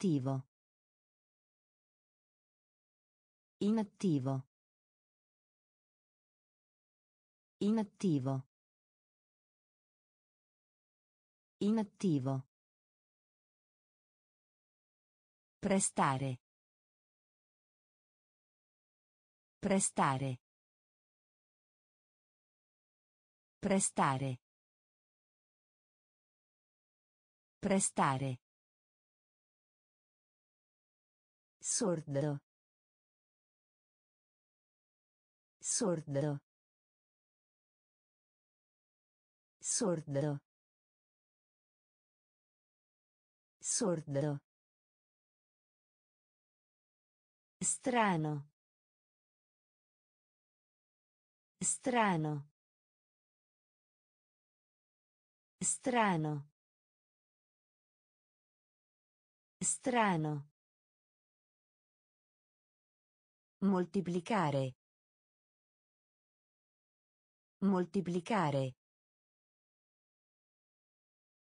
Inattivo. Inattivo. Inattivo. Inattivo. Prestare. Prestare. Prestare. Prestare. Sordo. Sordo. Sordo. Sordo. Strano. Strano. Strano. Strano. Moltiplicare. Moltiplicare.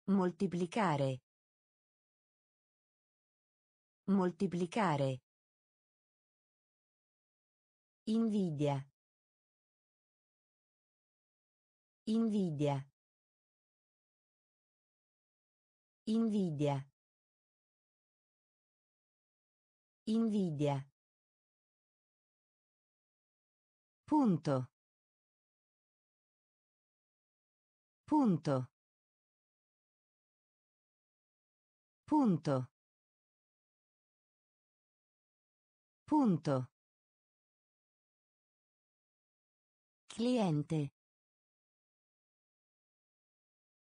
Moltiplicare. Moltiplicare. Invidia. Invidia. Invidia. Invidia. Punto. Punto. Punto. Punto. Cliente.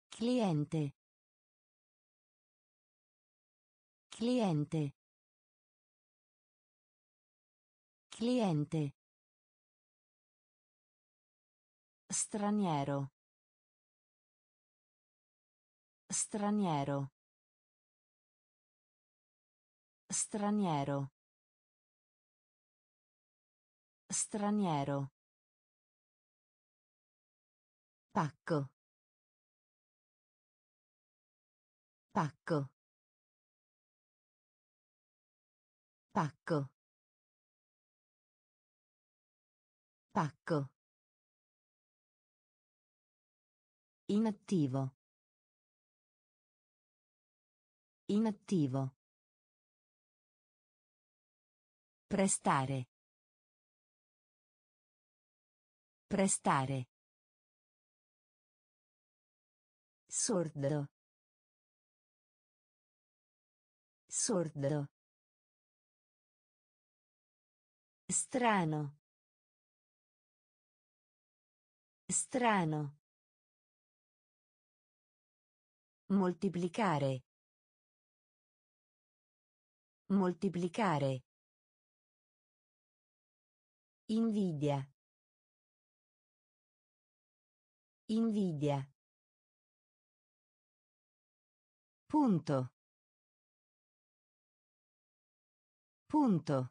Cliente. Cliente. Cliente. Straniero. Straniero. Straniero. Straniero. Pacco. Pacco. Pacco. Pacco. Inattivo. Inattivo. Prestare. Prestare. Sordo. Sordo. Strano. Strano. Moltiplicare. Moltiplicare. Invidia. Invidia. Punto. Punto.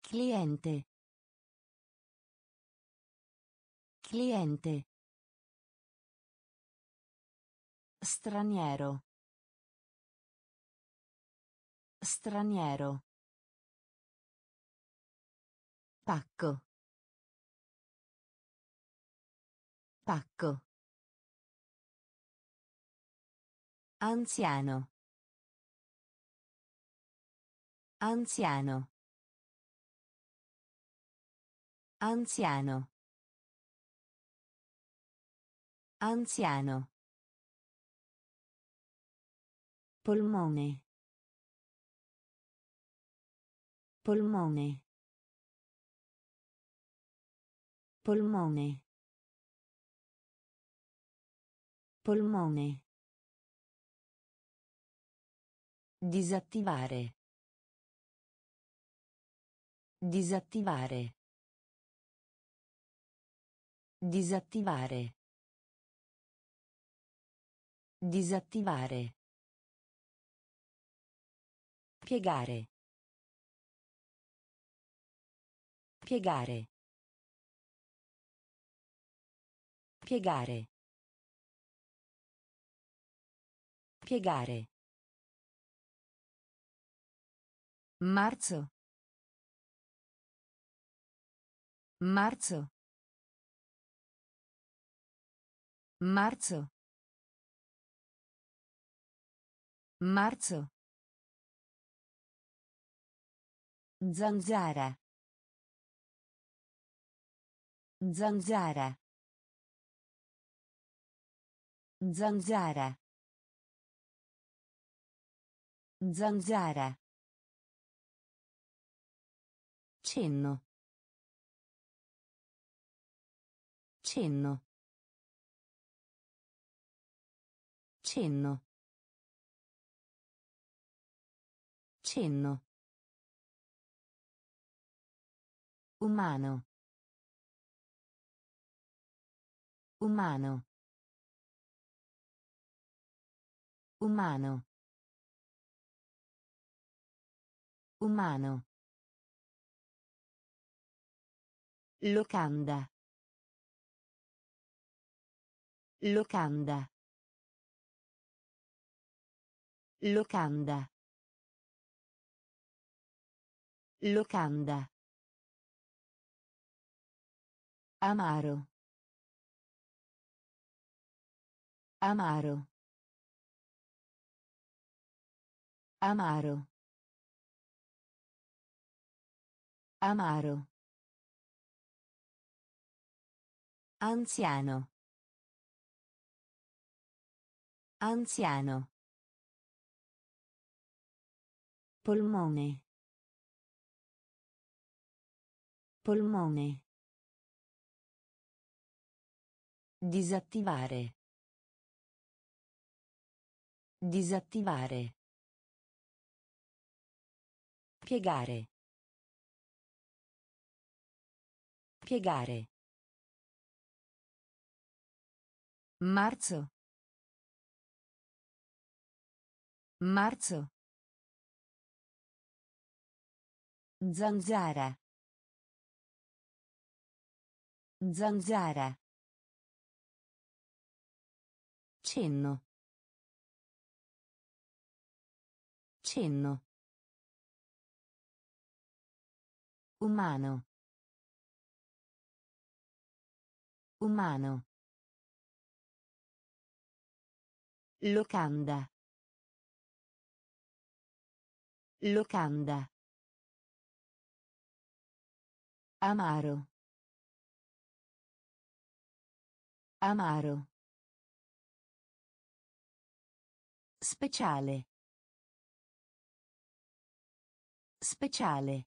Cliente. Cliente. Straniero. Straniero. Pacco. Pacco. Anziano. Anziano. Anziano. Anziano. Polmone. Polmone. Polmone. Polmone. Disattivare. Disattivare. Disattivare. Disattivare. Piegare. Piegare. Piegare. Piegare. Marzo. Marzo. Marzo. Marzo. Zanzara. Zanzara. Zanzara. Zanzara. Cenno. Cenno. Cenno. Cenno. Umano. Umano. Umano. Umano. Locanda. Locanda. Locanda. Locanda. Amaro. Amaro. Amaro. Amaro. Anziano. Anziano. Polmone. Polmone. Disattivare. Disattivare. Piegare. Piegare. Marzo. Marzo. Zanzara. Zanzara. Cenno. Cenno. Umano. Umano. Locanda. Locanda. Amaro. Amaro. Speciale. Speciale.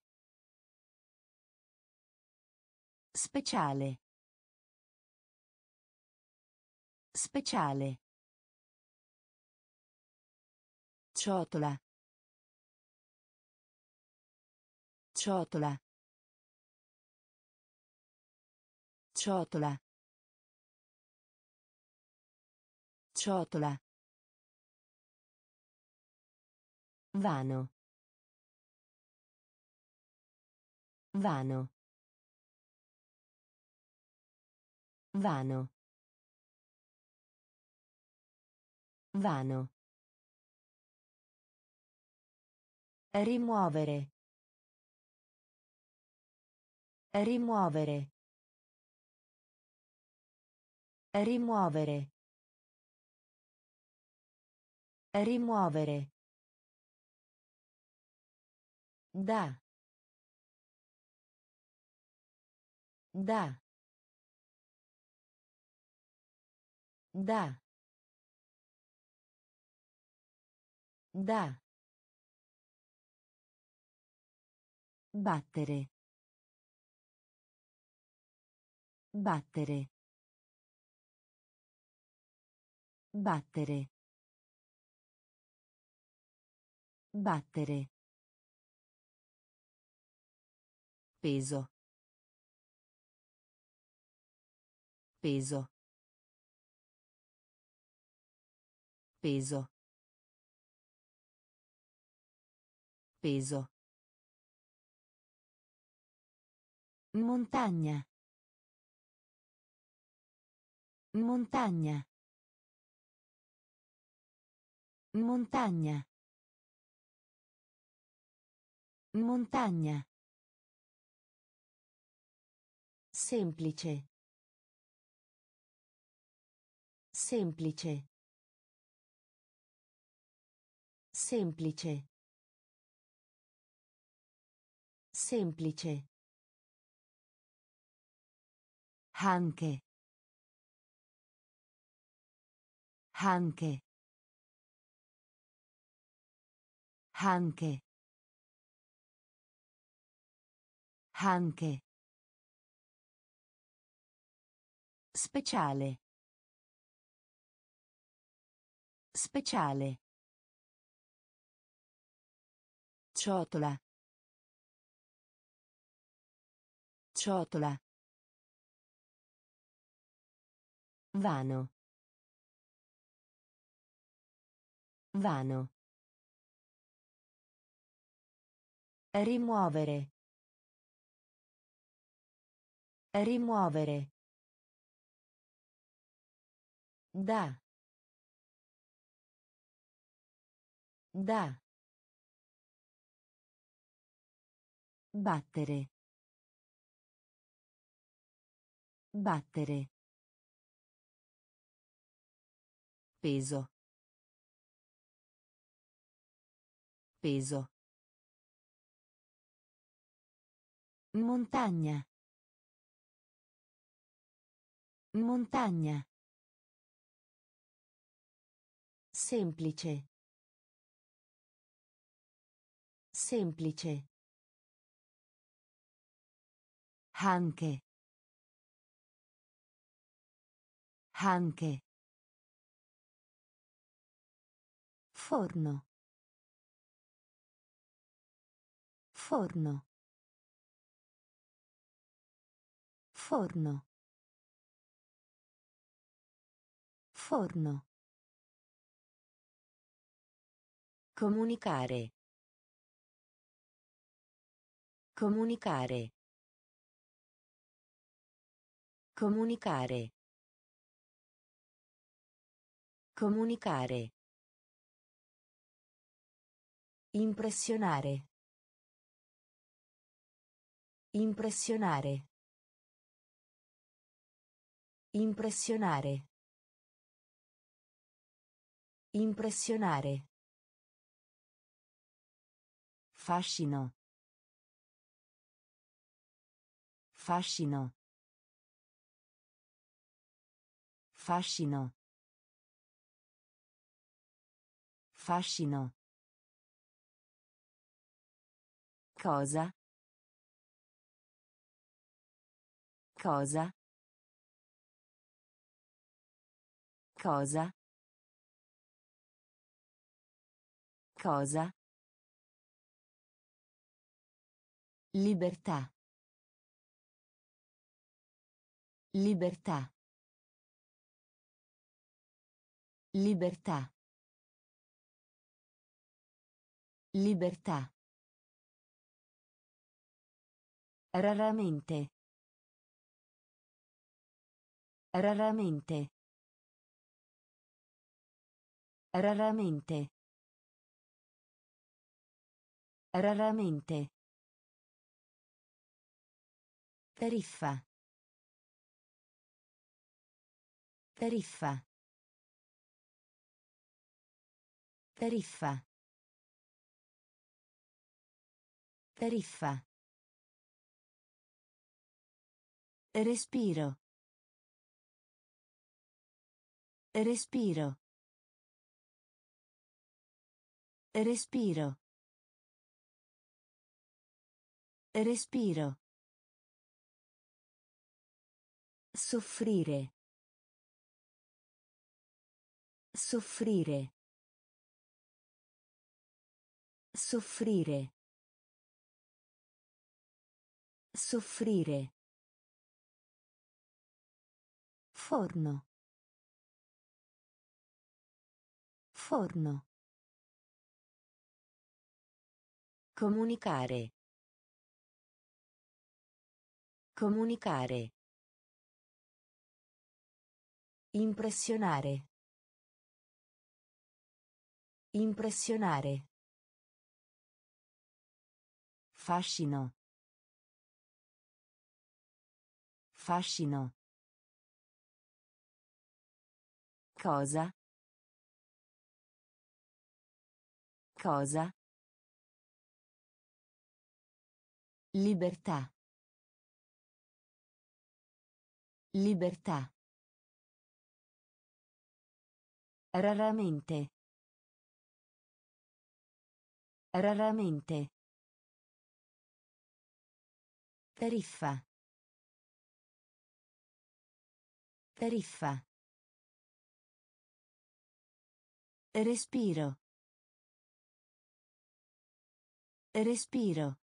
Speciale. Speciale. Ciotola. Ciotola. Ciotola. Ciotola. Vano. Vano. Vano. Vano. Rimuovere. Rimuovere. Rimuovere. Rimuovere. Da. Da. Da. Da. Battere. Battere. Battere. Battere. Peso. Peso. Peso. Peso. Montagna. Montagna. Montagna. Montagna. Semplice. Semplice. Semplice. Semplice. Anche. Anche. Anche. Anche. Speciale. Speciale. Ciotola. Ciotola. Vano. Vano. Rimuovere. Rimuovere. Da. Da. Battere. Battere. Peso. Peso. Montagna. Montagna. Semplice. Semplice. Anche. Anche. Forno. Forno. Forno. Forno. Comunicare. Comunicare. Comunicare. Comunicare. Impressionare. Impressionare. Impressionare. Impressionare. Fascino. Fascino. Fascino. Fascino. Cosa? Cosa? Cosa? Cosa? Libertà. Libertà. Libertà. Libertà. Raramente. Raramente. Raramente. Raramente. Tariffa. Tariffa. Tariffa. Tariffa. Respiro. Respiro. Respiro. Respiro. Soffrire. Soffrire. Soffrire. Soffrire. Forno. Forno. Comunicare. Comunicare. Impressionare. Impressionare. Fascino. Fascino. Cosa? Cosa? Libertà. Libertà. Raramente. Raramente. Tariffa. Tariffa. Respiro. Respiro.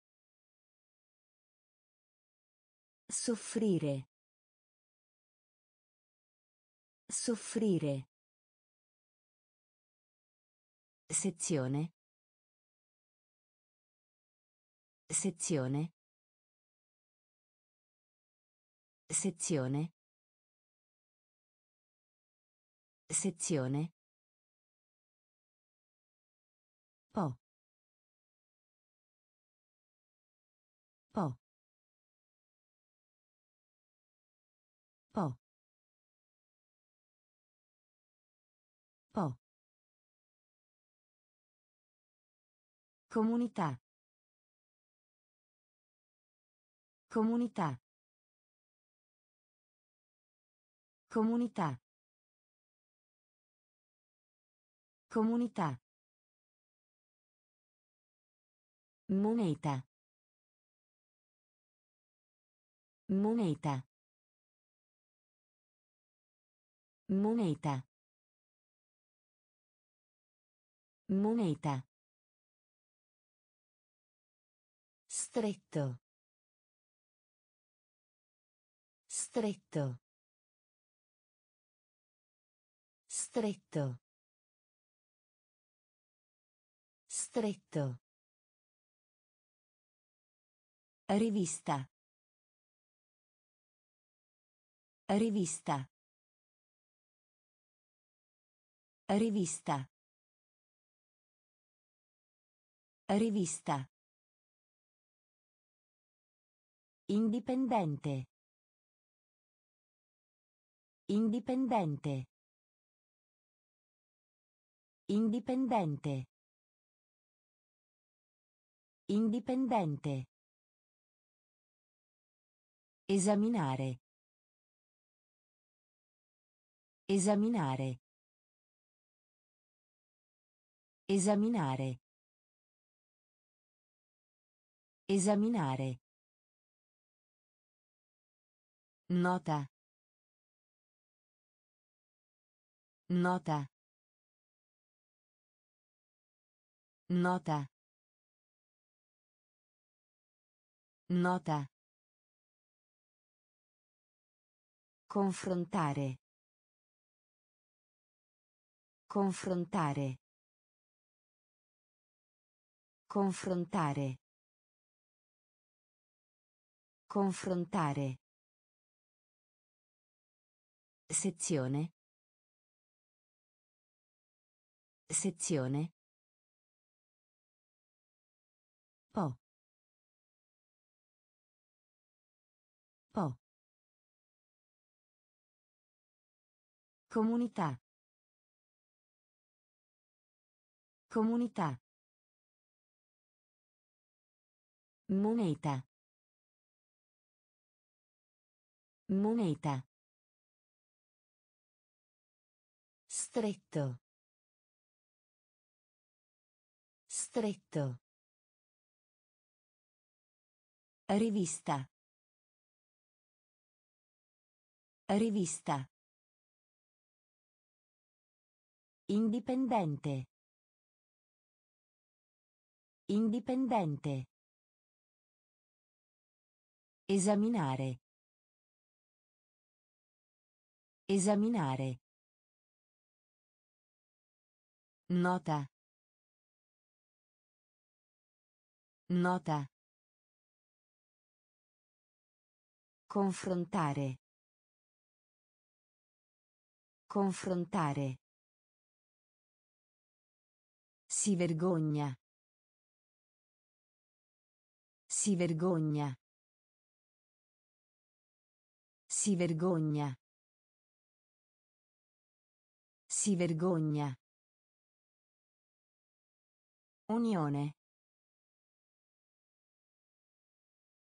Soffrire. Soffrire. Sezione. Sezione. Sezione. Sezione. Comunità. Comunità. Comunità. Comunità. Moneta. Moneta. Moneta. Moneta. Stretto. Stretto. Stretto. Stretto. Rivista. Rivista. Rivista. Rivista. Indipendente. Indipendente. Indipendente. Indipendente. Esaminare. Esaminare. Esaminare. Esaminare. Nota. Nota. Nota. Nota. Confrontare. Confrontare. Confrontare. Confrontare. Sezione. Sezione. Po. Po. Comunità. Comunità. Moneta. Moneta. Stretto. Stretto. Rivista. Rivista. Indipendente. Indipendente. Esaminare. Esaminare. Nota. Nota. Confrontare. Confrontare. Si vergogna. Si vergogna. Si vergogna. Si vergogna. Unione.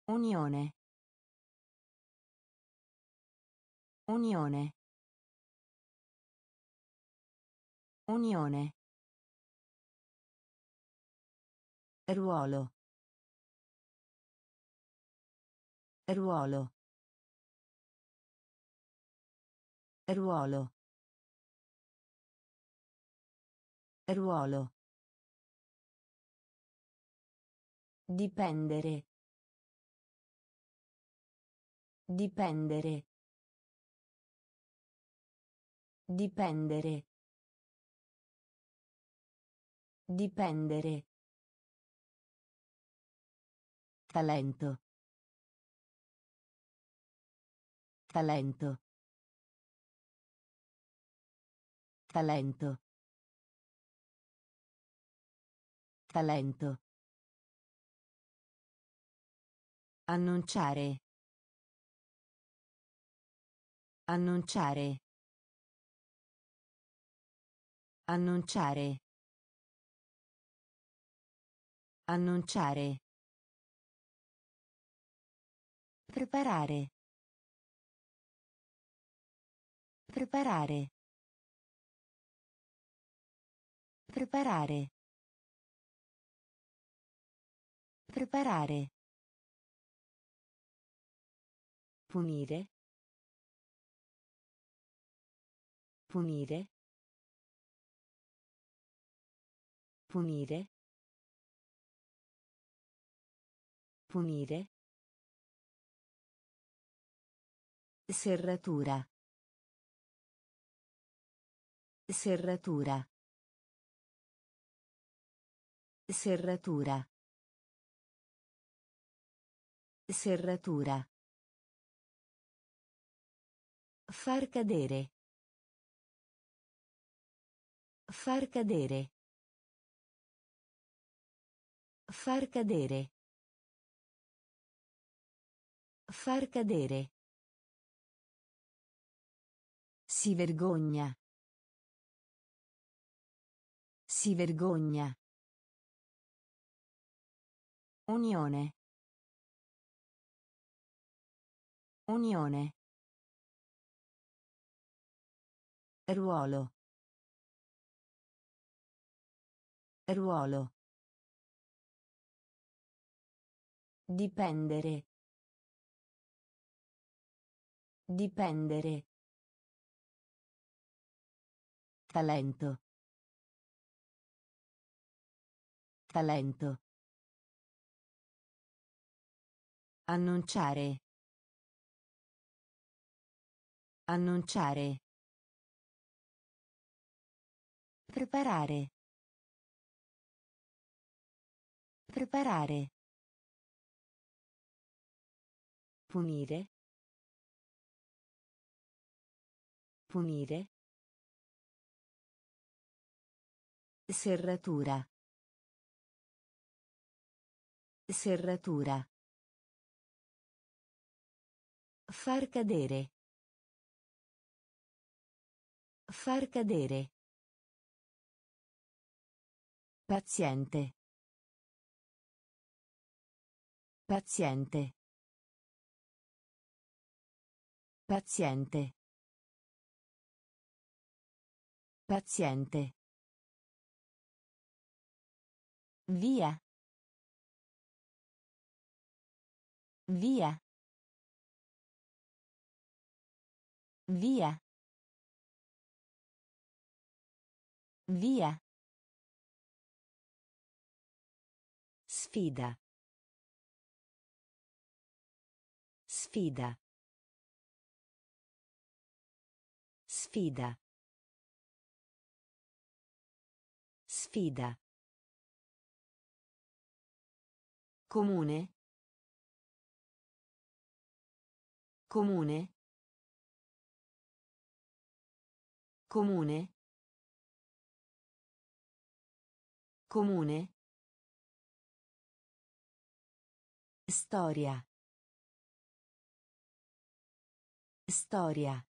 Unione. Unione. Unione. Ruolo. Ruolo. Ruolo. Ruolo. Dipendere. Dipendere. Dipendere. Dipendere. Talento. Talento. Talento. Talento. Annunciare. Annunciare. Annunciare. Annunciare. Preparare. Preparare. Preparare. Preparare. Punire. Punire. Punire. Punire. Serratura. Serratura. Serratura. Serratura. Far cadere. Far cadere. Far cadere. Far cadere. Si vergogna. Si vergogna. Unione. Unione. Ruolo. Ruolo. Dipendere. Dipendere. Talento. Talento. Annunciare. Annunciare. Preparare. Preparare. Punire. Punire. Serratura. Serratura. Far cadere. Far cadere. Paziente. Paziente. Paziente. Paziente. Via. Via. Via. Via. Sfida. Sfida. Sfida. Sfida. Comune. Comune. Comune. Comune. Storia. Storia.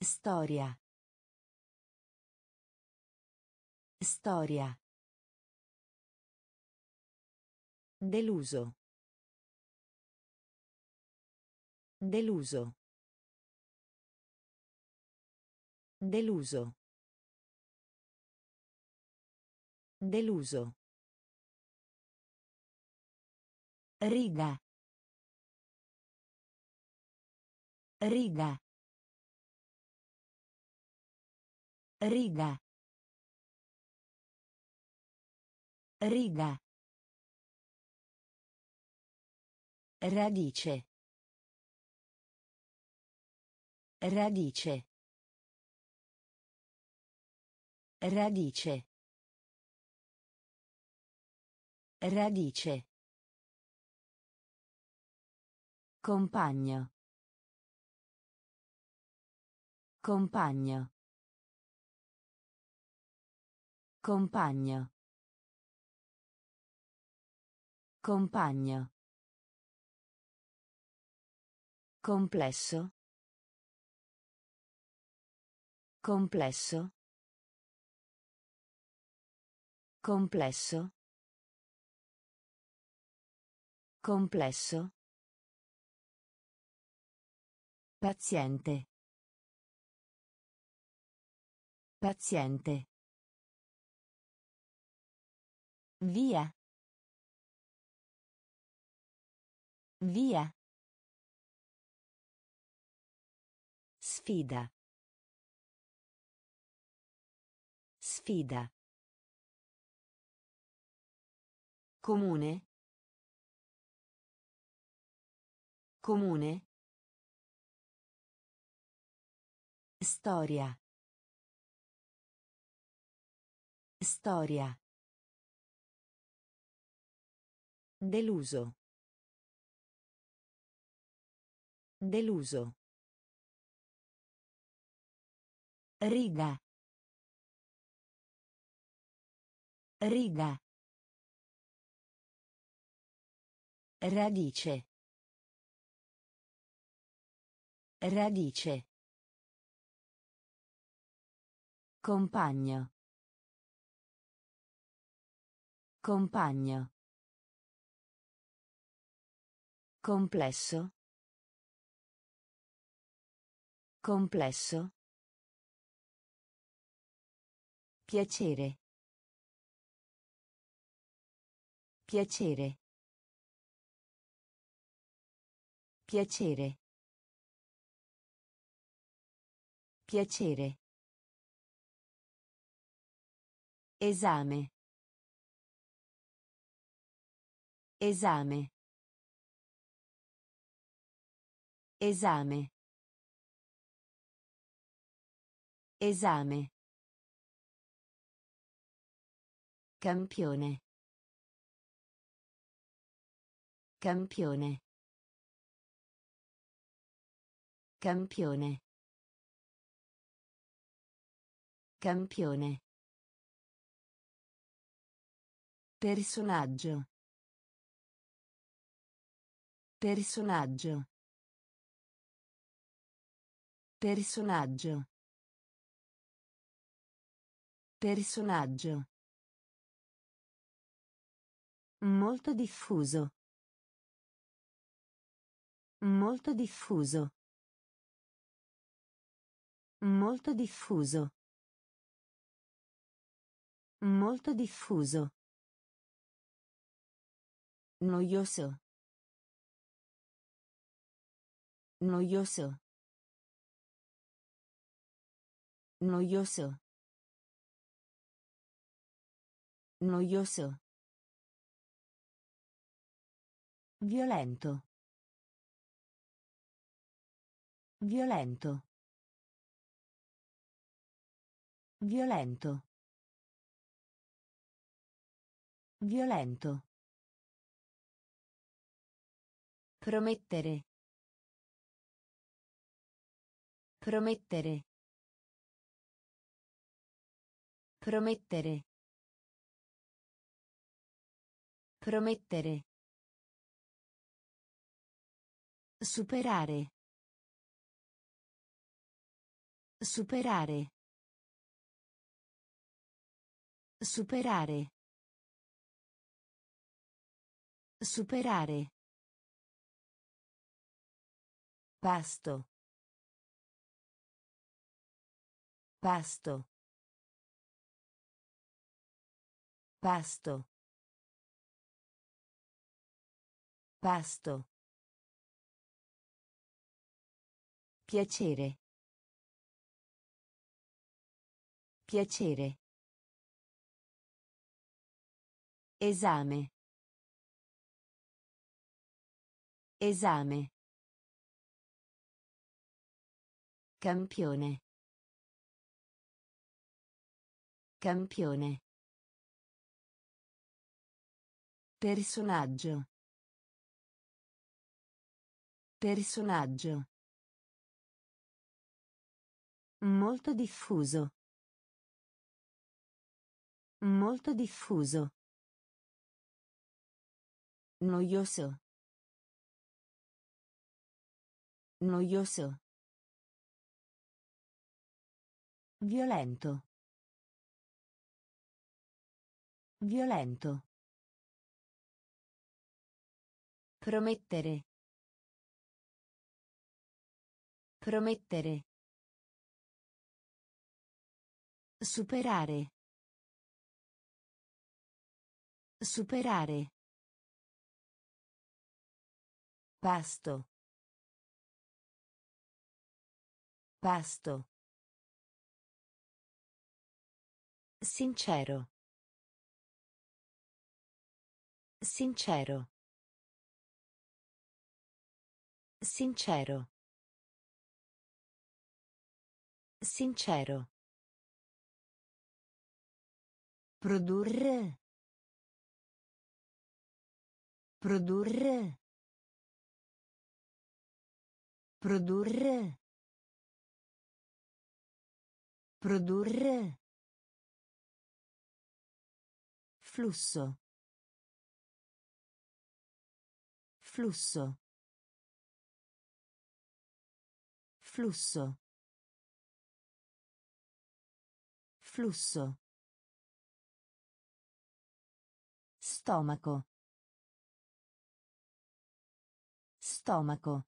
Storia. Storia. Deluso. Deluso. Deluso. Deluso. Riga. Riga. Riga. Riga. Radice. Radice. Radice. Radice. Compagno. Compagno. Compagno. Compagno. Complesso. Complesso. Complesso. Complesso. Paziente. Paziente. Via. Via. Sfida. Sfida. Comune. Comune. Storia. Storia. Deluso. Deluso. Riga. Riga. Radice. Radice. Compagno. Compagno. Complesso. Complesso. Piacere. Piacere. Piacere. Piacere. Esame. Esame. Esame. Esame. Campione. Campione. Campione. Campione. Personaggio. Personaggio. Personaggio. Personaggio. Molto diffuso. Molto diffuso. Molto diffuso. Molto diffuso. Noioso. Noioso. Noioso. Noioso. Violento. Violento. Violento. Violento. Promettere. Promettere. Promettere. Promettere. Superare. Superare. Superare. Superare. Pasto. Pasto. Pasto. Pasto. Piacere. Piacere. Esame. Esame. Campione. Campione. Personaggio. Personaggio. Molto diffuso. Molto diffuso. Noioso. Noioso. Violento. Violento. Promettere. Promettere. Superare. Superare. Pasto. Pasto. Sincero. Sincero. Sincero. Sincero. Produrre. Produrre. Produrre. Produrre. Flusso. Flusso. Flusso. Flusso. Stomaco. Stomaco.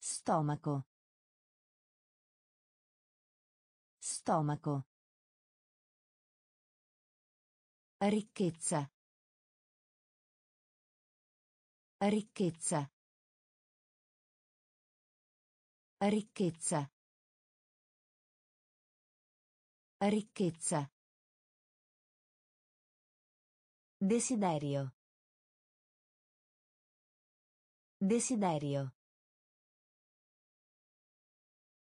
Stomaco. Stomaco. Ricchezza. Ricchezza. Ricchezza. Ricchezza. Desiderio. Desiderio.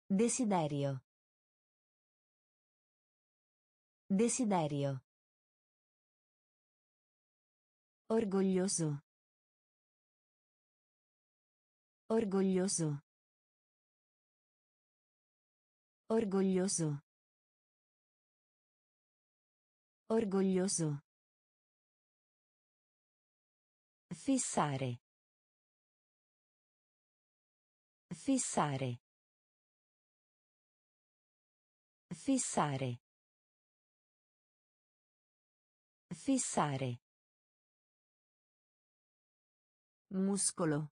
Desiderio. Desiderio. Orgoglioso. Orgoglioso. Orgoglioso. Orgoglioso. Fissare. Fissare. Fissare. Fissare. Muscolo.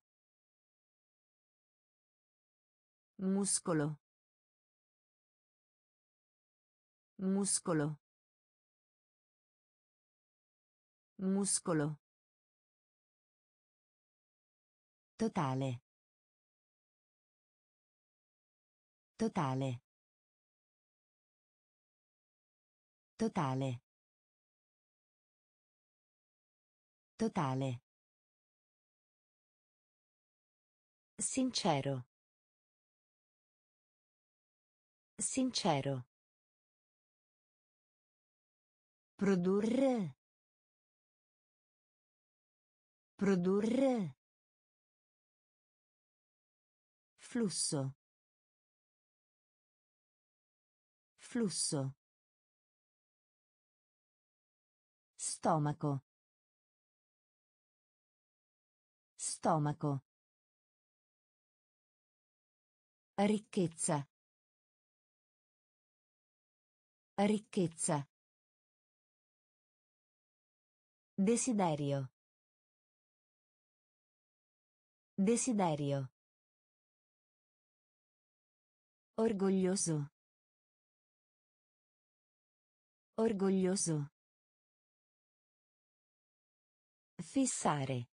Muscolo. Muscolo. Muscolo. Totale. Totale. Totale. Totale. Sincero. Sincero. Produrre. Produrre. Flusso. Flusso. Stomaco. Stomaco. Ricchezza. Ricchezza. Desiderio. Desiderio. Orgoglioso. Orgoglioso. Fissare.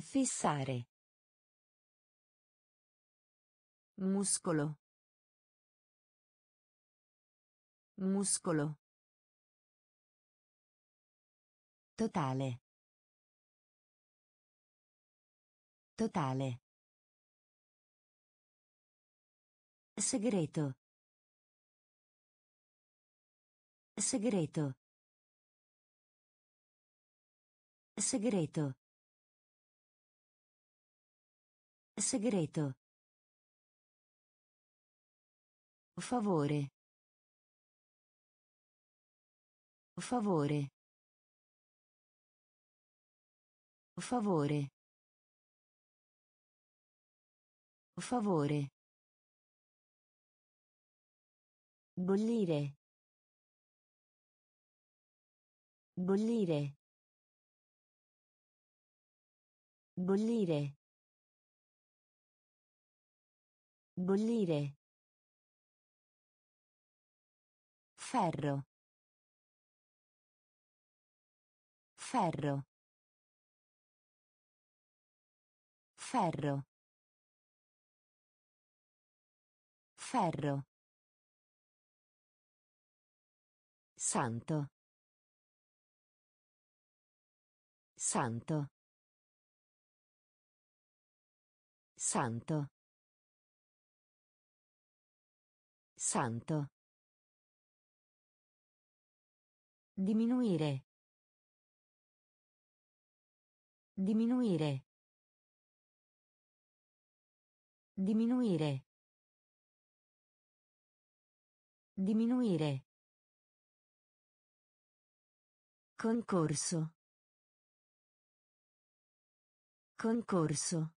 Fissare. Muscolo. Muscolo. Totale. Totale. Segreto. Segreto. Segreto. Segreto. Favore. Favore. Favore. Favore. Bollire. Bollire. Bollire. Bollire. Ferro. Ferro. Ferro. Ferro. Santo. Santo. Santo. Santo. Diminuire. Diminuire. Diminuire. Diminuire. Concorso. Concorso.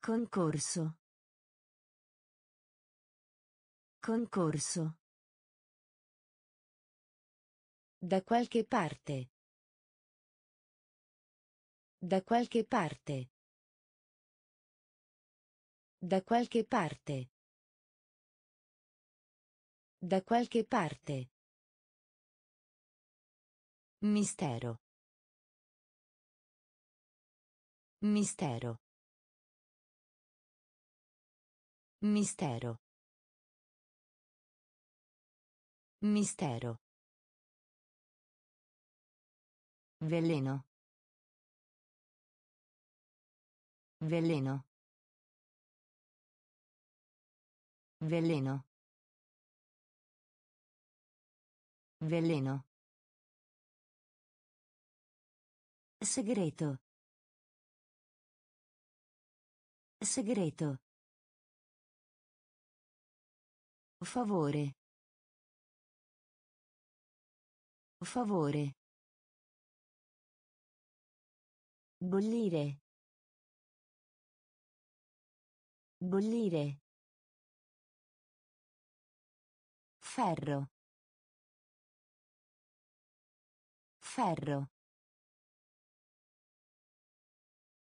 Concorso. Concorso. Da qualche parte. Da qualche parte. Da qualche parte. Da qualche parte. Mistero. Mistero. Mistero. Mistero. Veleno. Veleno. Veleno. Veleno. Segreto. Segreto. Favore. Favore. Bollire. Bollire. Ferro. Ferro.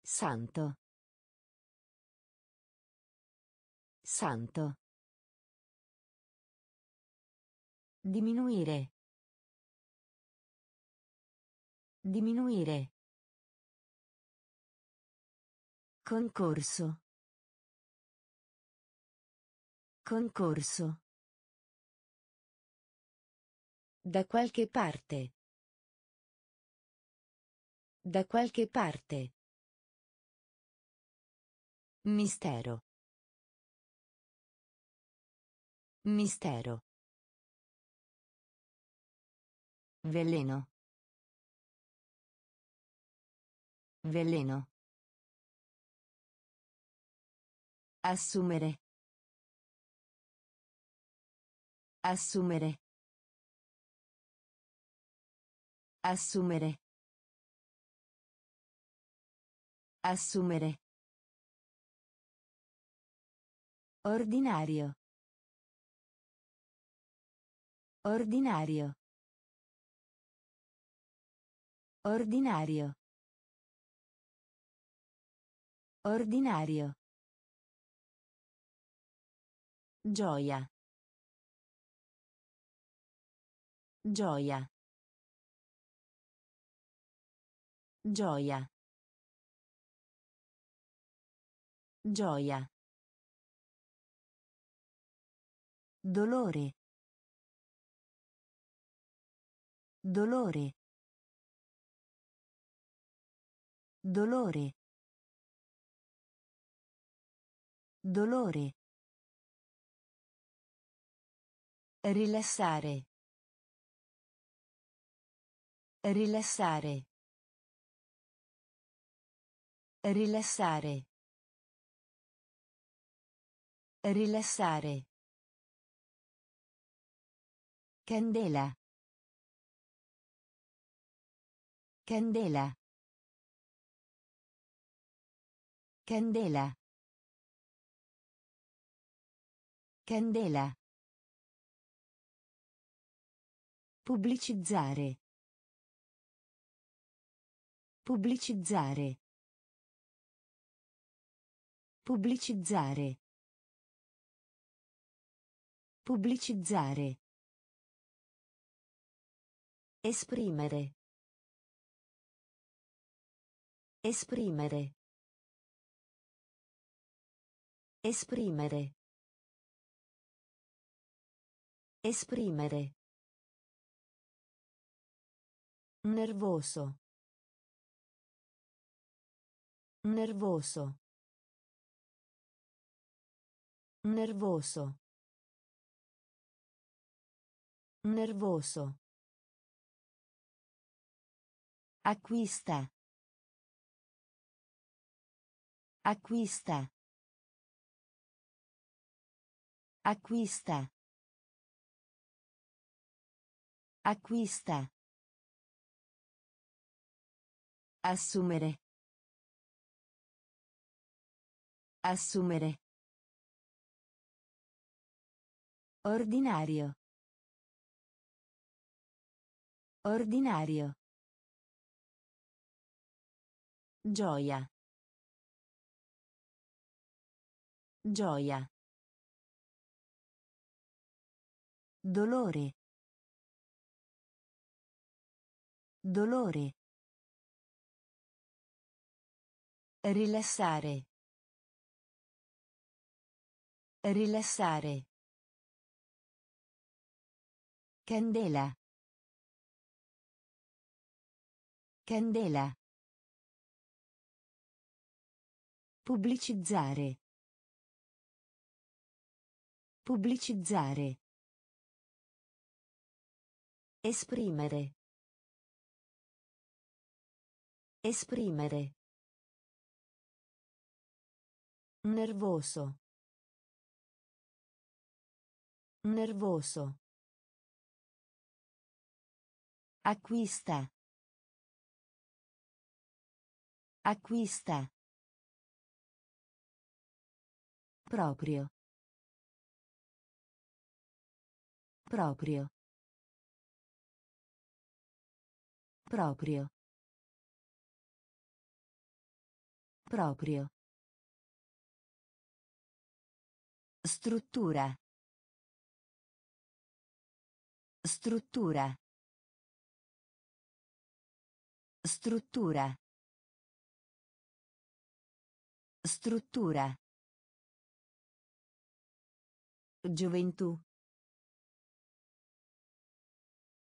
Santo. Santo. Diminuire. Diminuire. Concorso. Concorso. Da qualche parte. Da qualche parte. Mistero. Mistero. Veleno. Veleno. Assumere. Assumere. Assumere. Assumere. Ordinario. Ordinario. Ordinario. Ordinario. Gioia. Gioia. Gioia. Gioia. Dolore. Dolore. Dolore. Dolore. Rilassare. Rilassare. Rilassare. Rilassare. Candela. Candela. Candela. Candela. Pubblicizzare. Pubblicizzare. Pubblicizzare. Pubblicizzare. Esprimere. Esprimere. Esprimere. Esprimere. Nervoso. Nervoso. Nervoso. Nervoso. Acquista. Acquista. Acquista. Acquista. Assumere. Assumere. Ordinario. Ordinario. Gioia. Gioia. Dolore. Dolore. Rilassare. Rilassare. Candela. Candela. Pubblicizzare. Pubblicizzare. Esprimere. Esprimere. Nervoso. Nervoso. Acquista. Acquista. Proprio. Proprio. Proprio. Proprio. Struttura. Struttura. Struttura. Struttura. Gioventù.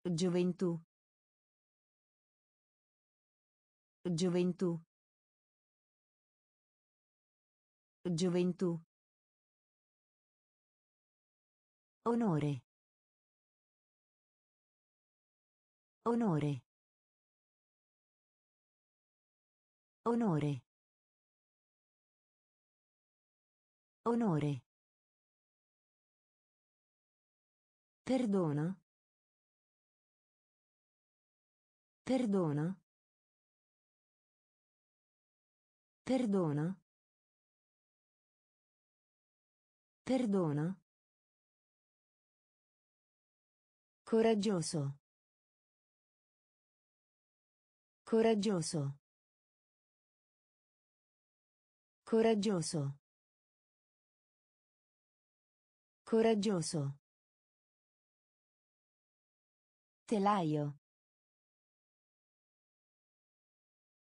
Gioventù. Gioventù. Gioventù. Onore. Onore. Onore. Onore. Perdono. Perdono. Perdono. Perdono. Coraggioso. Coraggioso. Coraggioso. Coraggioso. Telaio.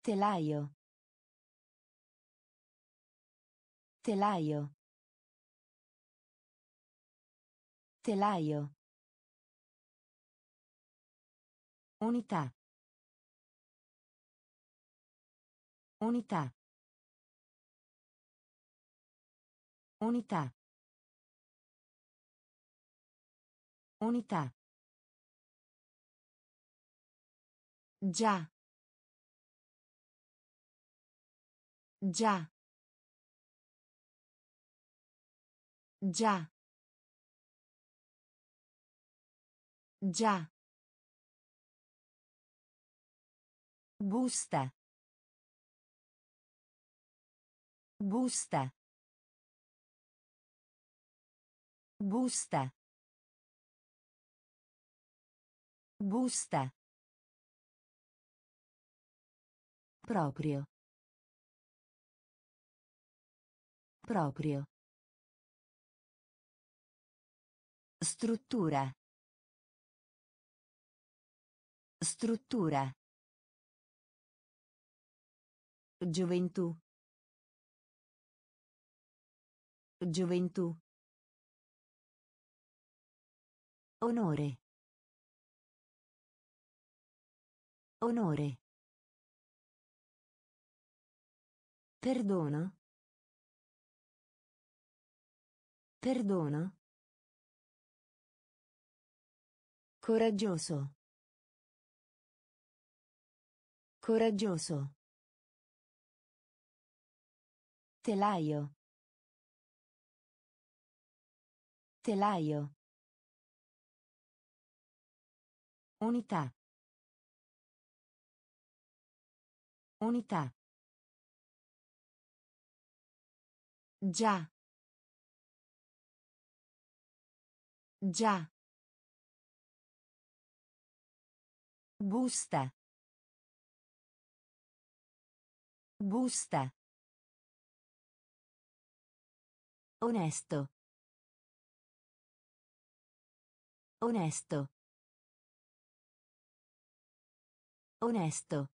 Telaio. Telaio. Telaio. Unità. Unità. Unità. Unità. Già. Già. Già. Già. Busta. Busta. Busta. Busta. Proprio. Proprio. Struttura. Struttura. Gioventù. Gioventù. Onore. Onore. Perdono. Perdono. Coraggioso. Coraggioso. Telaio. Telaio. Unità. Unità. Già. Già. Busta. Busta. Onesto. Onesto. Onesto.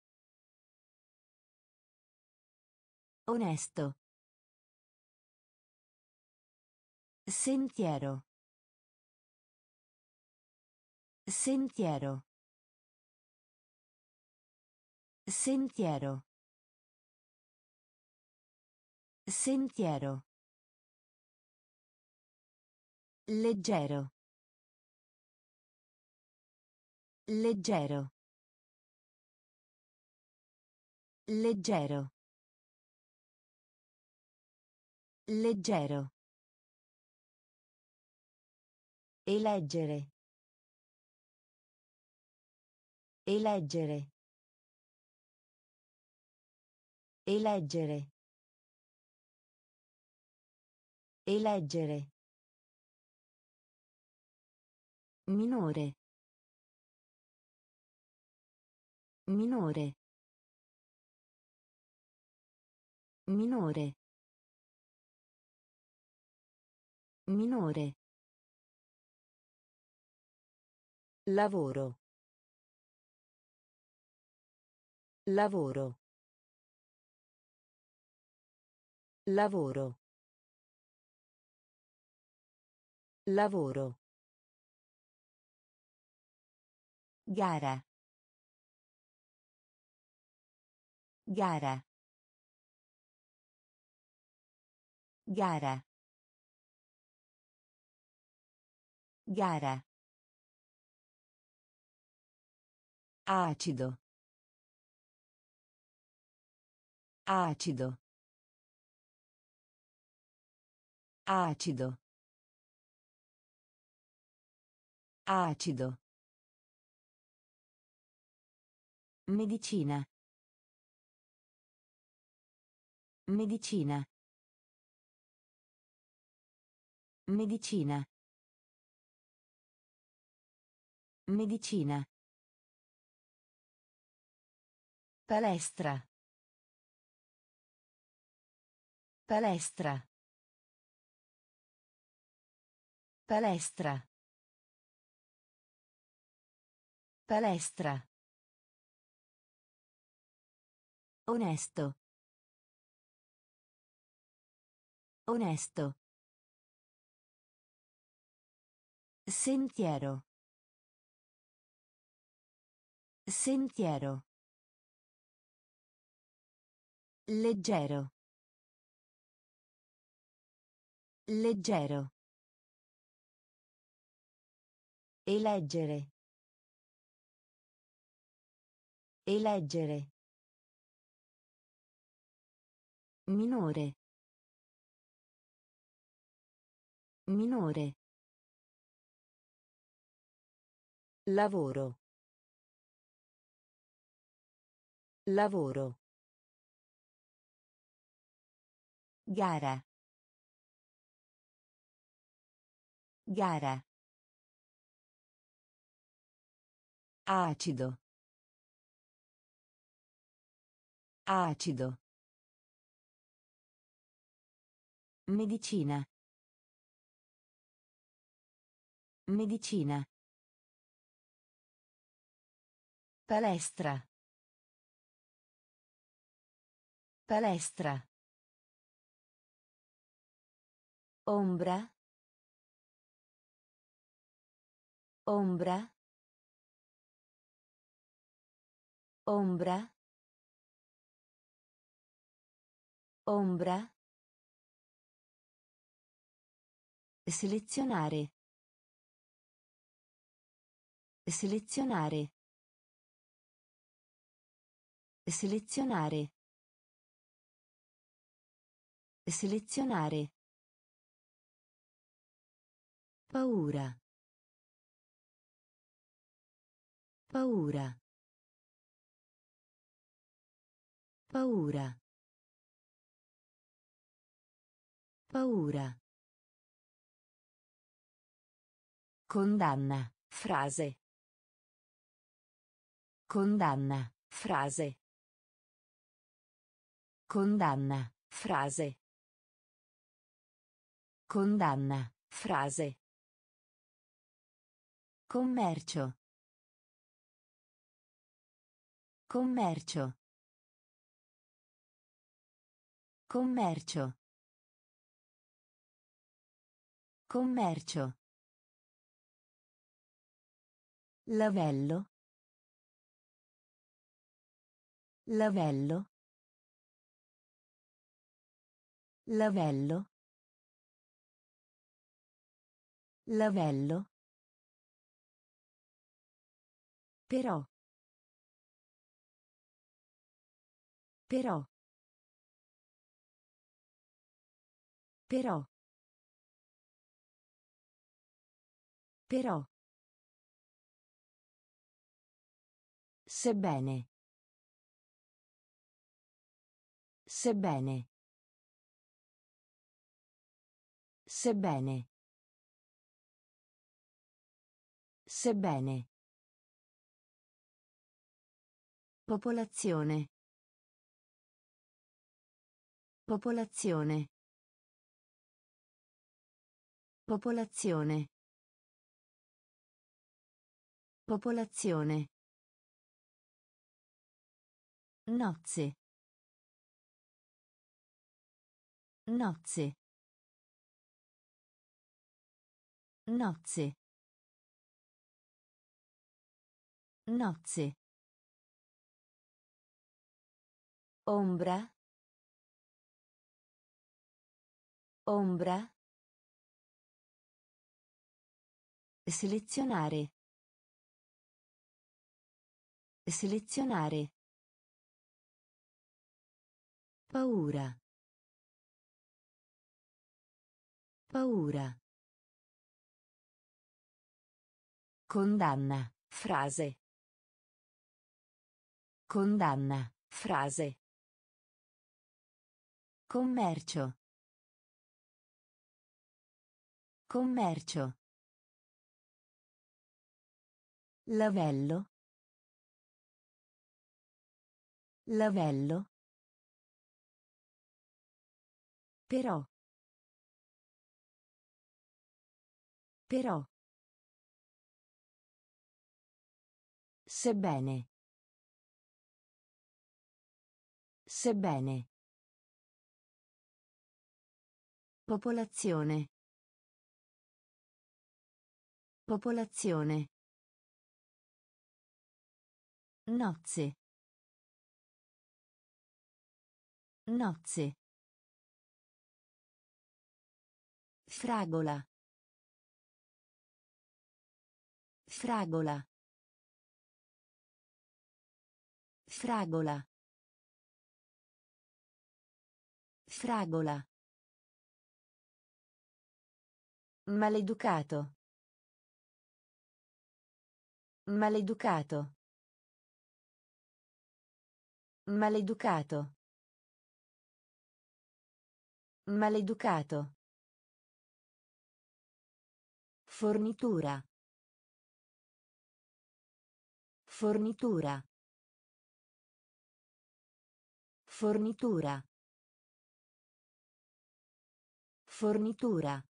Onesto. Sentiero. Sentiero. Sentiero. Sentiero. Leggero. Leggero. Leggero. Leggero. Eleggere. Eleggere. Eleggere. Eleggere. Minore. Minore. Minore. Minore. Lavoro. Lavoro. Lavoro. Lavoro. Gara. Gara. Gara. Gara. Acido. Acido. Acido. Acido. Medicina. Medicina. Medicina. Medicina. Palestra. Palestra. Palestra. Palestra. Onesto. Onesto. Sentiero. Sentiero. Leggero. Leggero. Eleggere. Eleggere. Minore. Minore. Lavoro. Lavoro. Gara. Gara. Acido. Acido. Medicina. Medicina. Palestra. Palestra. Ombra. Ombra. Ombra. Ombra. Selezionare. Selezionare. Selezionare. Selezionare. Paura. Paura. Paura. Paura. Condanna. Frase. Condanna. Frase. Condanna. Frase. Condanna. Frase. Commercio. Commercio. Commercio. Commercio. Lavello. Lavello. Lavello. Lavello. Però. Però. Però. Però. Sebbene. Sebbene. Sebbene. Sebbene. Popolazione. Popolazione. Popolazione. Popolazione. Nozze. Nozze. Nozze. Nozze. Ombra. Ombra. Selezionare. Selezionare. Paura. Paura. Condanna. Frase. Condanna. Frase. Commercio. Commercio. Lavello. Lavello. Però. Però. Sebbene. Sebbene. Popolazione. Popolazione. Nozze. Nozze. Fragola. Fragola. Fragola. Fragola. Maleducato. Maleducato. Maleducato. Maleducato. Fornitura. Fornitura. Fornitura. Fornitura.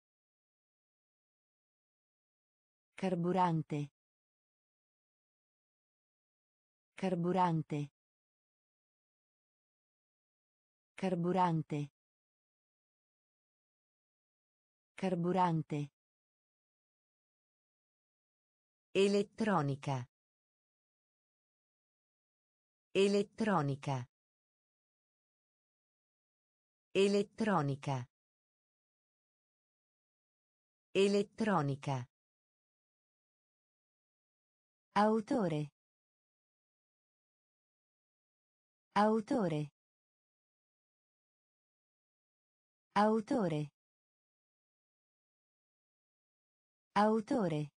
Carburante. Carburante. Carburante. Carburante. Elettronica. Elettronica. Elettronica. Elettronica. Autore. Autore. Autore. Autore.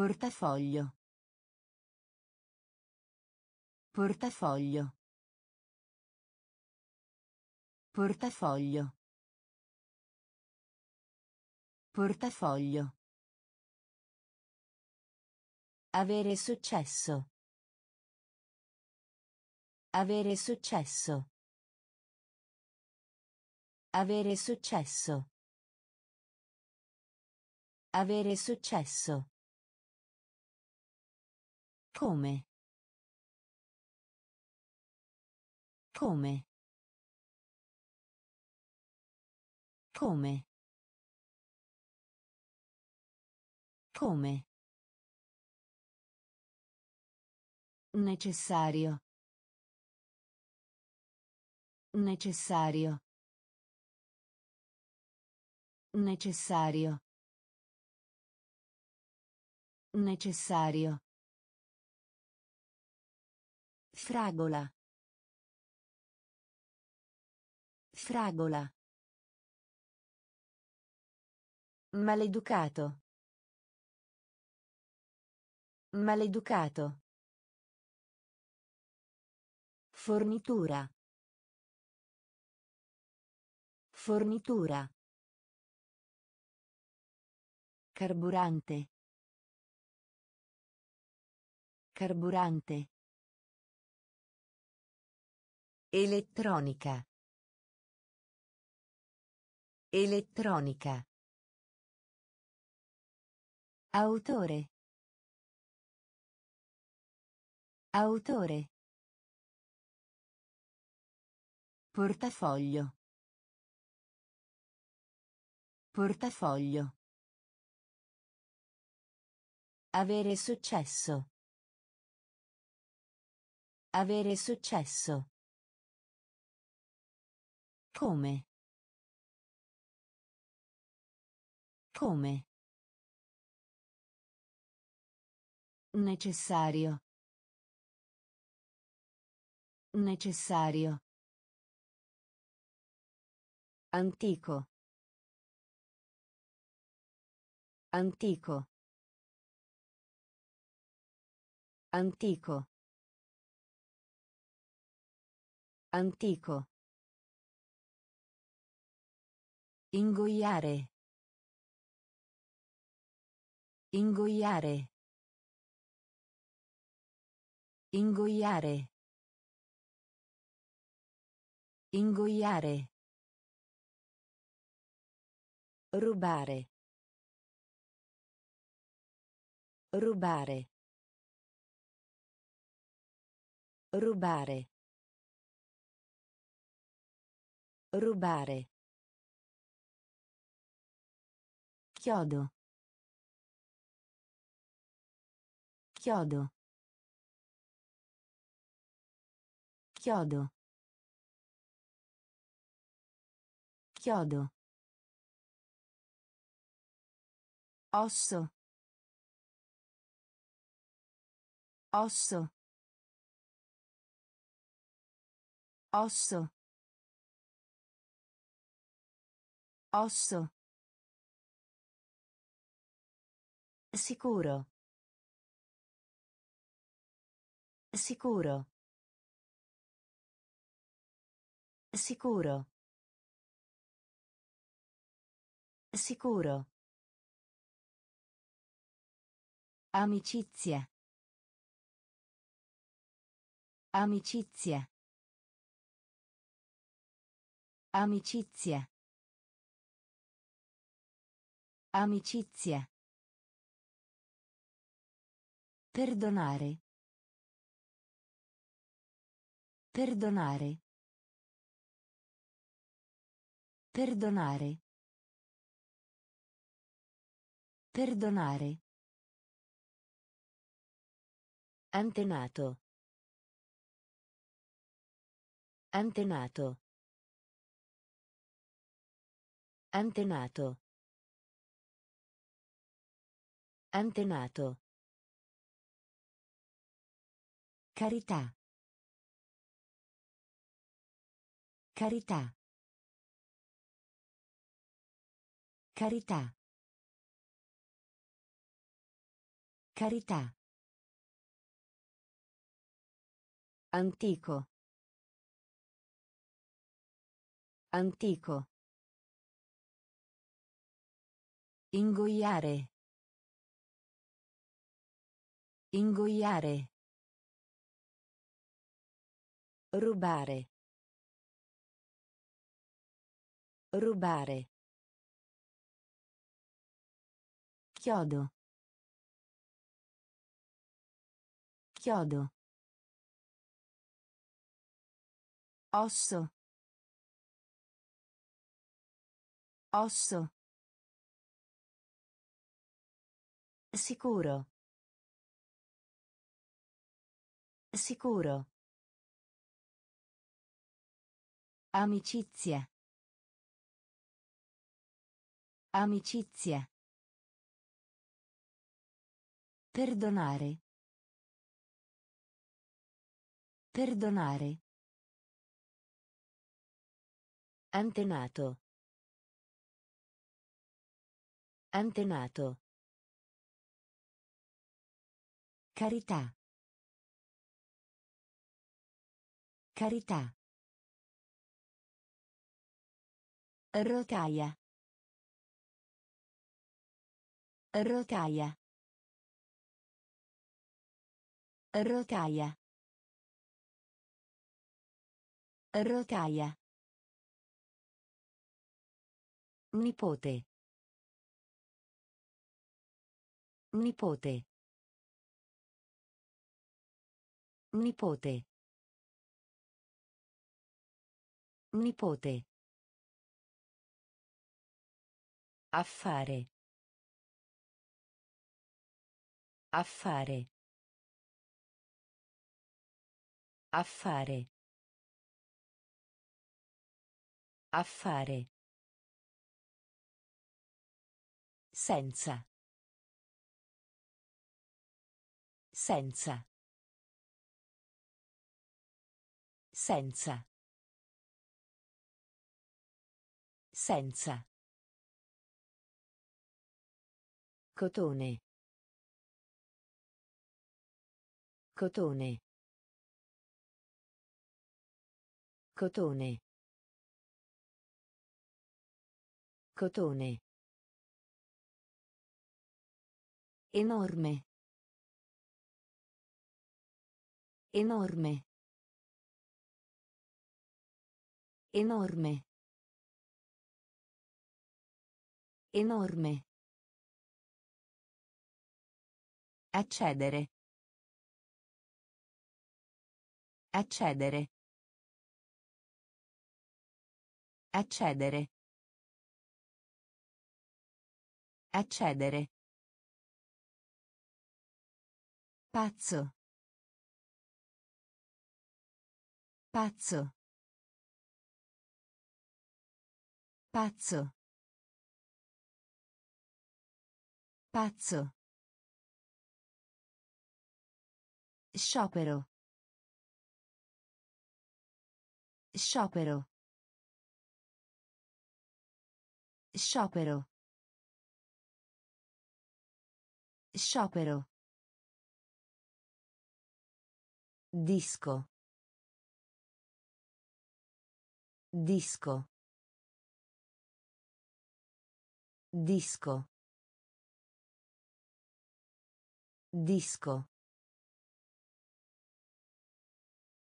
Portafoglio. Portafoglio. Portafoglio. Portafoglio. Avere successo. Avere successo. Avere successo. Avere successo. Come? Come? Come? Come? Necessario. Necessario. Necessario. Necessario. Fragola. Fragola. Maleducato. Maleducato. Fornitura. Fornitura. Carburante. Carburante. Elettronica. Elettronica. Autore. Autore. Portafoglio. Portafoglio. Avere successo. Avere successo. Come? Come? Necessario. Necessario. Antico. Antico. Antico. Antico. Ingoiare. Ingoiare. Ingoiare. Ingoiare. Rubare. Rubare. Rubare. Rubare. Chiodo. Chiodo. Chiodo. Chiodo. Osso. Osso. Osso. Osso. Sicuro. Sicuro. Sicuro. Sicuro. Amicizia. Amicizia. Amicizia. Amicizia. Perdonare. Perdonare. Perdonare. Perdonare. Antenato. Antenato. Antenato. Antenato. Carità. Carità. Carità. Carità. Antico. Antico. Ingoiare. Ingoiare. Rubare. Rubare. Chiodo. Chiodo. Osso. Osso. Sicuro. Sicuro. Amicizia. Amicizia. Perdonare. Perdonare. Antenato. Antenato. Carità. Carità. Rotaia. Rotaia. Rotaia. Rotaia. Nipote. Nipote. Nipote. Nipote. Affare. Affare. Affare. Affare. Senza. Senza. Senza. Senza. Cotone. Cotone. Cotone. Cotone. Enorme. Enorme. Enorme. Enorme. Accedere. Accedere. Accedere. Accedere. Pazzo. Pazzo. Pazzo. Pazzo. Sciopero. Sciopero. Sciopero. Sciopero. Disco. Disco. Disco. Disco.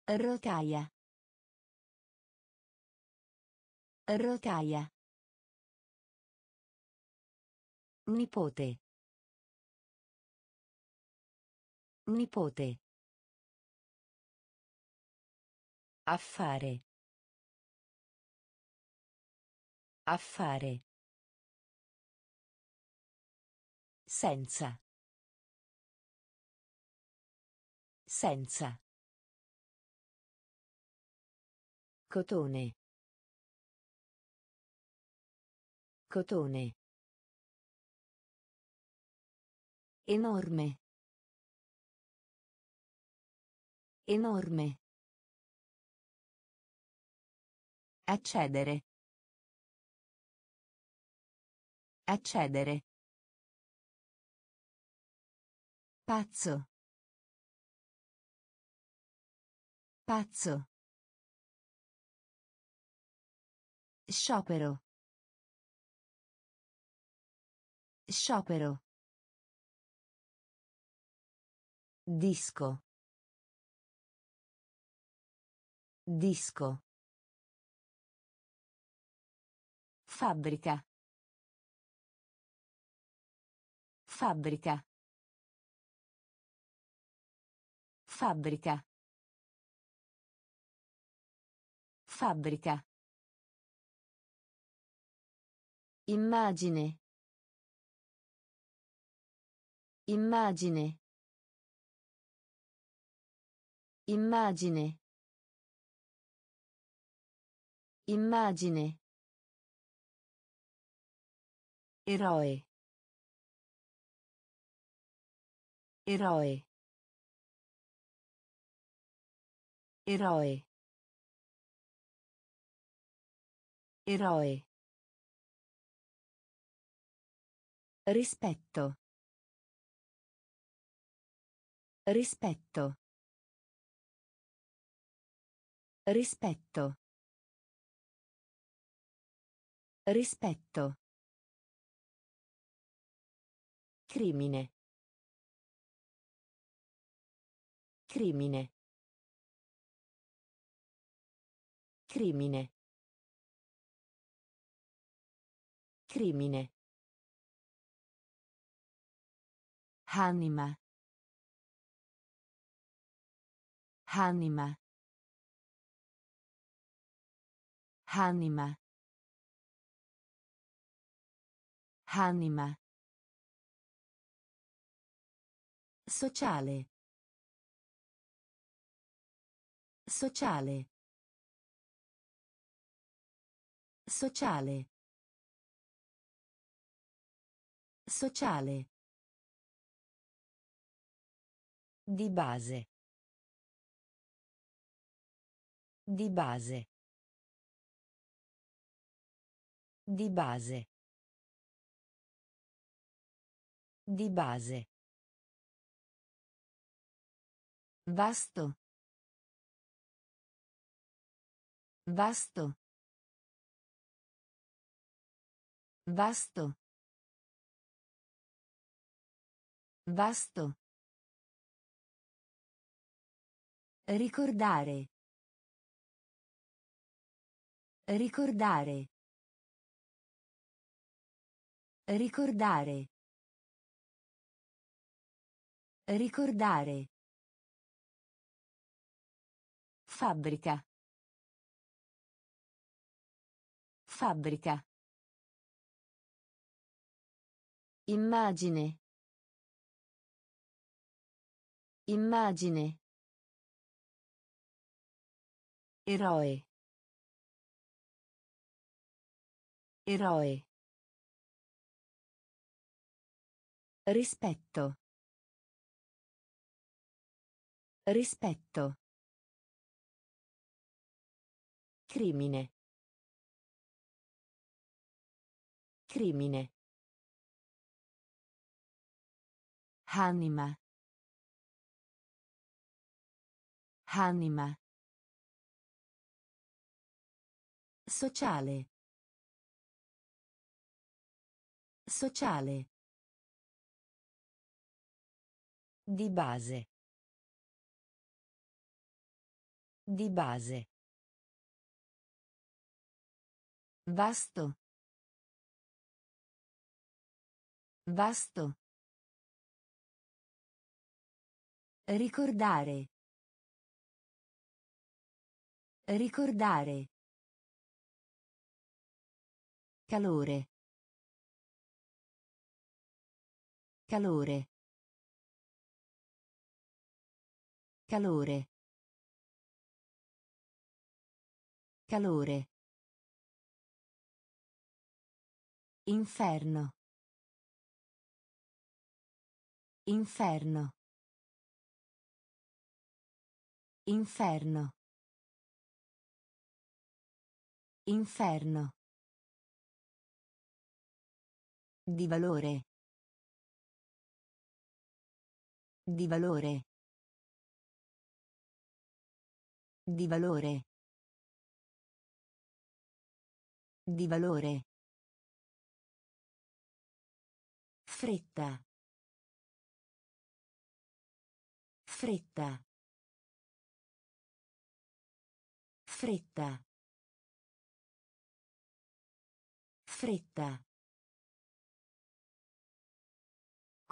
Rotaia. Rotaia. Nipote. Nipote. Affare. Affare. Senza. Senza. Cotone. Cotone. Enorme. Enorme. Accedere. Accedere. Pazzo. Pazzo. Sciopero. Sciopero. Disco. Disco. Fabbrica. Fabbrica. Fabbrica. Fabbrica. Immagine. Immagine. Immagine. Immagine. Eroe. Eroe. Eroe. Eroe. Rispetto. Rispetto. Rispetto. Rispetto. Crimine. Crimine. Crimine. Crimine. Anima. Anima. Anima. Anima. Sociale. Sociale. Sociale. Sociale. Di base. Di base. Di base. Di base. Vasto. Vasto. Vasto. Vasto. Ricordare. Ricordare. Ricordare. Ricordare. Fabbrica. Fabbrica. Immagine. Immagine. Eroe. Eroe. Rispetto. Rispetto. Crimine. Crimine. Anima. Anima. Sociale. Sociale. Di base. Di base. Vasto. Vasto. Ricordare. Ricordare. Calore. Calore. Calore. Calore. Inferno. Inferno. Inferno. Inferno. Di valore. Di valore. Di valore. Di valore. Fretta. Fretta. Fretta. Fretta.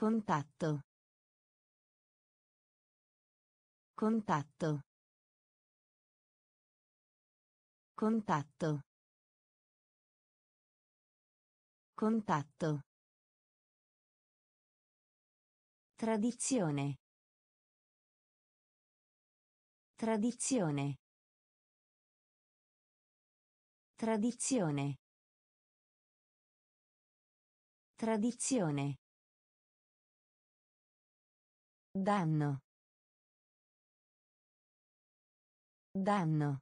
Contatto. Contatto. Contatto. Contatto. Tradizione. Tradizione. Tradizione. Tradizione. Danno. Danno.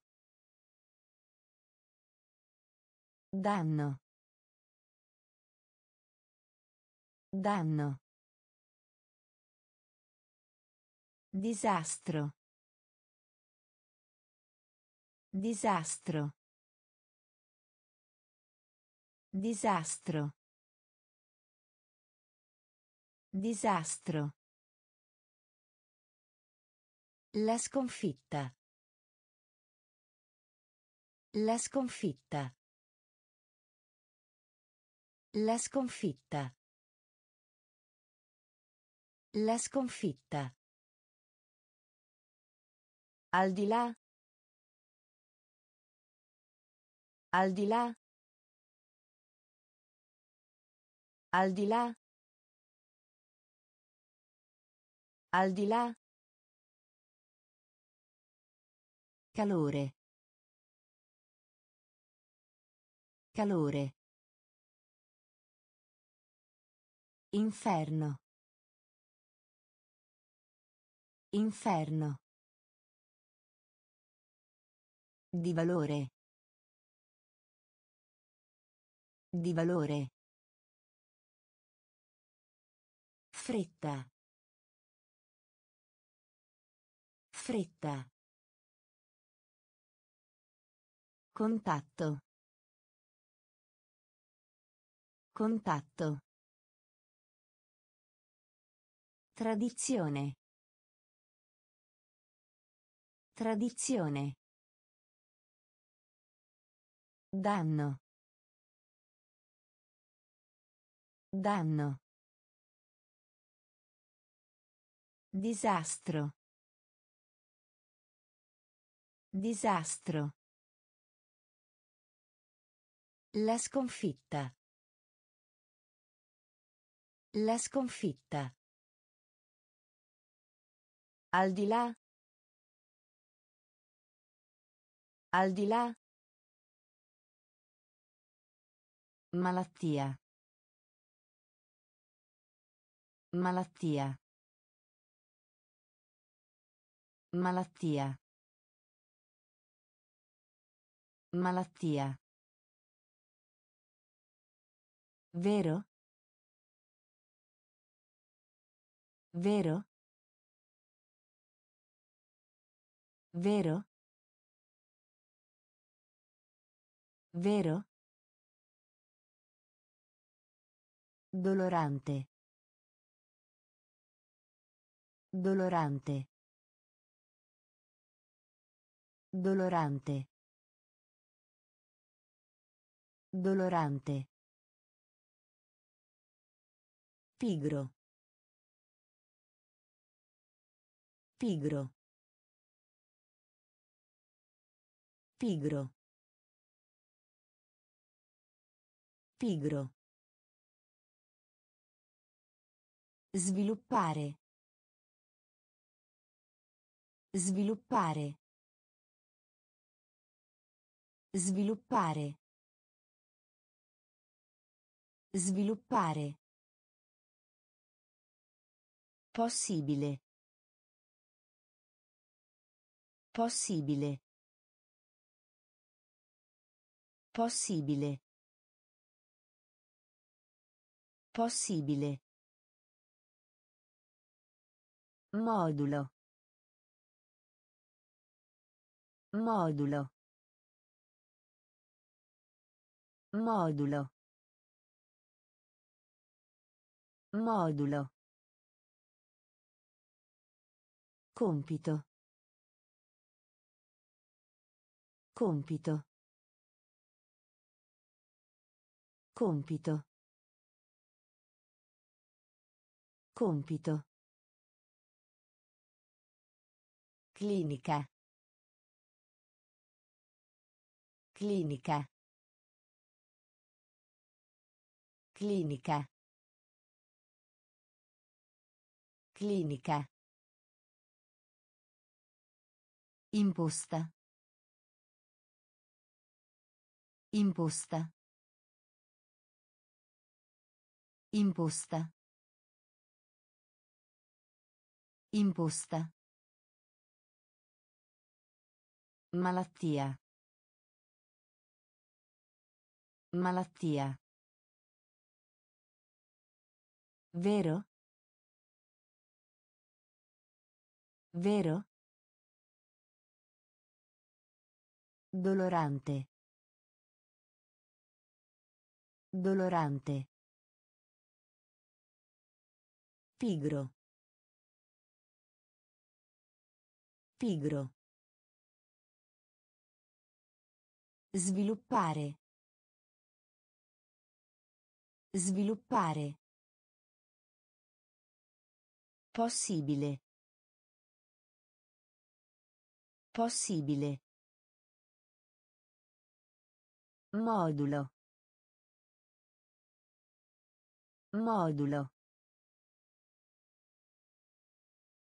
Danno. Danno. Disastro. Disastro. Disastro. Disastro. La sconfitta. La sconfitta. La sconfitta. La sconfitta. Al di là. Al di là. Al di là. Al di là. Calore. Calore. Inferno. Inferno. Di valore. Di valore. Fretta. Fretta. Contatto. Contatto. Tradizione. Tradizione. Danno. Danno. Disastro. Disastro. La sconfitta. La sconfitta. Al di là. Al di là. Malattia. Malattia. Malattia. Malattia. Vero? Vero? Vero? Vero? Dolorante. Dolorante. Dolorante. Dolorante. Pigro. Pigro. Pigro. Pigro. Sviluppare. Sviluppare. Sviluppare. Sviluppare. Possibile. Possibile. Possibile. Possibile. Modulo. Modulo. Modulo. Modulo. Compito. Compito. Compito. Compito. Clinica. Clinica. Clinica. Clinica. Imposta. Imposta. Imposta. Imposta. Malattia. Malattia. Vero? Vero? Dolorante. Dolorante. Pigro. Pigro. Sviluppare. Sviluppare. Possibile. Possibile. Modulo. Modulo.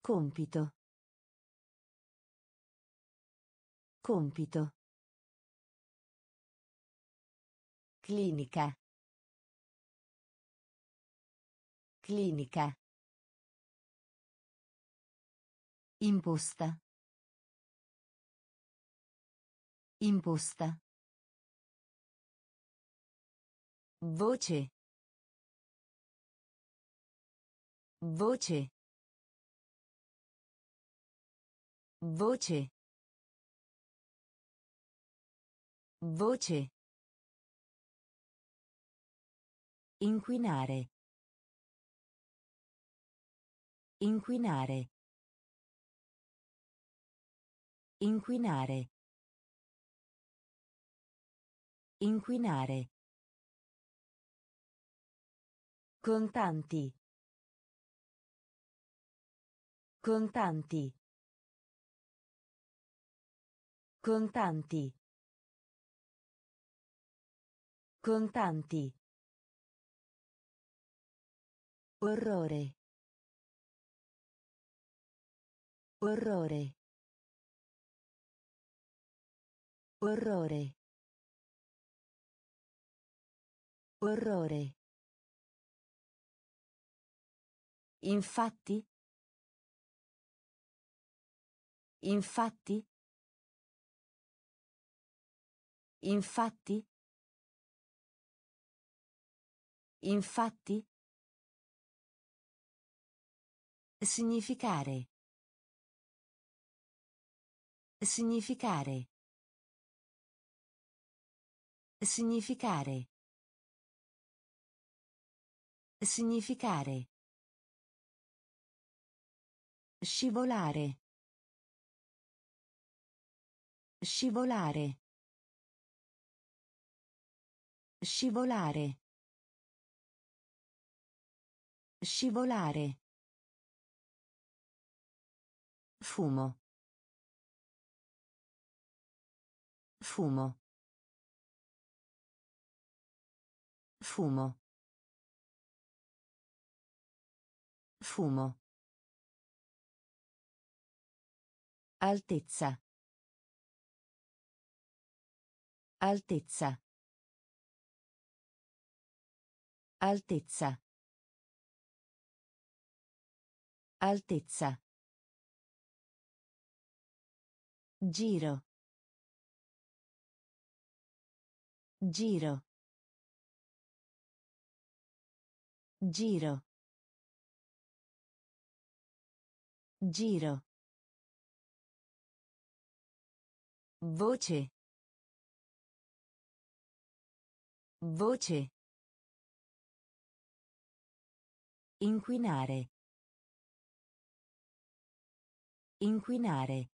Compito. Compito. Clinica. Clinica. Imposta. Imposta. Voce. Voce. Voce. Voce. Inquinare. Inquinare. Inquinare. Inquinare. Contanti. Contanti. Contanti. Contanti. Orrore. Orrore. Orrore. Orrore. Infatti. Infatti. Infatti. Infatti. Significare. Significare. Significare. Significare. Scivolare. Scivolare. Scivolare. Scivolare. Fumo. Fumo. Fumo. Fumo. Altezza. Altezza. Altezza. Altezza. Giro. Giro. Giro. Giro. Voce. Voce. Inquinare. Inquinare.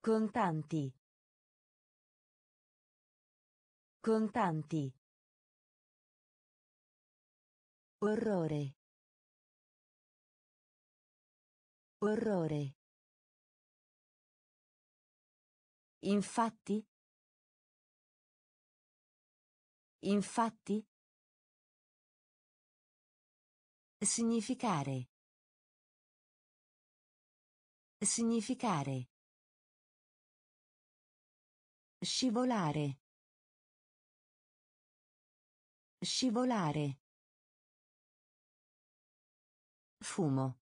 Contanti. Contanti. Orrore. Orrore. Infatti. Infatti. Significare. Significare. Scivolare. Scivolare. Fumo.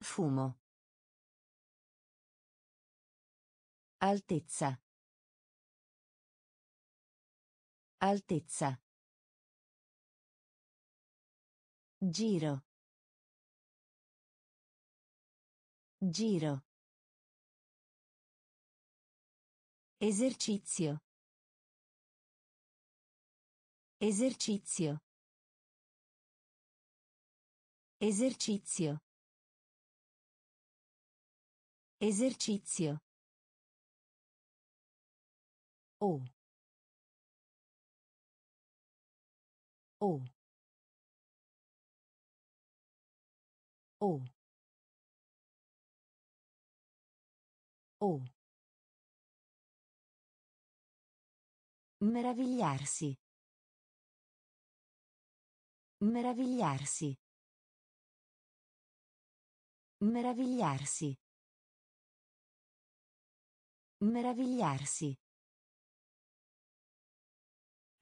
Fumo. Altezza. Altezza. Giro. Giro. Esercizio. Esercizio. Esercizio. Esercizio. O. O. O. O. Meravigliarsi. Meravigliarsi. Meravigliarsi. Meravigliarsi.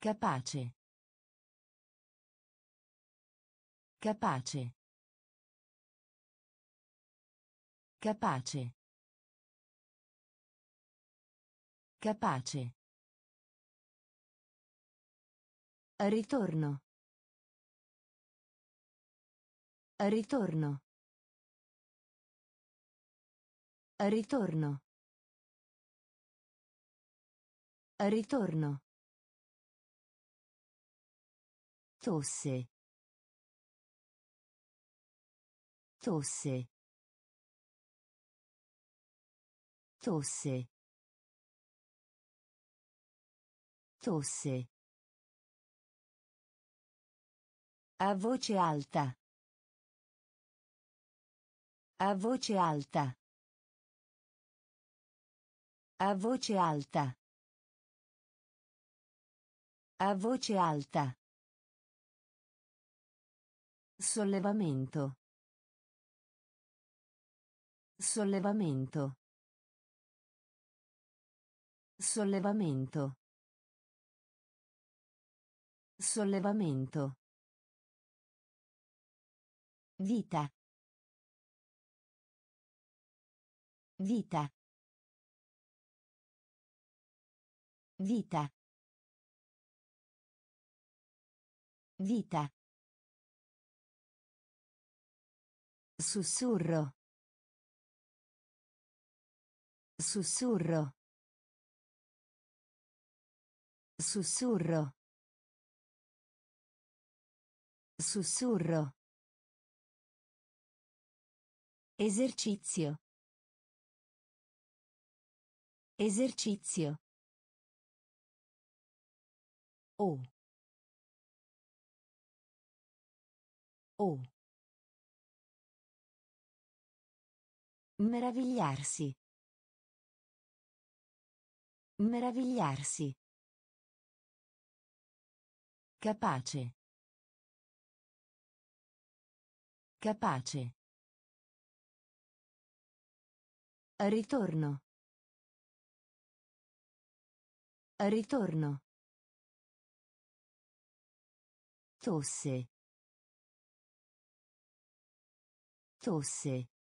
Capace. Capace. Capace. Capace. Ritorno. Ritorno. Ritorno. Ritorno. Tosse. Tosse. Tosse. Tosse. A voce alta. A voce alta. A voce alta. A voce alta. Sollevamento. Sollevamento. Sollevamento. Sollevamento. Vita. Vita. Vita. Vita. Sussurro. Sussurro. Sussurro. Sussurro. Esercizio. Esercizio. O. O. Meravigliarsi. Meravigliarsi. Capace. Capace. Ritorno. Ritorno. Tosse. Tosse.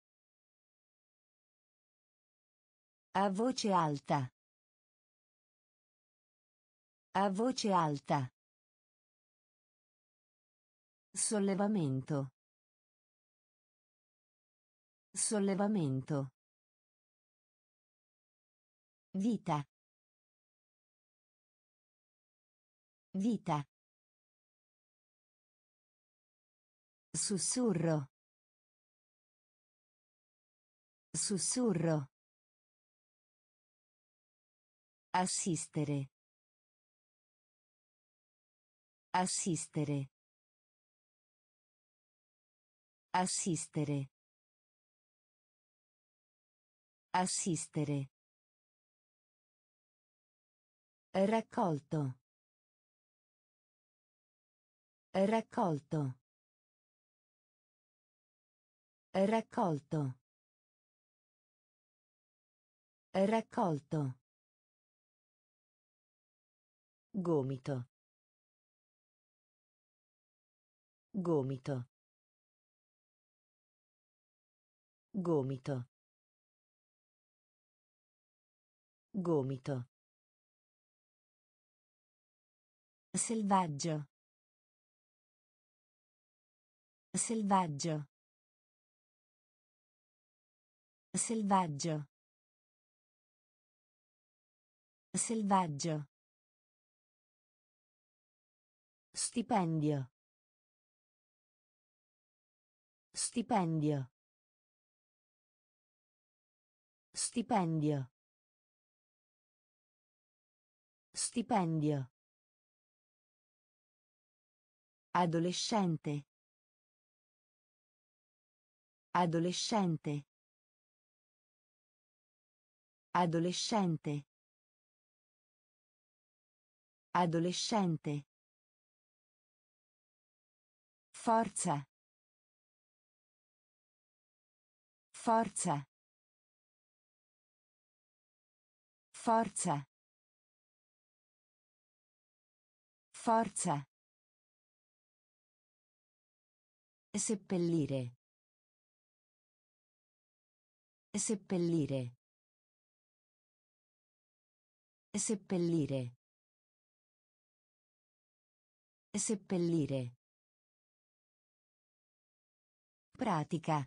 A voce alta. A voce alta. Sollevamento. Sollevamento. Vita. Vita. Sussurro. Sussurro. Assistere. Assistere. Assistere. Assistere. Raccolto. Raccolto. Raccolto. Raccolto. Gomito. Gomito. Gomito. Gomito. Selvaggio. Selvaggio. Selvaggio. Selvaggio. Stipendio. Stipendio. Stipendio. Stipendio. Adolescente. Adolescente. Adolescente. Adolescente. Forza. Forza. Forza. Forza. Seppellire. Seppellire. Seppellire. Seppellire. Pratica.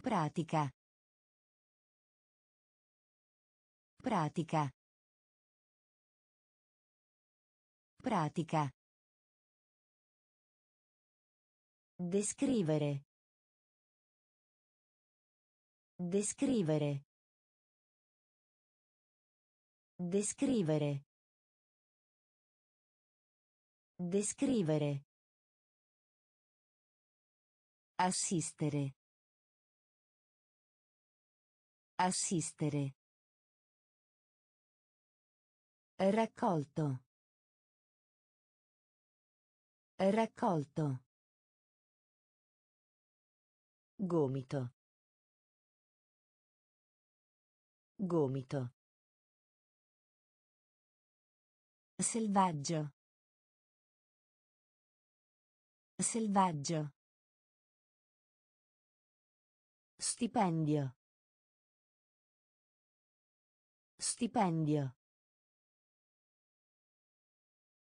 Pratica. Pratica. Pratica. Descrivere. Descrivere. Descrivere. Descrivere. Assistere. Assistere. Raccolto. Raccolto. Gomito. Gomito. Selvaggio. Selvaggio. Stipendio. Stipendio.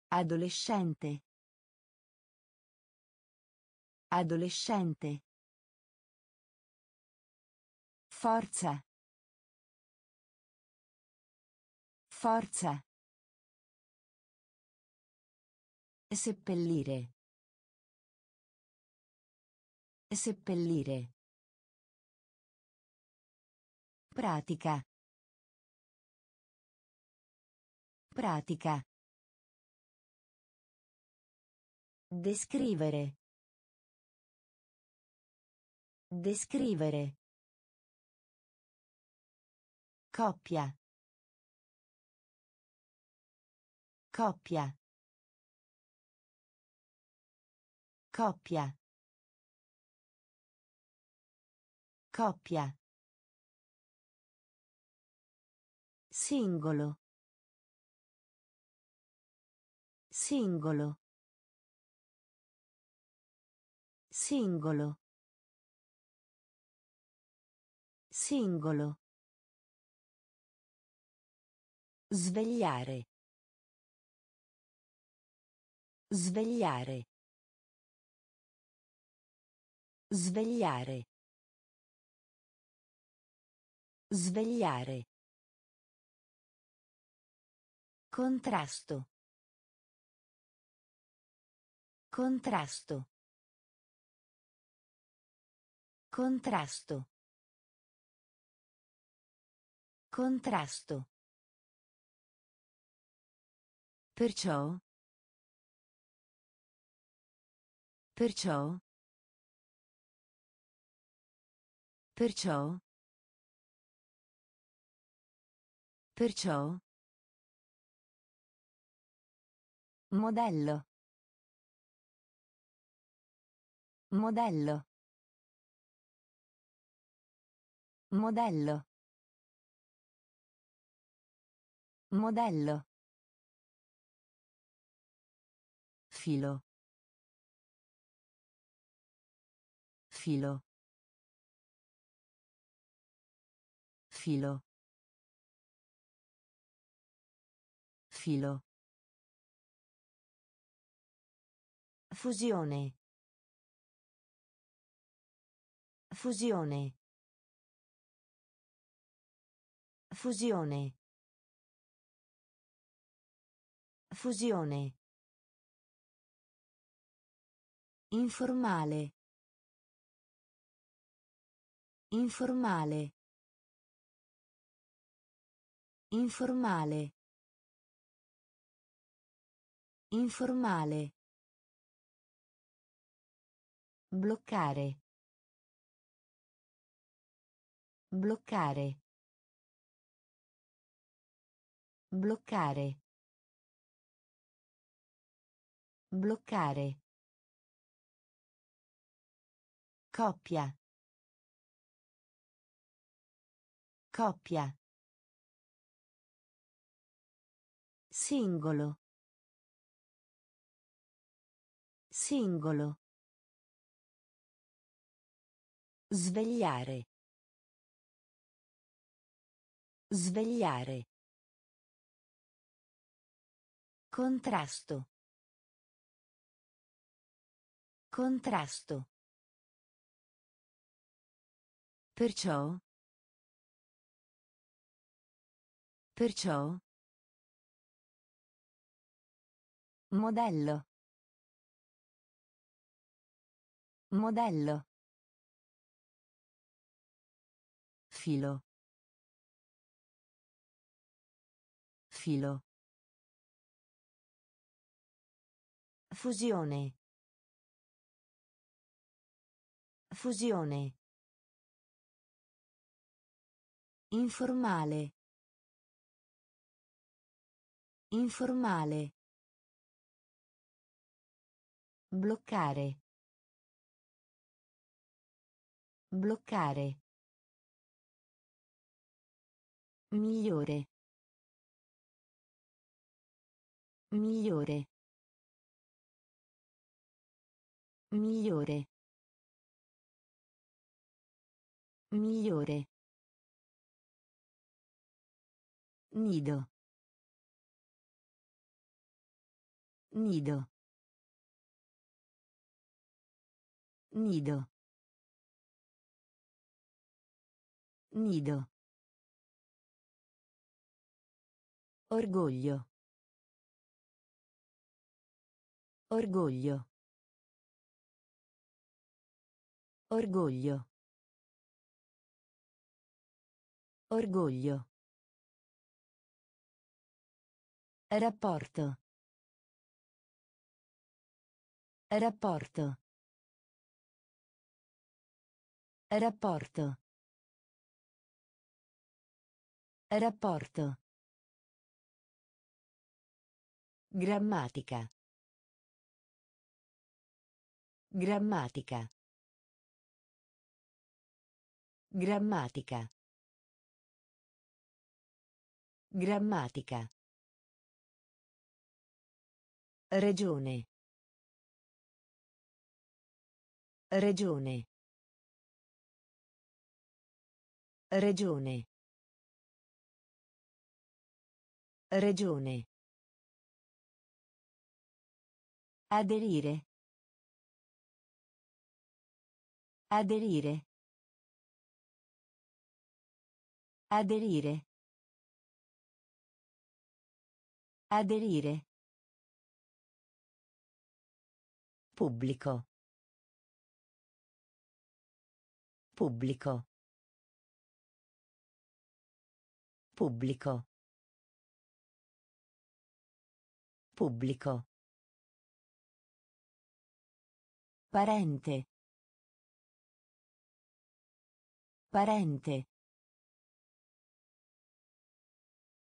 Adolescente. Adolescente. Forza. Forza. Seppellire. Seppellire. Pratica. Pratica. Descrivere. Descrivere. Coppia. Coppia. Coppia. Coppia. Singolo. Singolo. Singolo. Singolo. Svegliare. Svegliare. Svegliare. Svegliare. Contrasto. Contrasto. Contrasto. Contrasto. Perciò. Perciò. Perciò. Perciò. Modello. Modello. Modello. Modello. Filo. Filo. Filo. Filo. Fusione. Fusione. Fusione. Fusione. Informale. Informale. Informale. Informale. Bloccare. Bloccare. Bloccare. Bloccare. Coppia. Coppia. Singolo. Singolo. Svegliare. Svegliare. Contrasto. Contrasto. Perciò. Perciò. Modello. Modello. Filo. Filo. Fusione. Fusione. Informale. Informale. Bloccare. Bloccare. Migliore. Migliore. Migliore. Migliore. Nido. Nido. Nido. Nido. Orgoglio. Orgoglio. Orgoglio. Orgoglio. Rapporto. Rapporto. Rapporto. Rapporto. Grammatica. Grammatica. Grammatica. Grammatica. Regione. Regione. Regione. Regione. Aderire. Aderire. Aderire. Aderire. Pubblico. Pubblico. Pubblico. Pubblico. Parente. Parente.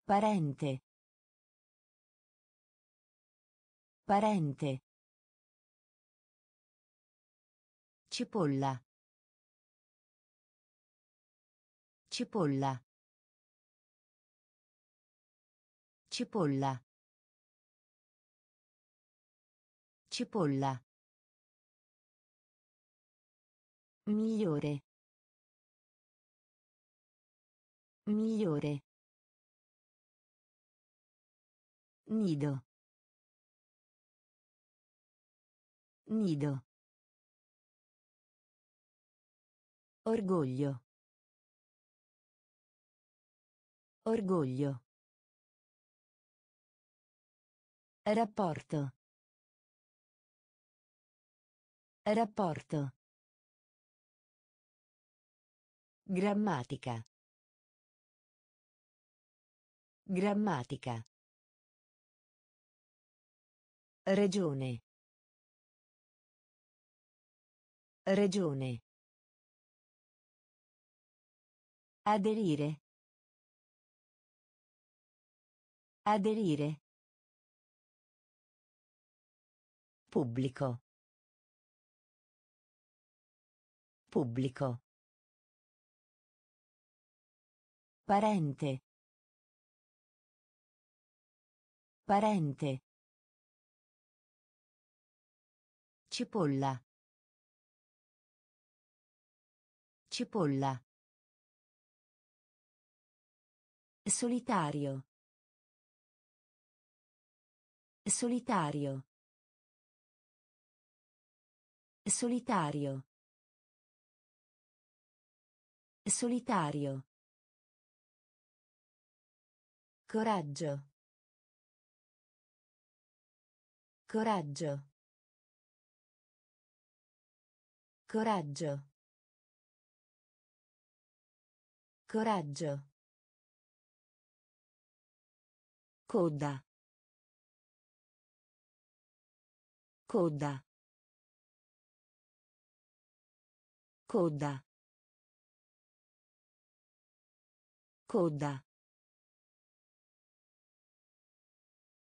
Parente. Parente. Cipolla. Cipolla. Cipolla. Cipolla. Migliore. Migliore. Nido. Nido. Orgoglio. Orgoglio. Rapporto. Rapporto. Grammatica. Grammatica. Regione. Regione. Aderire. Aderire. Pubblico. Pubblico. Parente. Parente. Cipolla. Cipolla. Solitario. Solitario. Solitario. Solitario. Coraggio. Coraggio. Coraggio. Coraggio. Coda. Coda. Coda. Coda.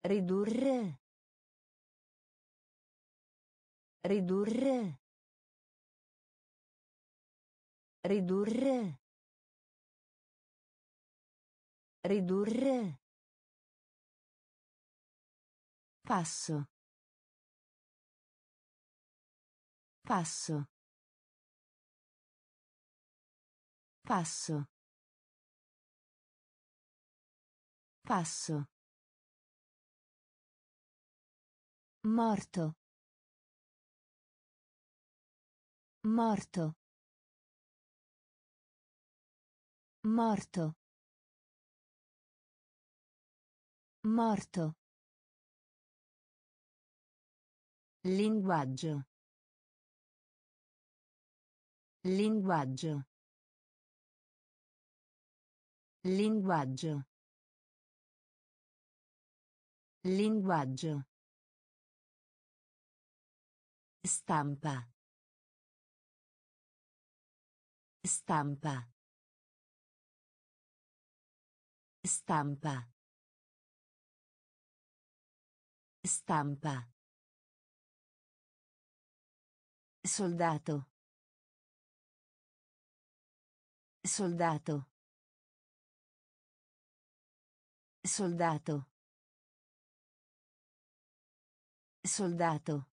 Ridurre. Ridurre. Ridurre. Ridurre. Passo. Passo. Passo. Passo. Morto. Morto. Morto. Morto. Linguaggio. Linguaggio. Linguaggio. Linguaggio. Stampa. Stampa. Stampa. Stampa. Soldato. Soldato. Soldato. Soldato.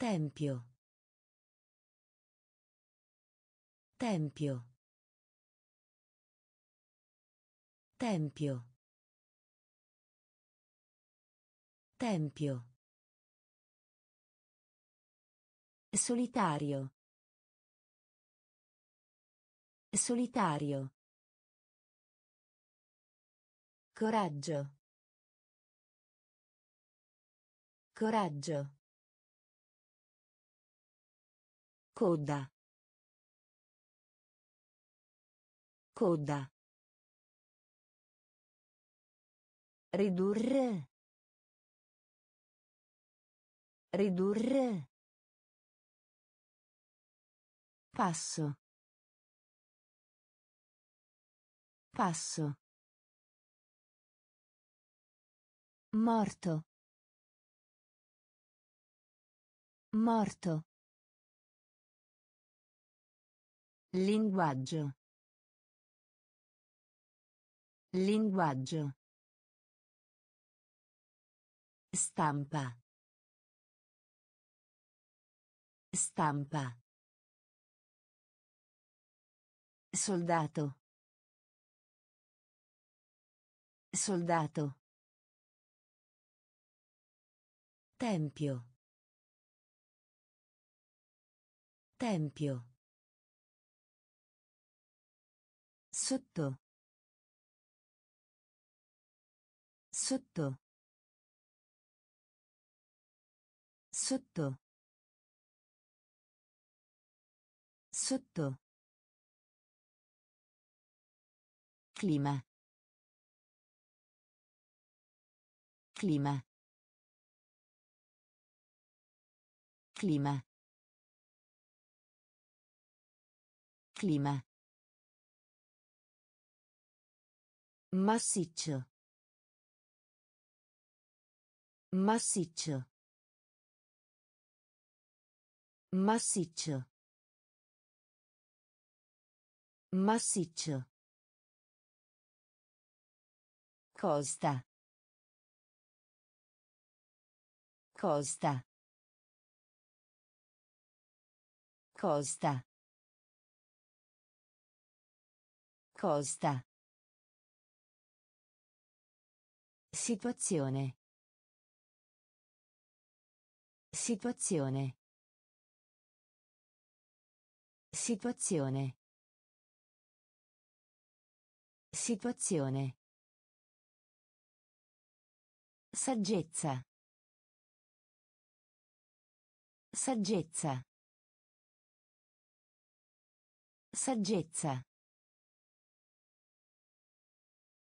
Tempio. Tempio. Tempio. Tempio. Solitario. Solitario. Coraggio. Coraggio. Coda. Coda. Ridurre. Ridurre. Passo. Passo. Morto. Morto. Linguaggio. Linguaggio. Stampa. Stampa. Soldato. Soldato. Tempio. Tempio. Sotto. Sotto. Sotto. Sotto. Clima. Clima. Clima. Clima. Massiccio. Massiccio. Massiccio. Massiccio. Costa. Costa. Costa. Costa. Situazione. Situazione. Situazione. Situazione. Saggezza. Saggezza. Saggezza.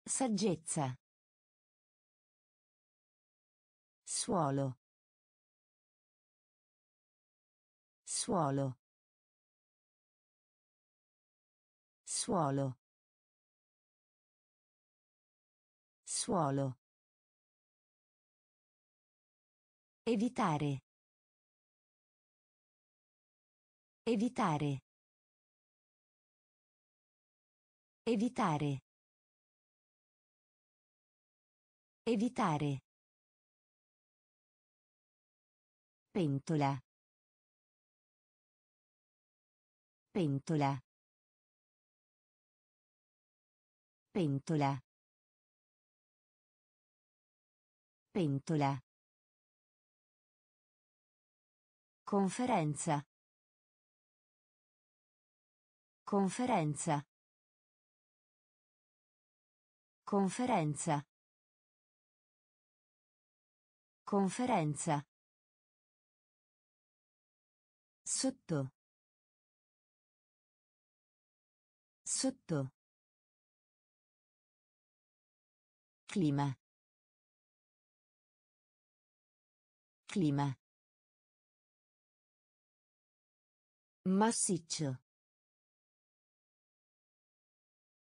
Saggezza. Suolo. Suolo. Suolo. Suolo. Evitare. Evitare. Evitare. Evitare. Pentola. Pentola. Pentola. Pentola. Conferenza. Conferenza. Conferenza. Conferenza. Sotto. Sotto. Clima. Clima. Massiccio.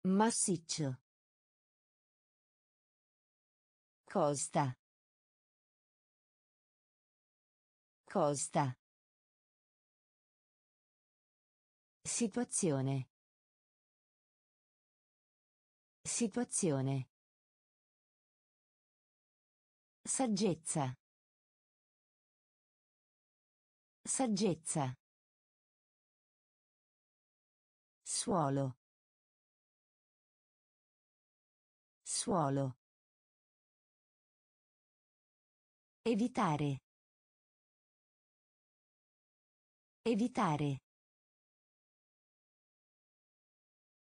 Massiccio. Costa. Costa. Situazione. Situazione. Saggezza. Saggezza. Suolo. Suolo. Evitare. Evitare.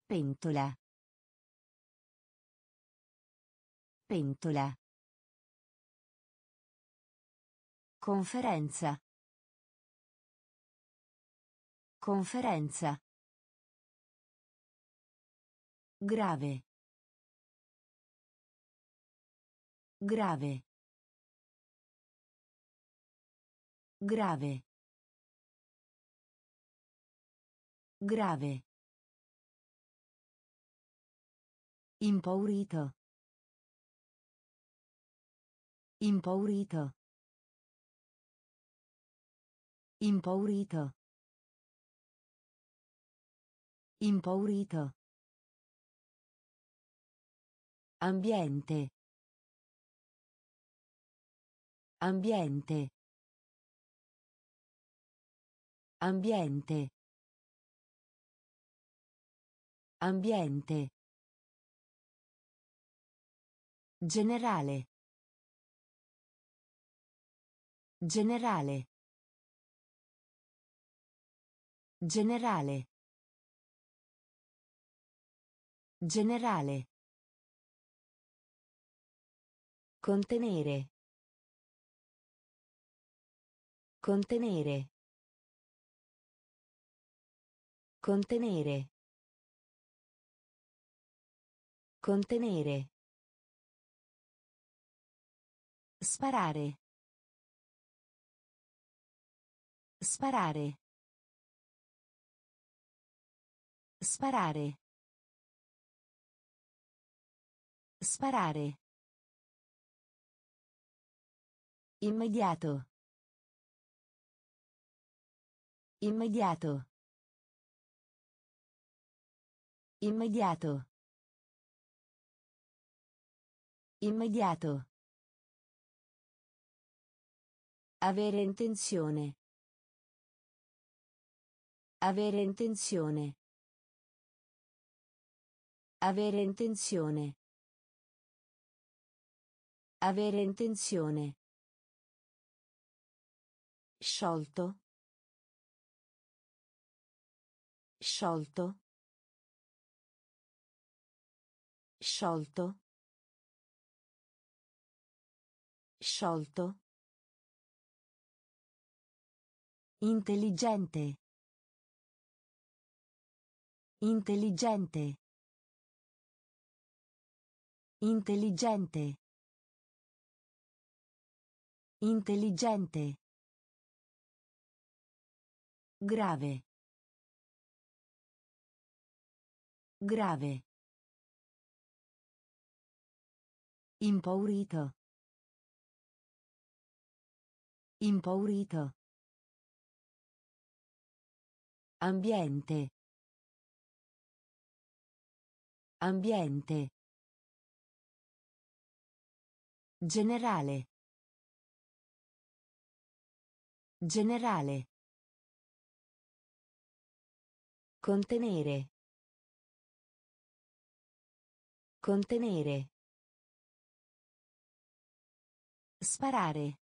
Pentola. Pentola. Conferenza. Conferenza. Grave. Grave. Grave. Grave. Impaurito. Impaurito. Impaurito. Impaurito. Ambiente. Ambiente. Ambiente. Ambiente. Generale. Generale. Generale. Generale. Contenere. Contenere. Contenere. Contenere. Sparare. Sparare. Sparare. Sparare. Immediato. Immediato. Immediato. Immediato. Avere intenzione. Avere intenzione. Avere intenzione. Avere intenzione. Sciolto. Sciolto. Sciolto. Sciolto. Intelligente. Intelligente. Intelligente. Intelligente. Grave. Grave. Impaurito. Impaurito. Ambiente. Ambiente. Generale. Generale. Contenere. Contenere. Sparare.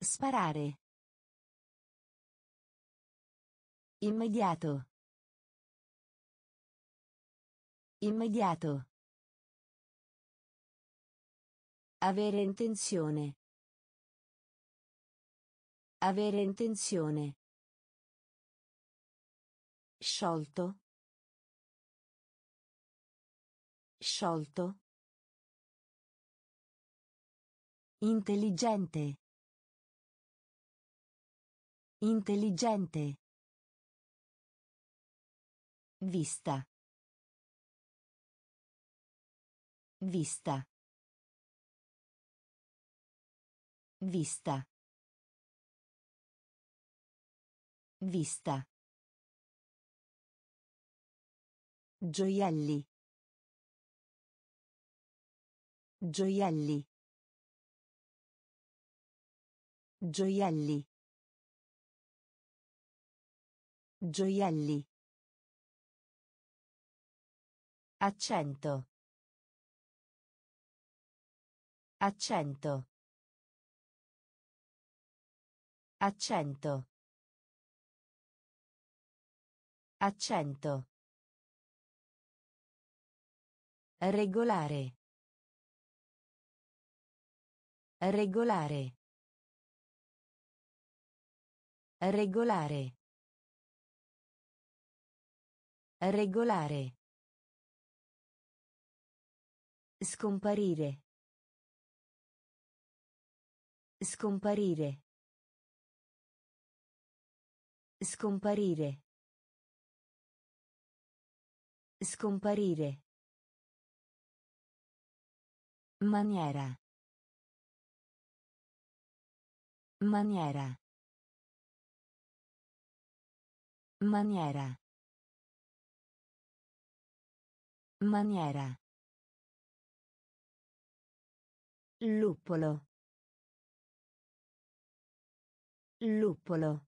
Sparare. Immediato. Immediato. Avere intenzione. Avere intenzione. Sciolto. Sciolto. Intelligente. Intelligente. Vista. Vista. Vista. Vista. Gioielli. Gioielli. Gioielli. Gioielli. Accento. Accento. Accento. Accento. Regolare. Regolare. Regolare. Regolare. Scomparire. Scomparire. Scomparire. Scomparire. Maniera. Maniera. Maniera. Maniera. Luppolo. Luppolo.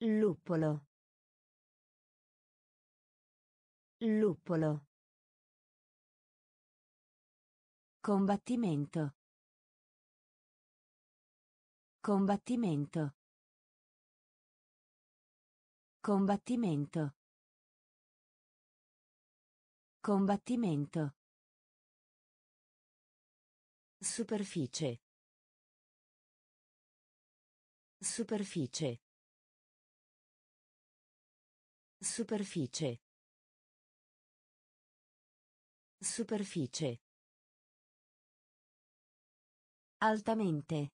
Luppolo. Luppolo. Combattimento. Combattimento. Combattimento. Combattimento. Superficie. Superficie. Superficie. Superficie. Altamente.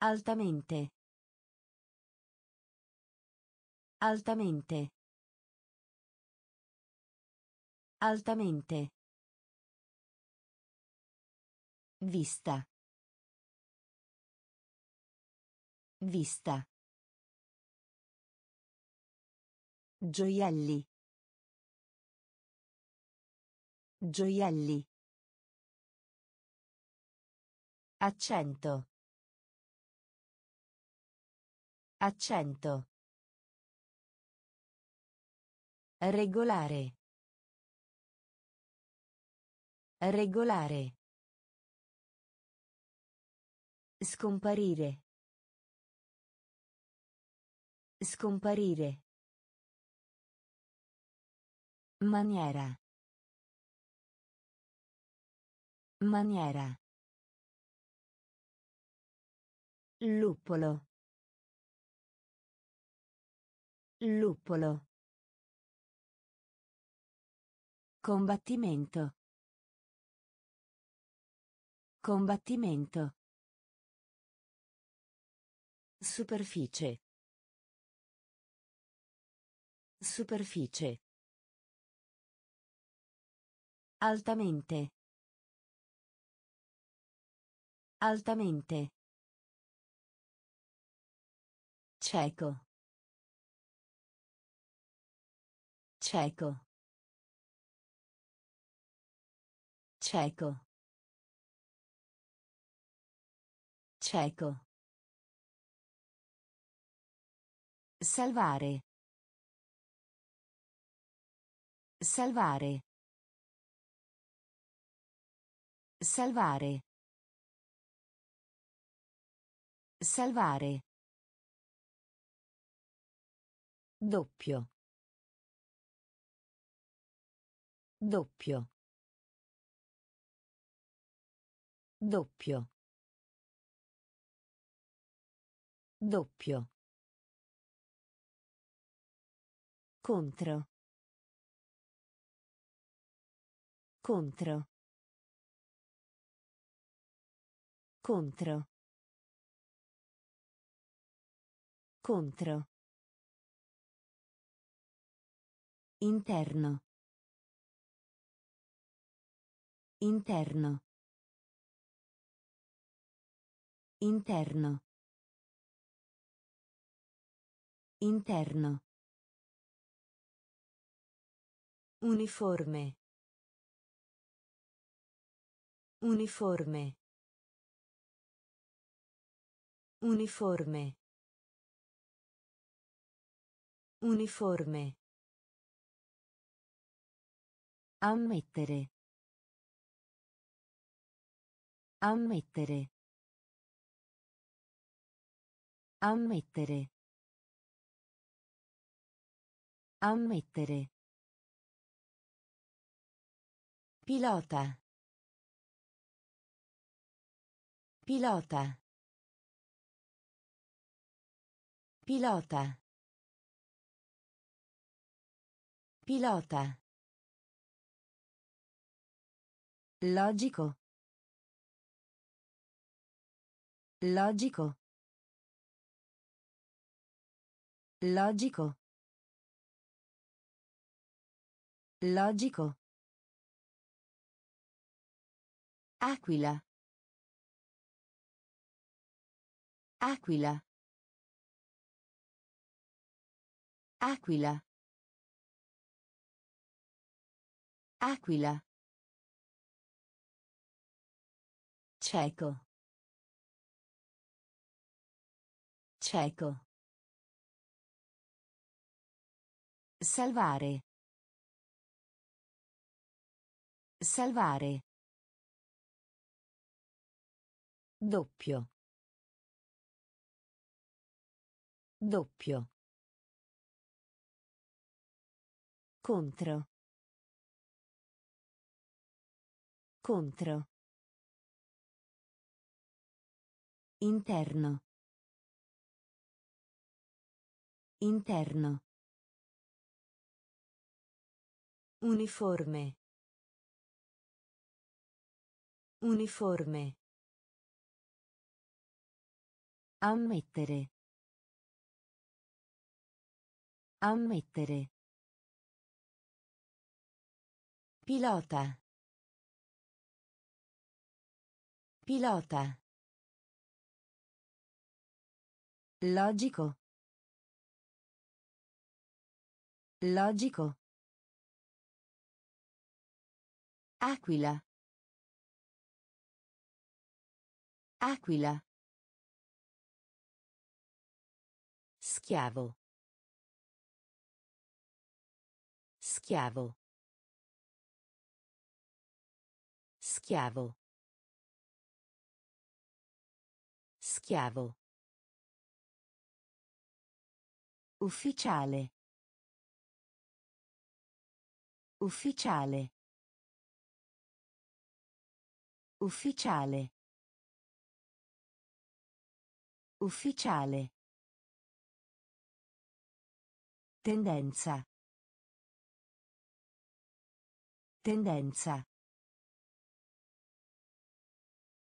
Altamente. Altamente. Altamente. Vista. Vista. Gioielli. Gioielli. Accento. Accento. Regolare. Regolare. Scomparire. Scomparire. Maniera. Maniera. Luppolo. Luppolo. Combattimento. Combattimento. Superficie. Superficie. Altamente. Altamente. Cieco. Cieco. Cieco. Cieco. Salvare. Salvare. Salvare. Salvare. Doppio. Doppio. Doppio. Doppio. Contro. Contro. Contro. Contro. Interno. Interno. Interno. Interno. Uniforme. Uniforme. Uniforme. Uniforme. Ammettere. Ammettere. Ammettere. Ammettere. Pilota. Pilota. Pilota. Pilota. Logico. Logico. Logico. Logico. Aquila. Aquila. Aquila. Aquila. Cieco. Cieco. Salvare. Salvare. Doppio. Doppio. Contro. Contro. Interno. Interno. Uniforme. Uniforme. Ammettere. Ammettere. Pilota. Pilota. Logico. Logico. Aquila. Aquila. Schiavo. Schiavo. Schiavo. Schiavo. Ufficiale. Ufficiale. Ufficiale. Ufficiale. Tendenza. Tendenza.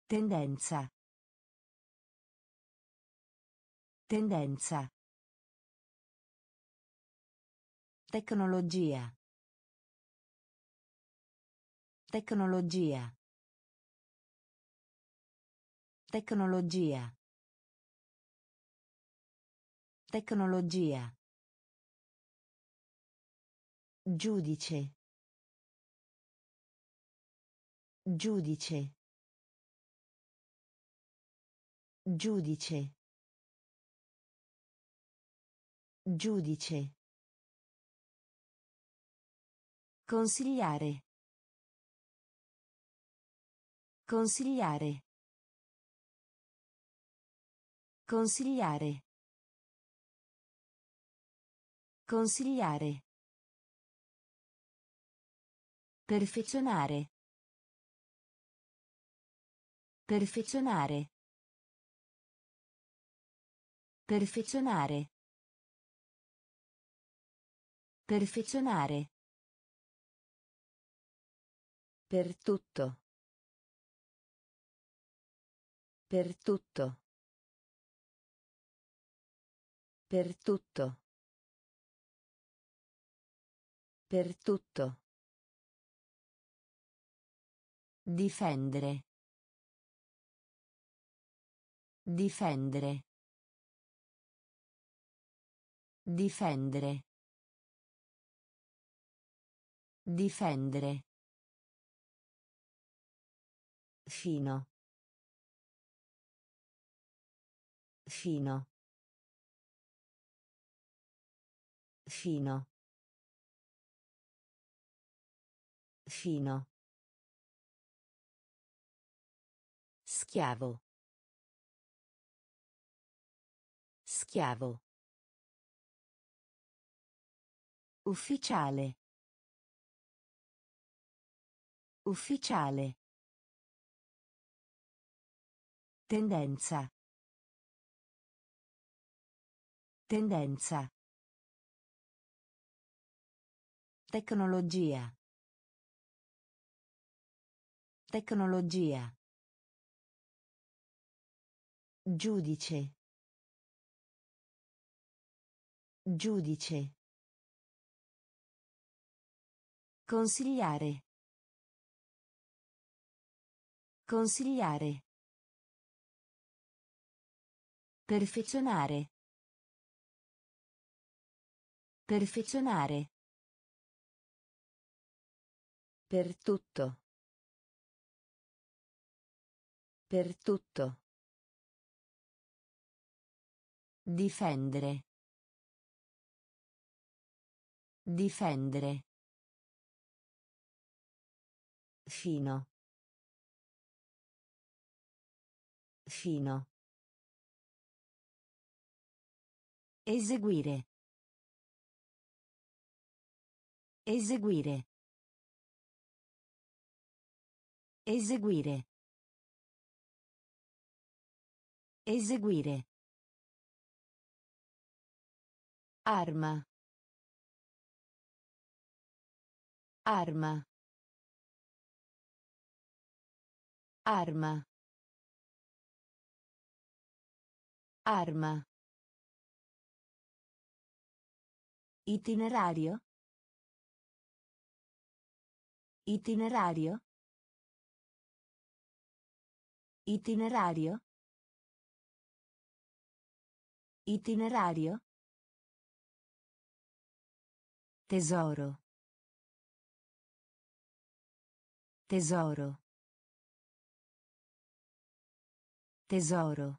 Tendenza. Tendenza. Tecnologia. Tecnologia. Tecnologia. Tecnologia. Giudice. Giudice. Giudice. Giudice. Consigliare. Consigliare. Consigliare. Consigliare. Perfezionare. Perfezionare. Perfezionare. Perfezionare. Per tutto. Per tutto. Per tutto. Per tutto. Difendere. Difendere. Difendere. Difendere. Fino. Fino. Fino. Fino. Schiavo. Schiavo. Ufficiale. Ufficiale. Tendenza. Tendenza. Tecnologia. Tecnologia. Giudice. Giudice. Consigliare. Consigliare. Perfezionare. Perfezionare. Per tutto. Per tutto. Difendere. Difendere. Fino. Fino. Eseguire. Eseguire. Eseguire. Eseguire. Arma. Arma. Arma. Arma. Itinerario. Itinerario. Itinerario. Itinerario. Tesoro. Tesoro. Tesoro.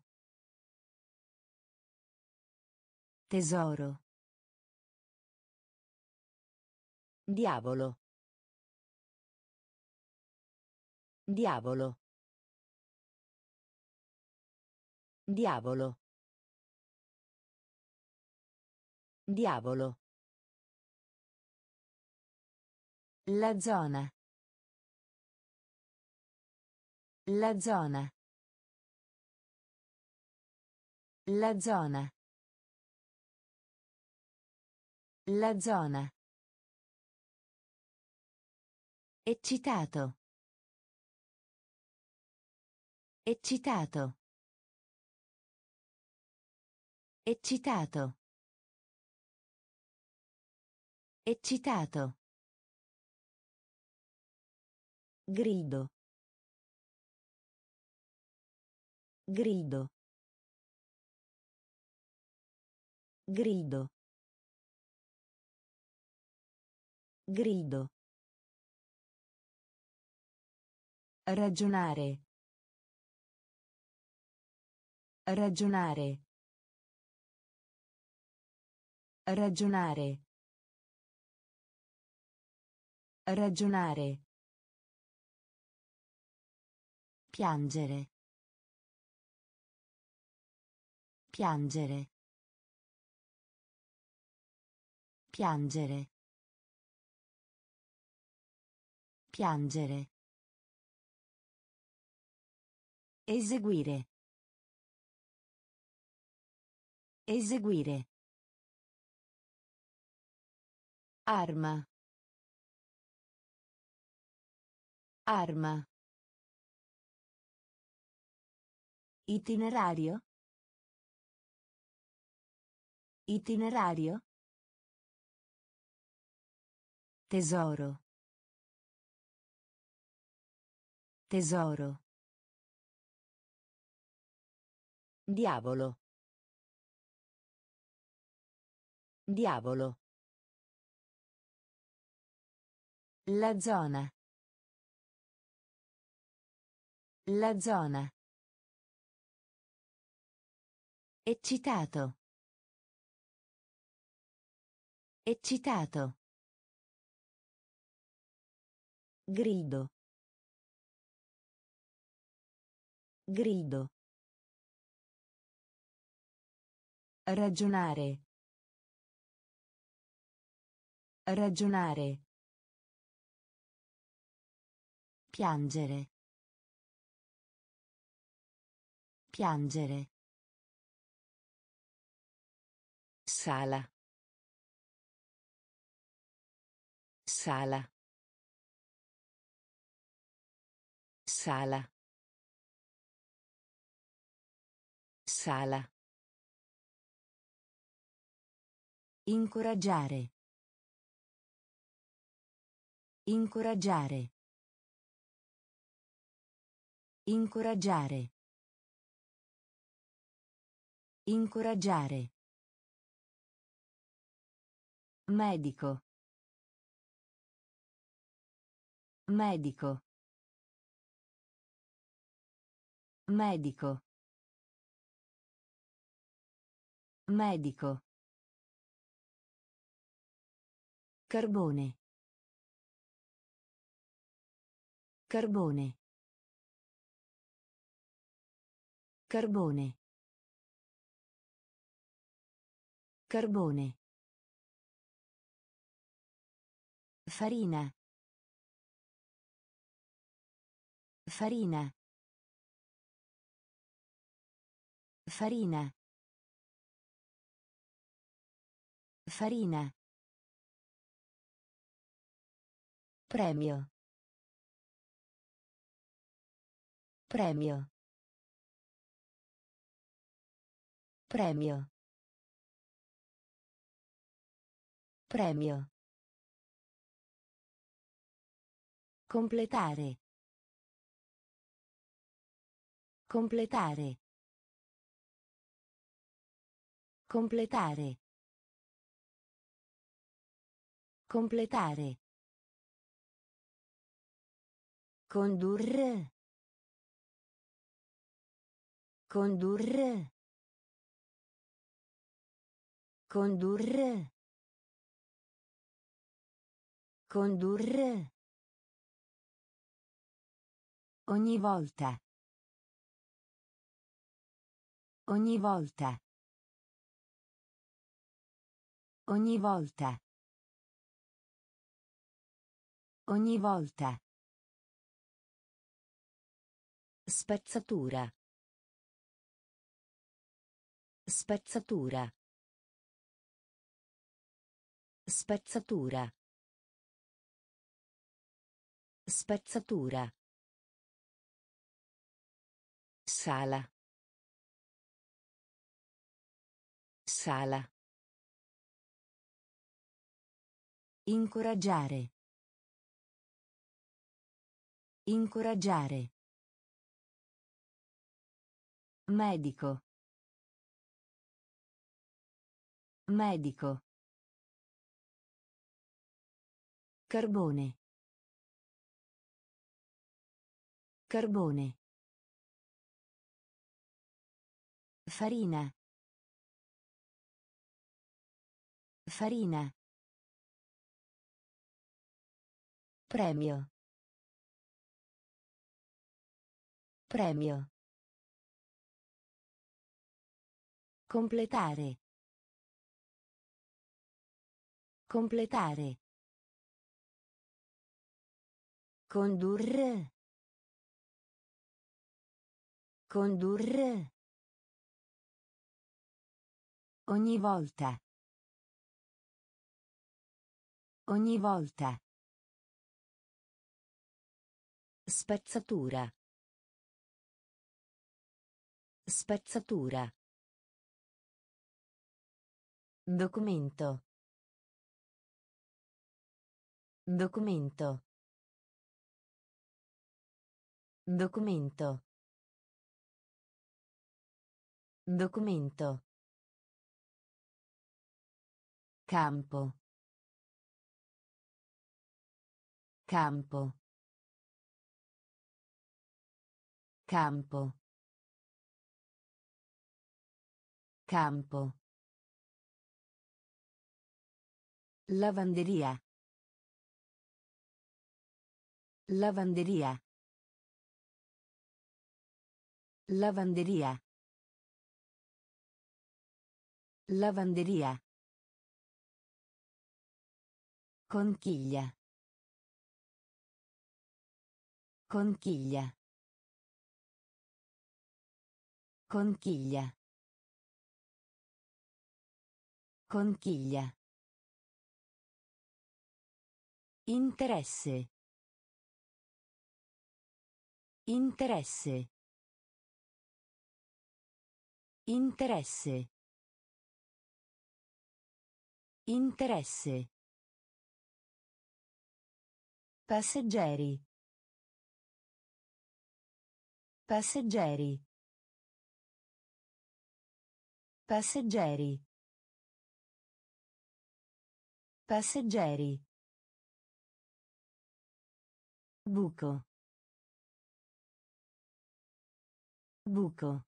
Tesoro. Diavolo. Diavolo. Diavolo. Diavolo. La zona. La zona. La zona. La zona. Eccitato. Eccitato. Eccitato. Eccitato. Grido. Grido. Grido. Grido. Ragionare. Ragionare. Ragionare. Ragionare. Piangere. Piangere. Piangere. Piangere. Eseguire. Eseguire. Arma. Arma. Itinerario. Itinerario. Tesoro. Tesoro. Diavolo. Diavolo. La zona. La zona. Eccitato. Eccitato. Grido. Grido. Ragionare. Ragionare. Piangere. Piangere. Sala. Sala. Sala. Sala. Incoraggiare. Incoraggiare. Incoraggiare. Incoraggiare. Medico. Medico. Medico. Medico. Carbone. Carbone. Carbone. Carbone. Farina. Farina. Farina. Farina. Premio. Premio. Premio. Premio. Completare. Completare. Completare. Completare. Condurre. Condurre. Condurre. Condurre. Ogni volta. Ogni volta. Ogni volta. Ogni volta. Spezzatura. Spezzatura. Spezzatura. Spezzatura. Sala. Sala. Incoraggiare. Incoraggiare. Medico. Medico. Carbone. Carbone. Farina. Farina. Premio. Premio. Completare. Completare. Condurre. Condurre. Ogni volta. Ogni volta. Spezzatura. Spezzatura. Documento. Documento. Documento. Documento. Campo. Campo. Campo. Campo. Lavanderia. Lavanderia. Lavanderia. Lavanderia. Conchiglia. Conchiglia. Conchiglia. Conchiglia. Interesse. Interesse. Interesse. Interesse. Passeggeri. Passeggeri. Passeggeri. Passeggeri. Buco. Buco.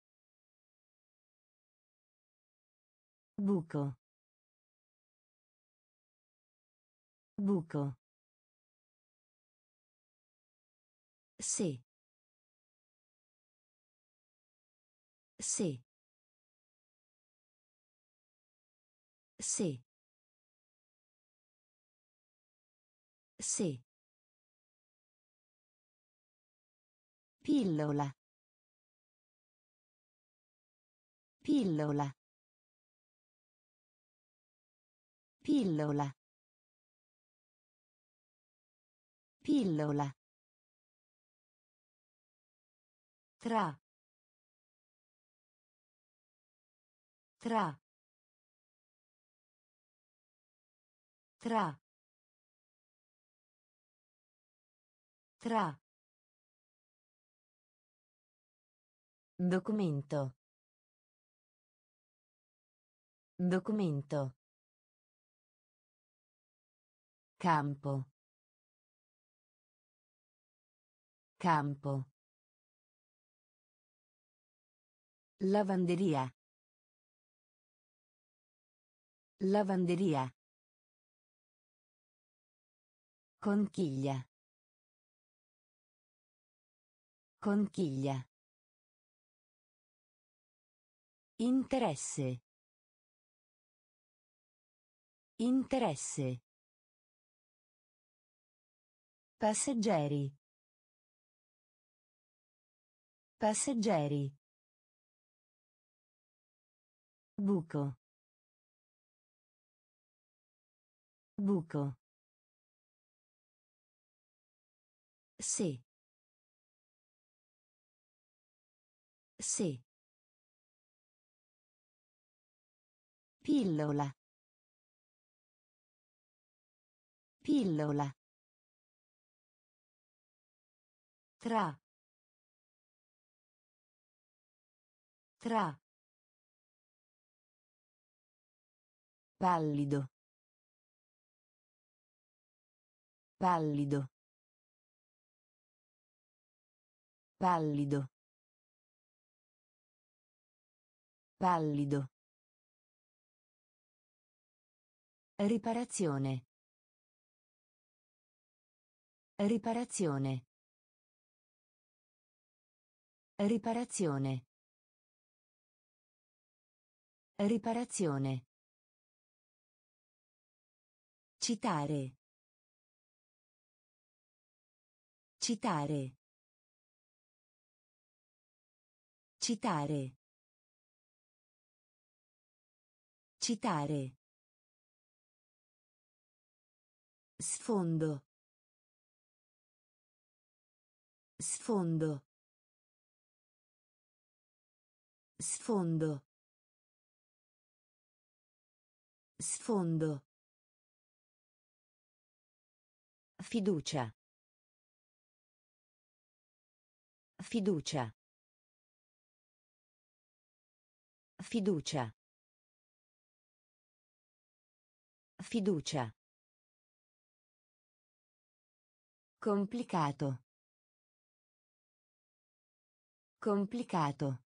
Buco. Buco. Sì. Sì. Sì. Sì. Pillola. Pillola. Pillola. Pillola. Tra. Tra. Tra. Tra. Documento. Documento. Campo. Campo. Lavanderia. Lavanderia. Conchiglia. Conchiglia. Interesse. Interesse. Passeggeri. Passeggeri. Buco. Buco. Sì. Sì. Pillola. Pillola. Tra. Tra. Pallido. Pallido. Pallido. Pallido. Riparazione. Riparazione. Riparazione. Riparazione. Citare. Citare. Citare. Citare. Sfondo. Sfondo. Sfondo. Sfondo. Fiducia. Fiducia. Fiducia. Fiducia. Complicato. Complicato.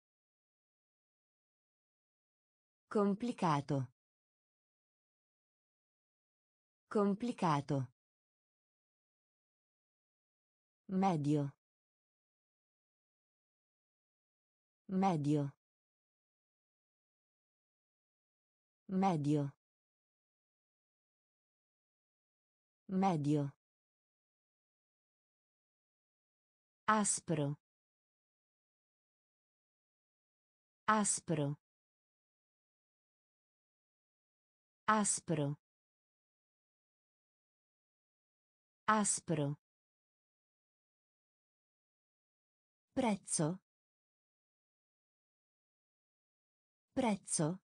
Complicato. Complicato. Medio. Medio. Medio. Medio. Aspro. Aspro. Aspro. Aspro. Prezzo. Prezzo.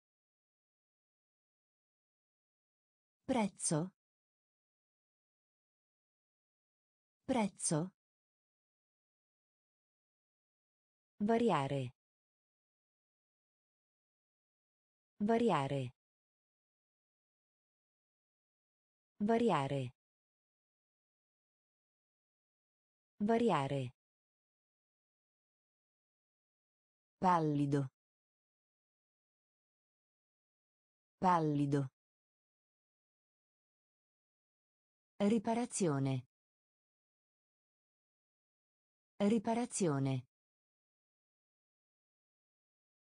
Prezzo. Prezzo. Variare. Variare. Variare. Variare. Pallido. Pallido. Riparazione. Riparazione.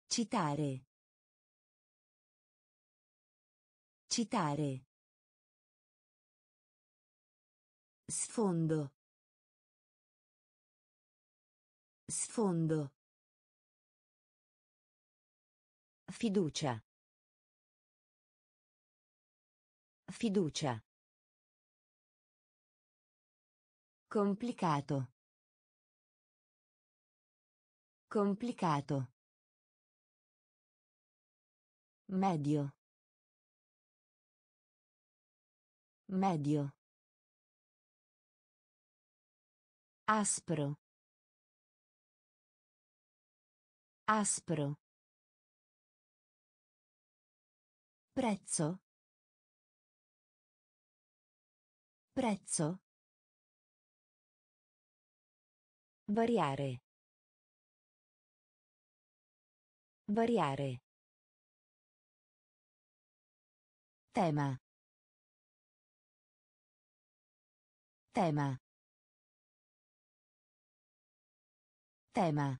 Citare. Citare. Sfondo. Sfondo. Fiducia. Fiducia. Complicato. Complicato. Medio. Medio. Aspro. Aspro. Prezzo. Prezzo. Variare. Variare. Tema. Tema. Tema.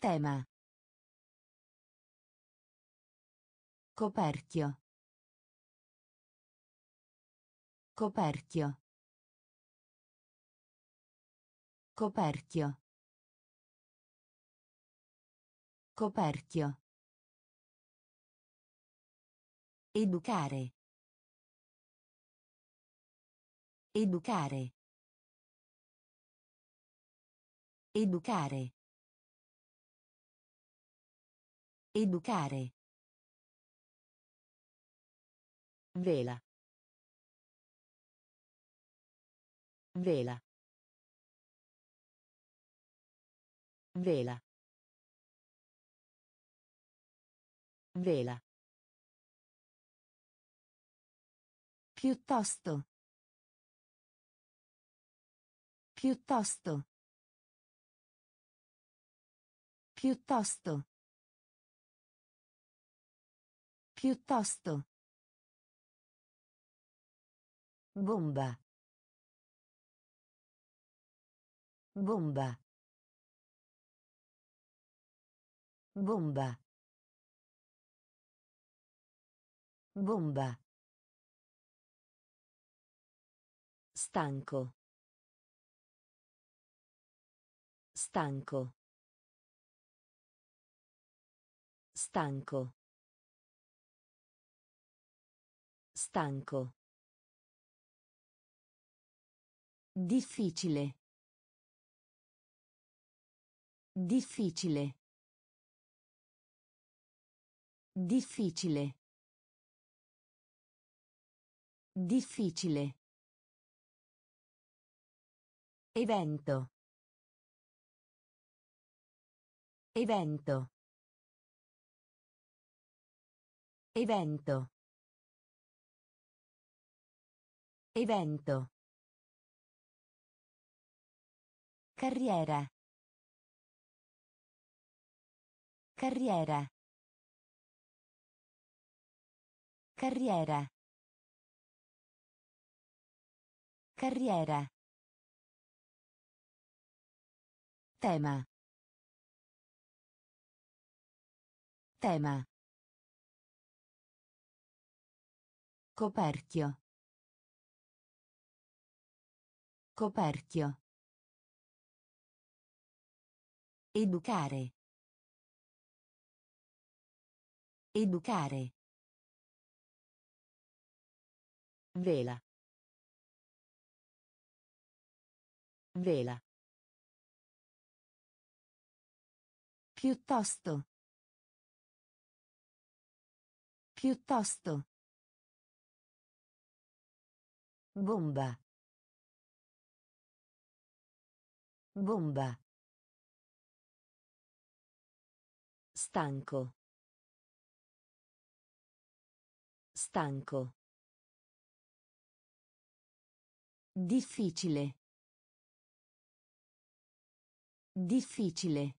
Tema. Coperchio. Coperchio. Coperchio. Coperchio. Educare. Educare. Educare. Educare. Vela. Vela. Vela. Vela. Piuttosto. Piuttosto. Piuttosto. Piuttosto. Bomba. Bomba. Bomba. Bomba. Stanco. Stanco. Stanco. Stanco. Difficile. Difficile. Difficile. Difficile. Evento. Evento. Evento. Evento. Carriera. Carriera. Carriera. Carriera. Tema. Tema. Coperchio. Coperchio. Educare. Educare. Vela. Vela. Piuttosto. Piuttosto. Bomba. Bomba. Stanco. Stanco. Difficile. Difficile.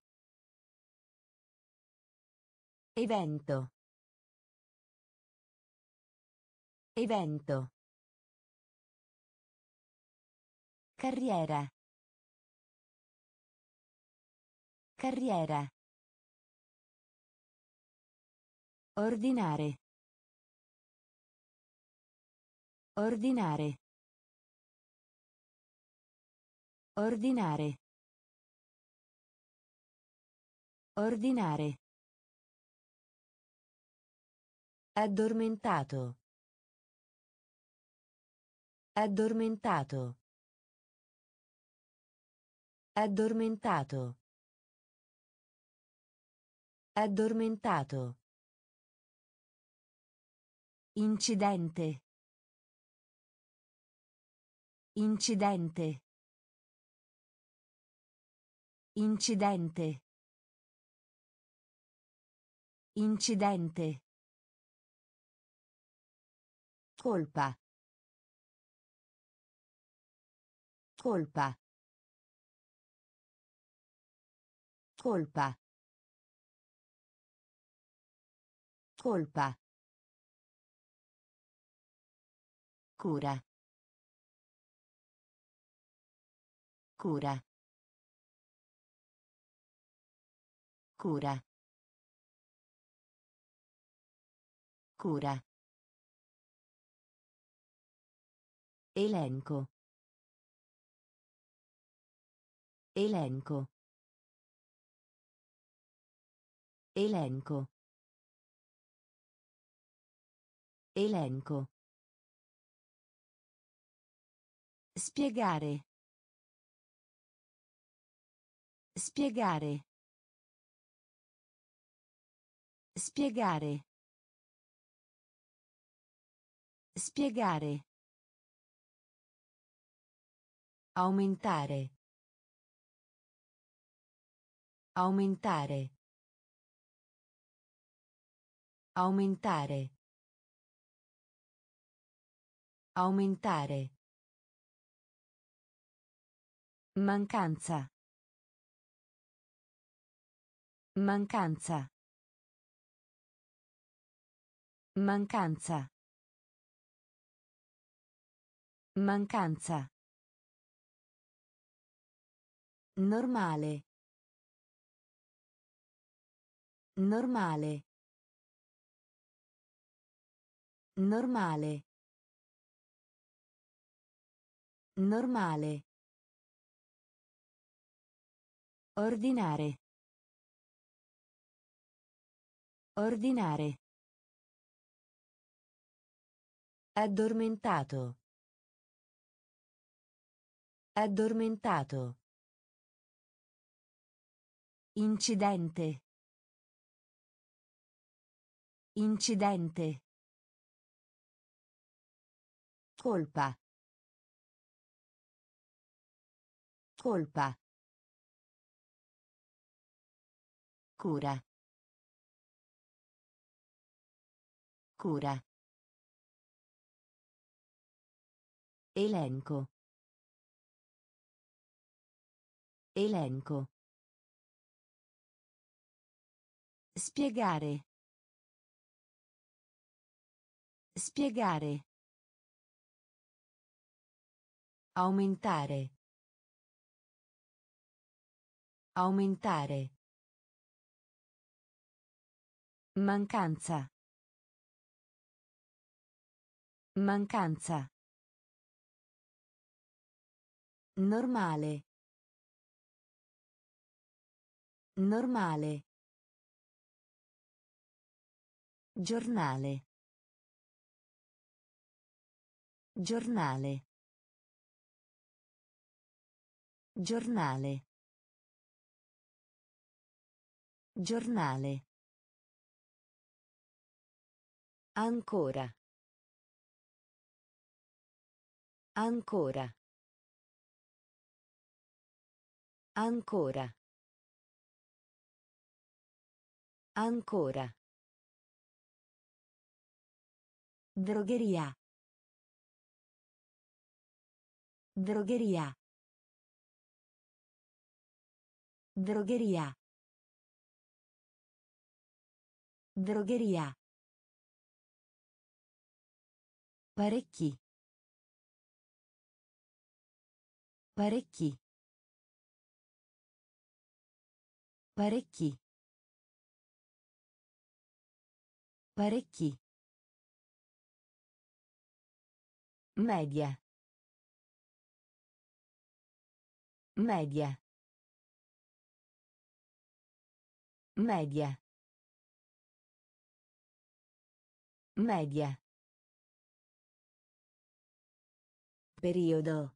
Evento. Evento. Carriera. Carriera. Ordinare. Ordinare. Ordinare. Ordinare. Addormentato. Addormentato. Addormentato. Addormentato. Incidente. Incidente. Incidente. Incidente. Colpa. Colpa. Colpa. Colpa. Cura. Cura. Cura. Cura. Elenco. Elenco. Elenco. Elenco. Spiegare. Spiegare. Spiegare. Spiegare. Aumentare. Aumentare. Aumentare. Aumentare. Mancanza. Mancanza. Mancanza. Mancanza. Normale. Normale. Normale. Normale. Ordinare. Ordinare. Addormentato. Addormentato. Incidente. Incidente. Colpa. Colpa. Cura. Cura. Elenco. Elenco. Spiegare. Spiegare. Aumentare. Aumentare. Mancanza. Mancanza. Normale. Normale. Giornale. Giornale. Giornale. Giornale. Ancora. Ancora. Ancora. Ancora. Drogheria. Drogheria. Drogheria. Drogheria. Parecchi. Parecchi. Parecchi. Parecchi. Media. Media. Media. Media. Periodo.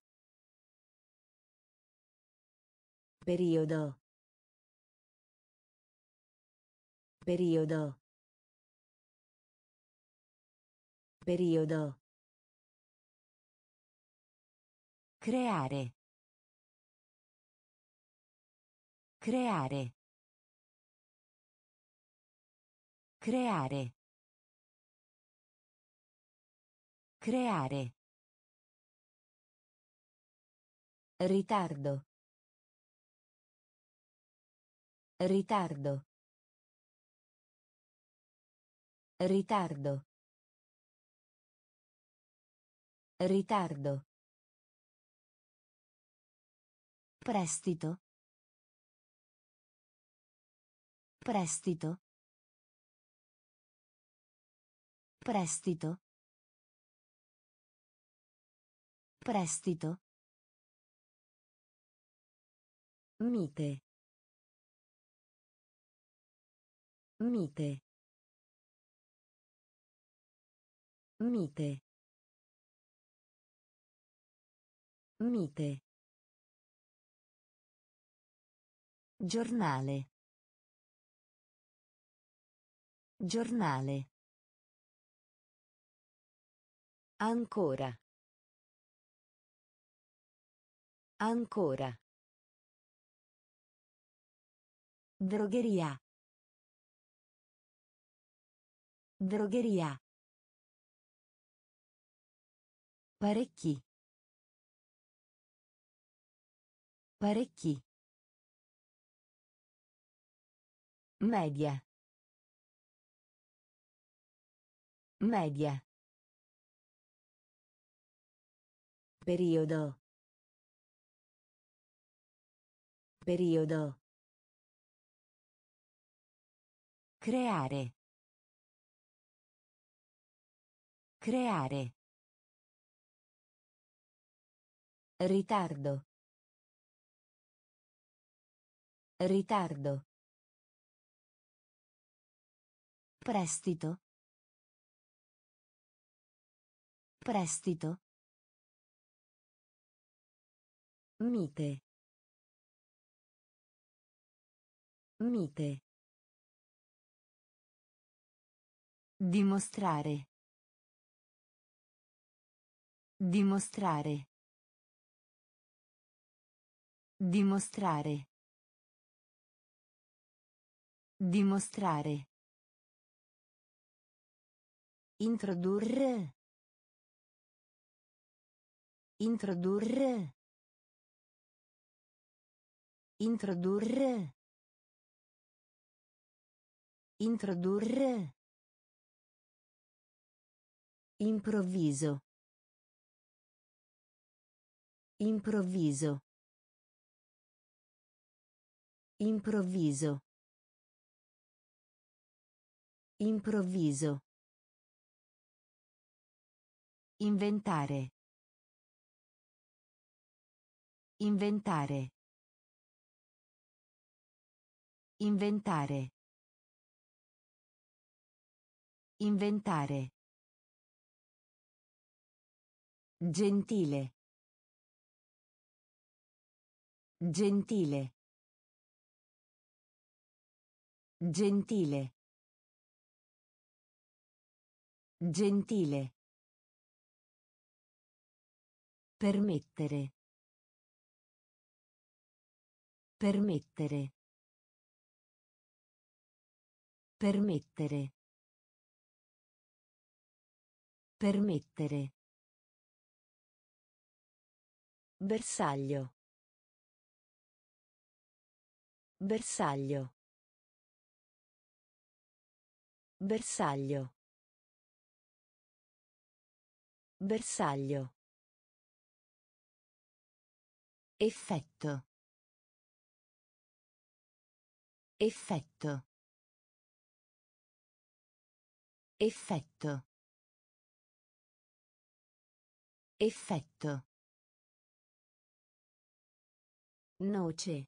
Periodo. Periodo. Periodo. Creare. Creare. Creare. Creare. Ritardo. Ritardo. Ritardo. Ritardo. Prestito. Prestito. Prestito. Prestito. Mite. Mite. Mite. Mite. Giornale. Giornale. Ancora. Ancora. Drogheria. Drogheria. Parecchi. Parecchi. Media. Media. Periodo. Periodo. Creare. Creare. Ritardo. Ritardo. Prestito. Prestito. Mite. Mite. Dimostrare. Dimostrare. Dimostrare. Dimostrare. Introdurre. Introdurre. Introdurre. Introdurre. Improvviso. Improvviso. Improvviso. Improvviso. Inventare. Inventare. Inventare. Inventare. Gentile. Gentile. Gentile. Gentile. Permettere. Permettere. Permettere. Permettere. Bersaglio. Bersaglio. Bersaglio. Bersaglio. Effetto. Effetto. Effetto. Effetto. Noce.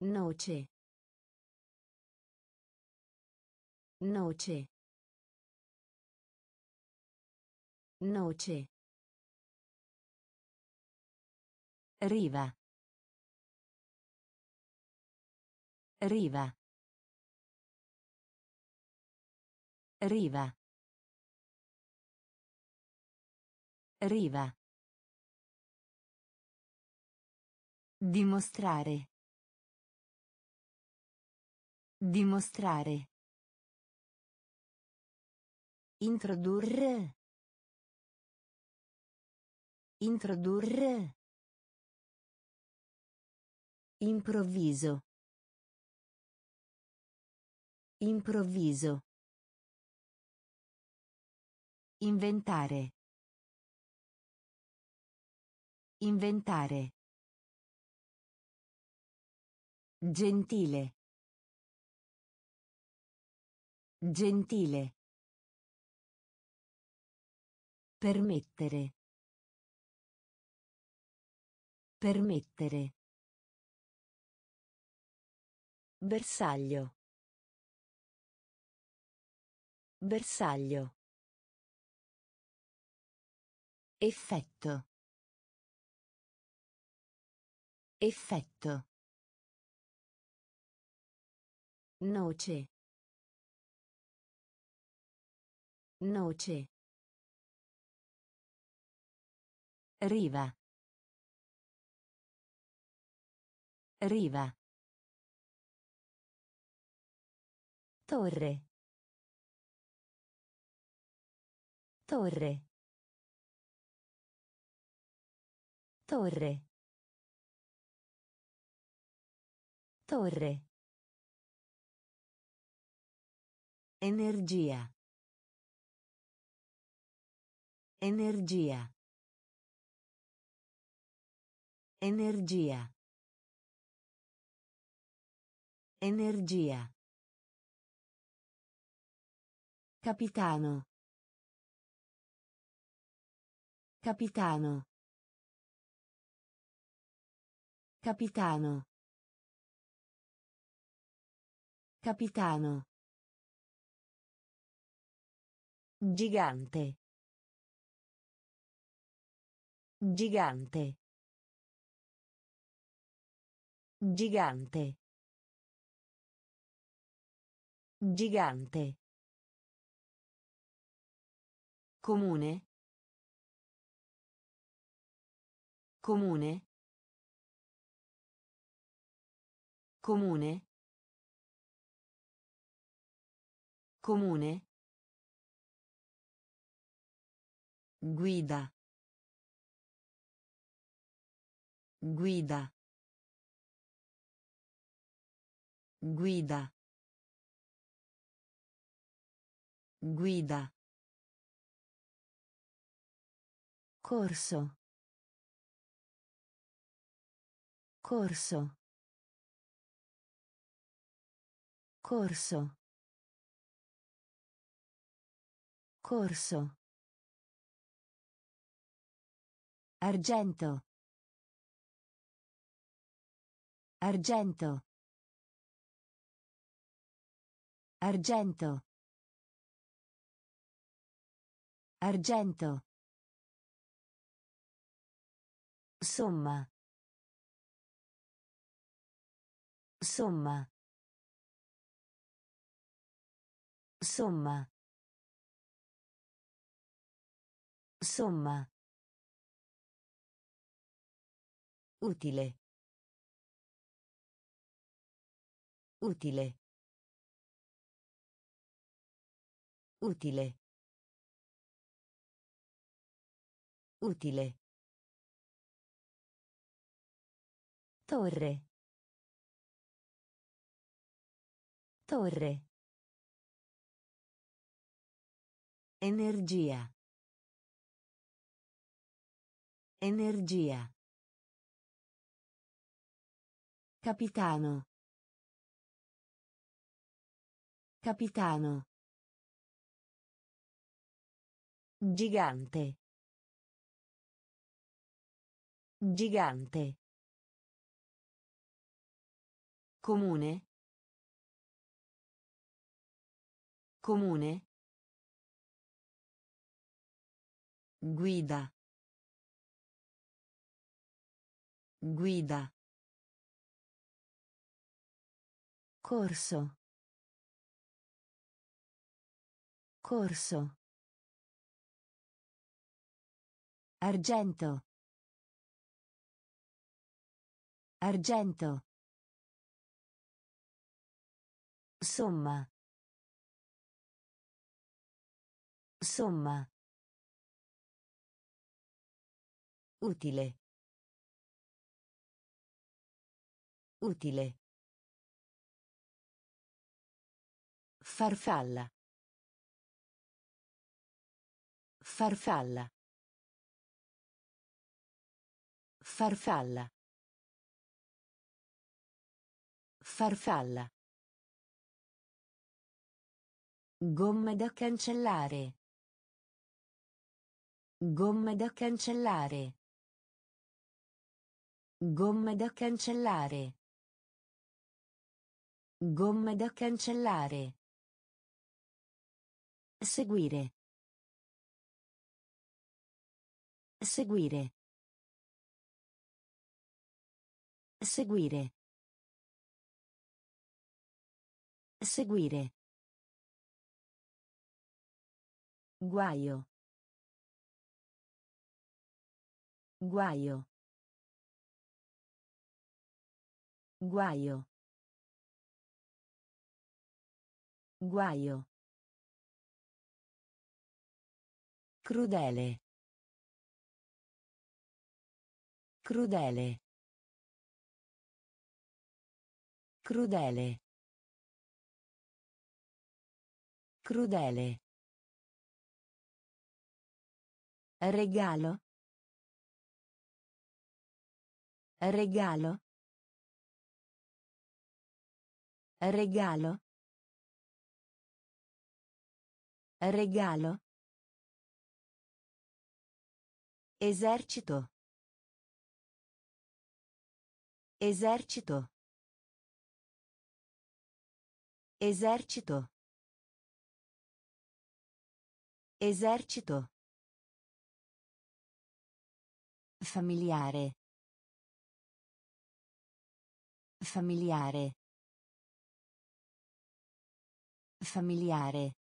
Noce. Noce. Noce. Riva. Riva. Riva. Riva. Dimostrare. Dimostrare. Introdurre. Introdurre. Improvviso. Improvviso. Inventare. Inventare. Gentile. Gentile. Permettere. Permettere. Bersaglio. Bersaglio. Effetto. Effetto. Noce. Noce. Riva. Riva. Torre. Torre. Torre. Torre. Energia. Energia. Energia. Energia. Capitano. Capitano. Capitano. Capitano. Gigante. Gigante. Gigante. Gigante. Comune. Comune. Comune. Comune. Guida. Guida. Guida. Guida. Corso. Corso. Corso. Corso. Argento. Argento. Argento. Argento. Somma. Somma. Somma. Somma. Utile. Utile. Utile. Utile. Torre. Torre. Energia. Energia. Capitano. Capitano. Gigante. Gigante. Comune. Comune. Guida. Guida. Corso. Corso. Argento. Argento. Somma. Somma. Utile. Utile. Farfalla. Farfalla. Farfalla. Farfalla. Gomme da cancellare. Gomme da cancellare. Gomme da cancellare. Gomme da cancellare. Seguire. Seguire. Seguire. Seguire. Guaio. Guaio. Guaio. Guaio. Crudele. Crudele. Crudele. Crudele. Regalo. Regalo. Regalo. Regalo. Esercito. Esercito. Esercito. Esercito. Familiare. Familiare. Familiare.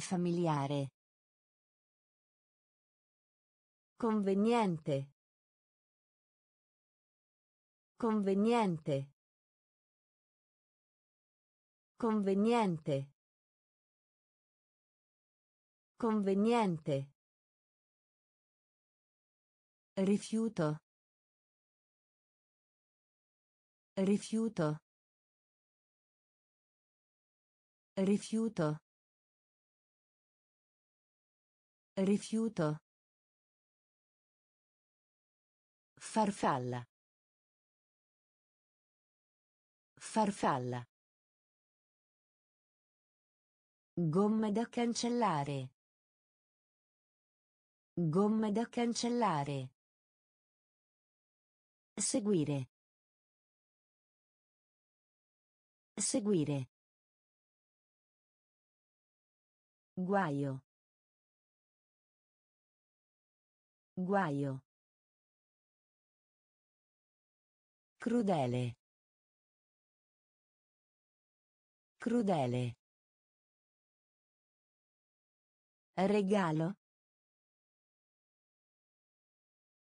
Familiare. Conveniente. Conveniente. Conveniente. Conveniente. Rifiuto. Rifiuto. Rifiuto. Rifiuto. Farfalla. Farfalla. Gomme da cancellare. Gomme da cancellare. Seguire. Seguire. Guaio. Guaio. Crudele. Crudele. Regalo.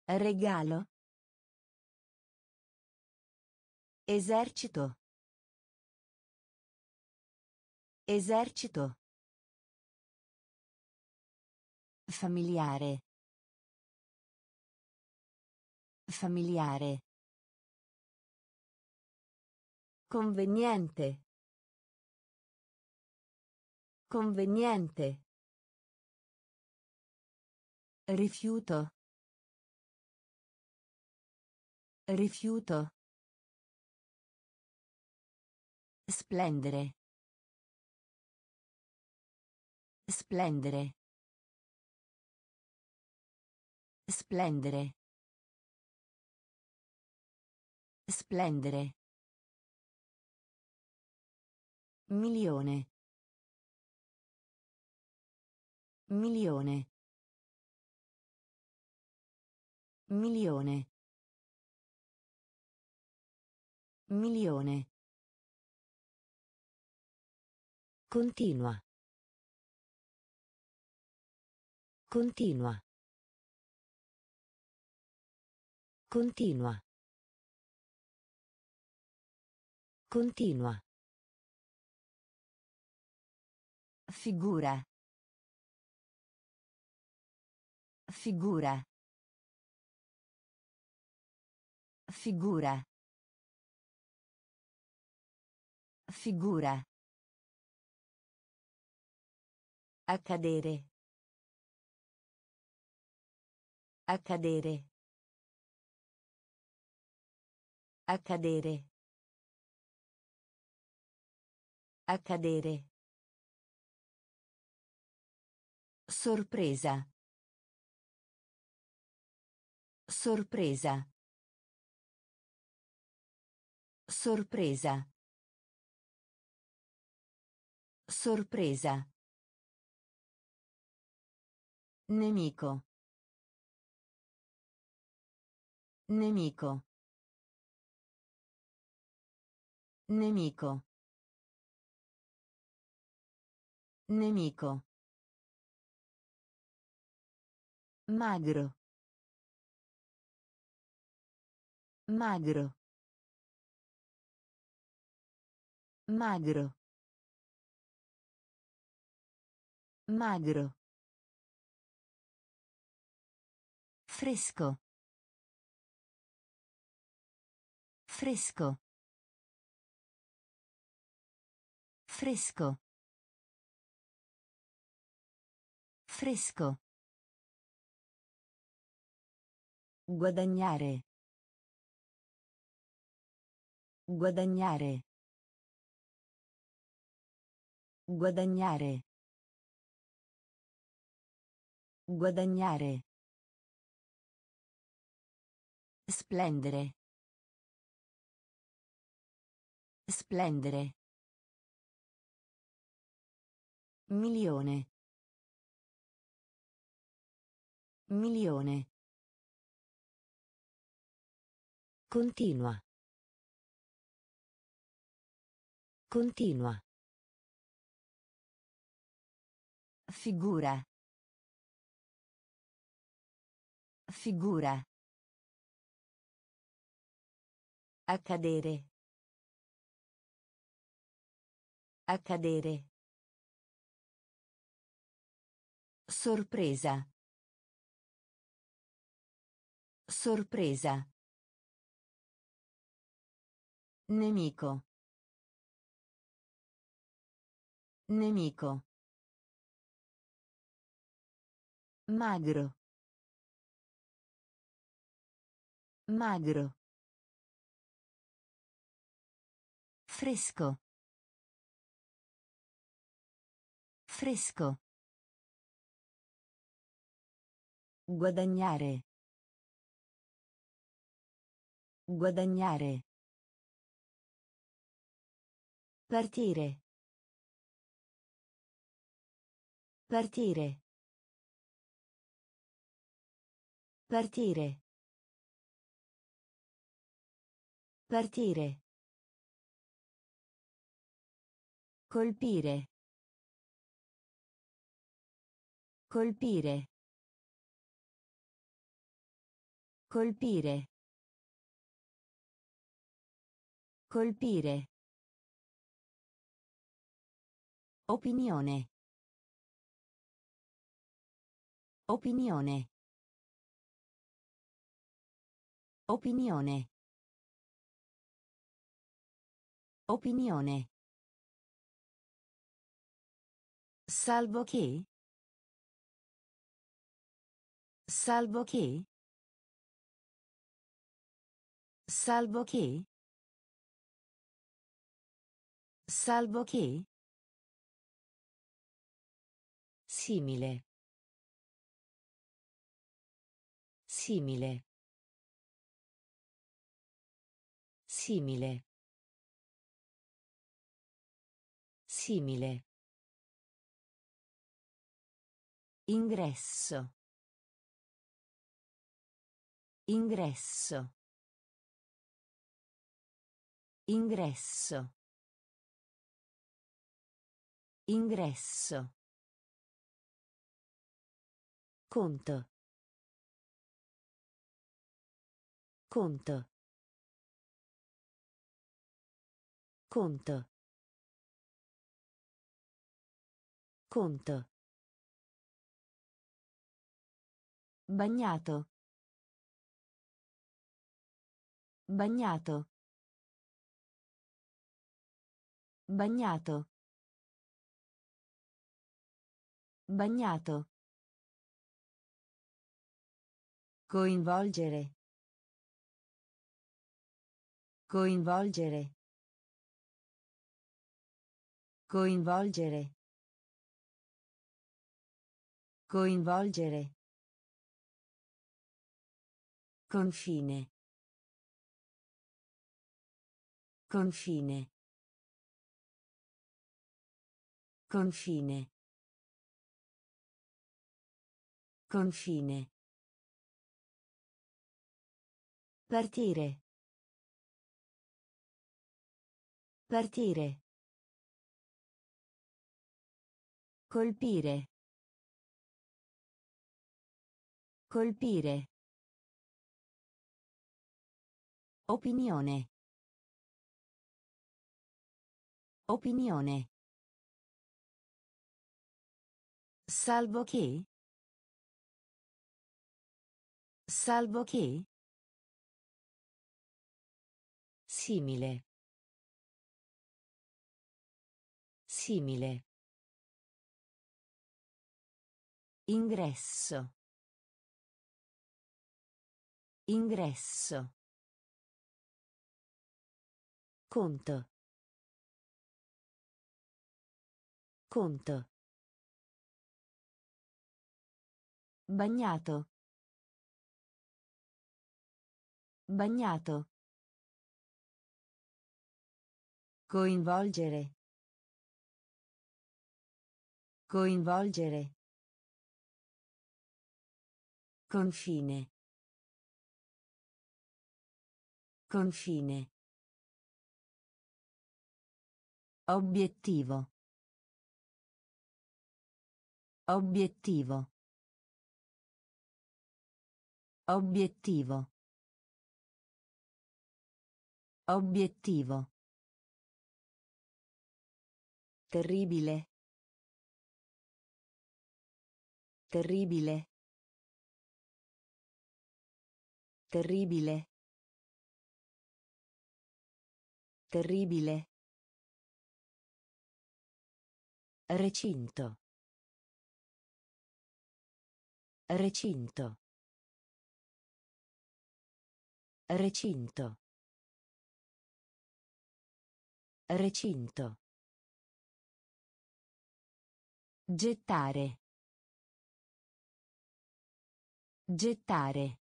Regalo. Esercito. Esercito. Familiare. Familiare. Conveniente. Conveniente. Rifiuto. Rifiuto. Splendere. Splendere. Splendere. Splendere. Milione. Milione. Milione. Milione. Continua. Continua. Continua. Continua. Figura. Figura. Figura. Figura. Accadere. Accadere. Accadere. Accadere. Sorpresa. Sorpresa. Sorpresa. Sorpresa. Nemico. Nemico. Nemico. Nemico. Magro. Magro. Magro. Magro. Fresco. Fresco. Fresco. Fresco. Guadagnare. Guadagnare. Guadagnare. Guadagnare. Splendere. Splendere. Milione. Milione. Continua. Continua. Figura. Figura. Accadere. Accadere. Sorpresa. Sorpresa. Nemico. Nemico. Magro. Magro. Fresco. Fresco. Guadagnare. Guadagnare. Partire. Partire. Partire. Partire. Colpire. Colpire. Colpire. Colpire. Opinione. Opinione. Opinione. Opinione. Salvo che? Salvo che? Salvo che? Salvo che? Simile. Simile. Simile. Simile. Ingresso. Ingresso. Ingresso. Ingresso. Conto. Conto. Conto. Conto. Bagnato. Bagnato. Bagnato. Bagnato. Coinvolgere. Coinvolgere. Coinvolgere. Coinvolgere. Confine. Confine. Confine. Confine. Partire. Partire. Colpire. Colpire. Opinione. Opinione. Salvo che. Salvo che. Simile. Simile. Ingresso. Ingresso. Conto. Conto. Bagnato. Bagnato. Coinvolgere. Coinvolgere. Confine. Confine. Obiettivo. Obiettivo. Obiettivo. Obiettivo. Terribile. Terribile. Terribile. Terribile. Recinto. Recinto. Recinto. Recinto. Gettare. Gettare.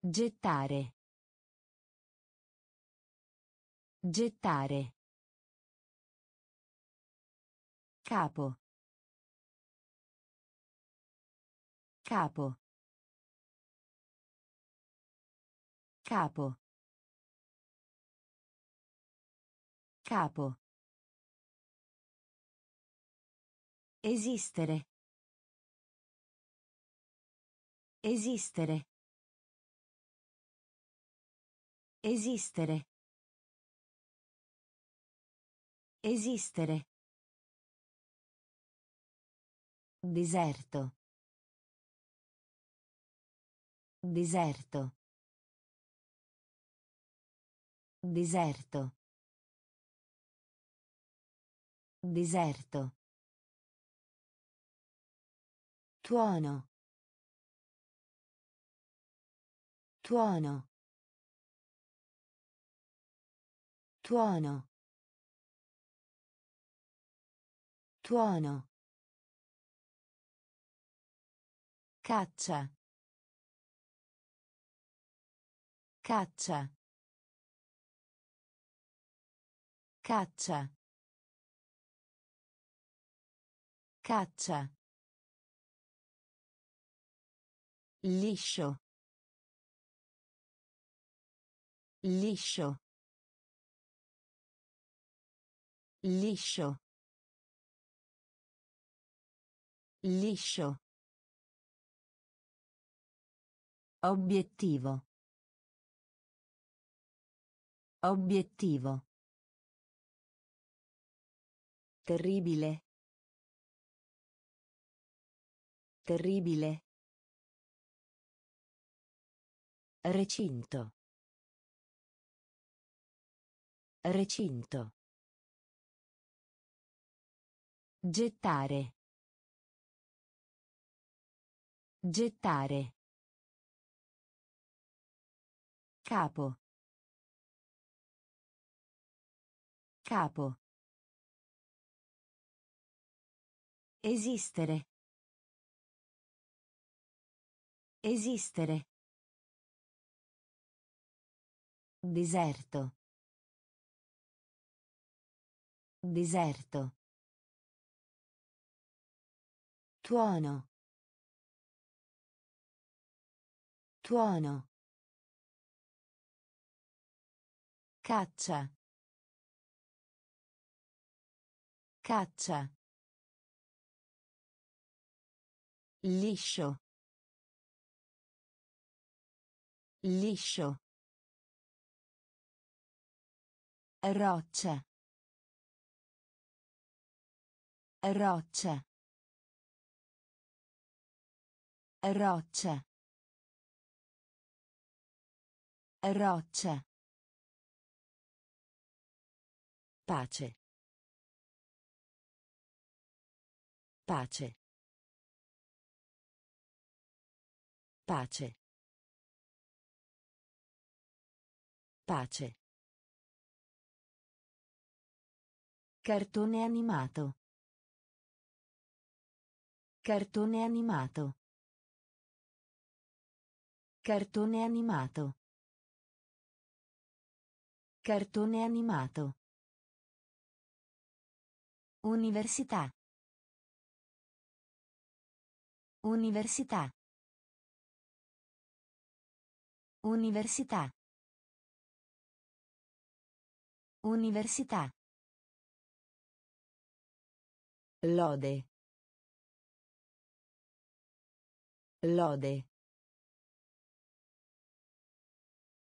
Gettare. Gettare. Capo. Capo. Capo. Capo. Esistere. Esistere. Esistere. Esistere. Deserto. Deserto. Deserto. Deserto. Tuono. Tuono. Tuono. Tuono. Caccia. Caccia. Caccia. Caccia. Liscio. Liscio. Liscio. Liscio. Obiettivo. Obiettivo. Terribile. Terribile. Recinto. Recinto. Gettare. Gettare. Capo. Capo. Esistere. Esistere. Deserto. Deserto. Tuono. Tuono. Caccia. Caccia. Liscio. Liscio. Roccia. Roccia. Roccia. Roccia. Pace. Pace. Pace. Pace. Cartone animato. Cartone animato. Cartone animato. Cartone animato. Università. Università. Università. Università. Lode. Lode.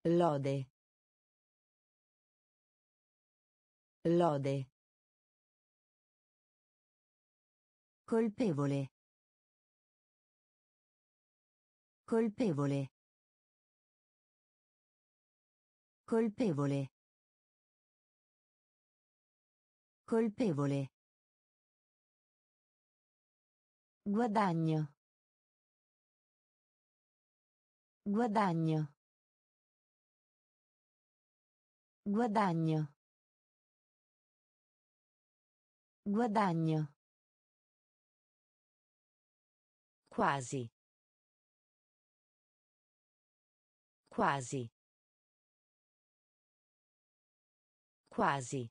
Lode. Lode. Colpevole. Colpevole. Colpevole. Colpevole. Guadagno. Guadagno. Guadagno. Guadagno. Quasi. Quasi. Quasi.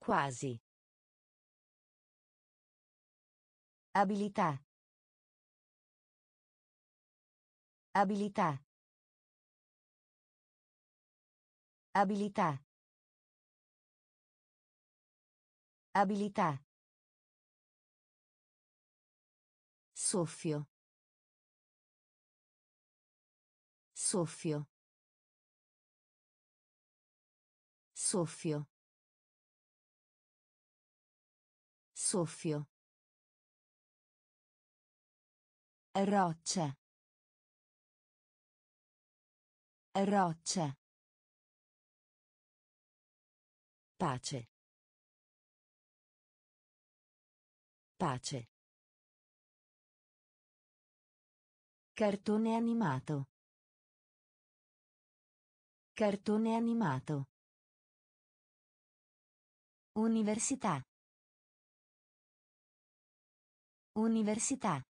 Quasi. Abilità. Abilità. Abilità. Abilità. Soffio. Soffio. Soffio. Soffio. Roccia. Roccia. Pace. Pace. Cartone animato. Cartone animato. Università. Università.